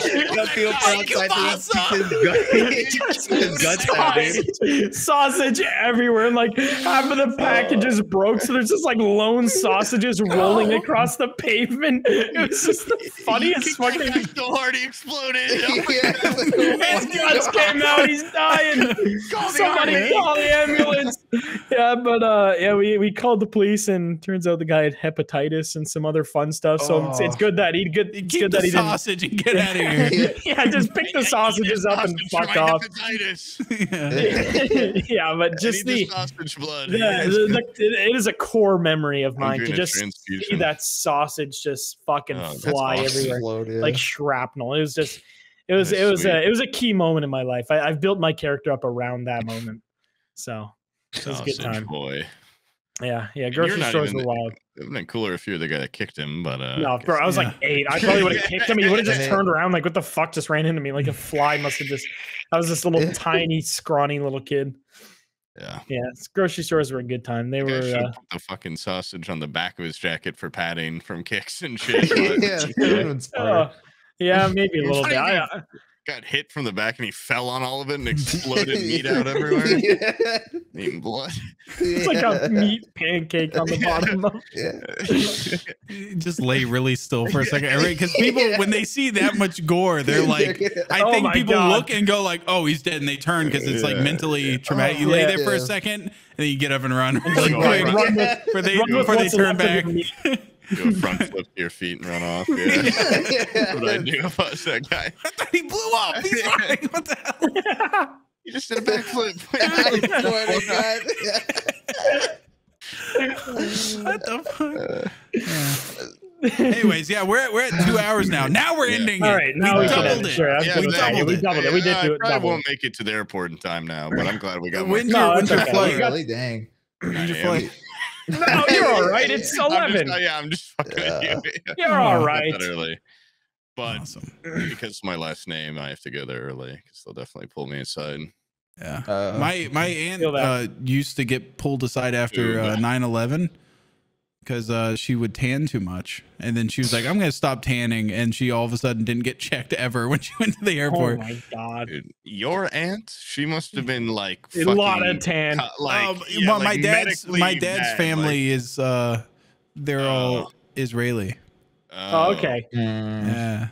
feel for Thank you, outside to keep his gut- keep his guts out, dude. sausage, sausage everywhere. and, Like half of the packages broke, so there's just like lone sausages rolling across the pavement. It was just the funniest Kicked that fucking. guy so hard he exploded. Yeah, like, His guts came out. He's dying. Call Somebody army. call the ambulance. yeah, but uh, yeah, we, we called the police, and turns out the guy had hepatitis and some other fun stuff. So it's, it's Oh. good that he good. It's Keep good the that he didn't. sausage and get out of here. Yeah, just pick the sausages up and fuck off. hepatitis. yeah, but just need the sausage blood. the, the, the- it is a core memory of mine to just see that sausage just fucking Oh, fly awesome. everywhere Exploded. like shrapnel. It was just it was That's it was sweet. a it was a key moment in my life. I, I've built my character up around that moment. So it was a good time. boy. Yeah, yeah. you're Grocery not stores even were the- wild. It would have been cooler if you were the guy that kicked him, but uh, No, bro, I was like eight. I probably would have kicked him. He would have just turned around like, "What the fuck just ran into me?" Like a fly must have just. I was this little tiny, scrawny little kid. yeah. Yeah, grocery stores were a good time. They The were. Uh, the fucking sausage on the back of his jacket for padding from kicks and shit. but yeah, that would've been smarter. uh, yeah, maybe a little bit. funny I, they- Got hit from the back and he fell on all of it and exploded meat out everywhere. yeah. Eating blood. it's like a meat pancake on the bottom. Of, Yeah. Just lay really still for a second, right? Because people, Yeah. when they see that much gore, they're like, I Oh think my people God. look and go like, "Oh, he's dead," and they turn because it's like Yeah. mentally traumatic. Oh, you lay yeah. there for a second, and then you get up and run And really just quick run, run with- before they run before they turn back. Your meat. Do a front flip to your feet and run off. Yeah. That's what I do if I was that guy. I thought he blew up. He's fine. What the hell? You just did a backflip. I swear to God. What the fuck? Uh, Anyways, yeah, we're at, we're at two hours now. Now we're Yeah. ending All it. right, now we we doubled it. it. Sure, Yeah, we but- doubled we it. doubled it. We did I do it probably won't make it to the airport in time now, but I'm glad we got my When's No, your, when's your okay. flight? really? Dang. When's your flight? No, you're all right. It's I'm just- eleven. yeah, I'm just fucking Yeah. with you. You're all Oh, right. Early. But Awesome. because my last name, I have to go there early because they'll definitely pull me aside. Yeah. Uh, my my aunt uh, used to get pulled aside after Ooh. uh, 9-11 because uh, she would tan too much and then she was like i'm gonna stop tanning and she all of a sudden didn't get checked ever when she went to the airport. Oh my god. Dude, your aunt, she must have been like A lot of tan. cut- like, Um, yeah, well, like my dad's my dad's bad, family is uh they're all Oh. israeli like, Oh, okay. mm, yeah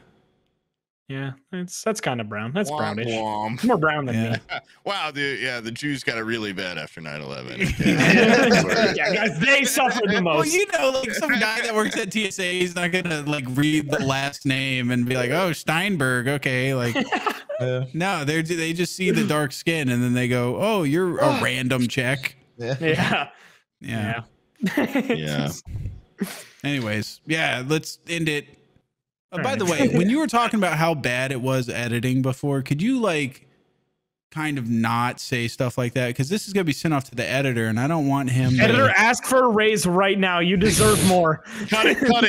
Yeah, it's that's kind of brown. That's Womp brownish. womp. More brown than Yeah. me. Wow, the yeah, the Jews got it really bad after 9-11. yeah, guys, they suffered the most. well most. you know like some guy that works at tsa is not gonna like read the last name and be like oh steinberg okay like yeah. no they're they just see the dark skin and then they go oh you're a oh. random check Yeah. yeah. yeah Yeah. Yeah. Anyways, yeah, let's end it. Uh, by the way, when you were talking about how bad it was editing before, could you like kind of not say stuff like that? Because this is gonna be sent off to the editor, and I don't want him. to- Editor, ask for a raise right now. You deserve more. cut it, cut it.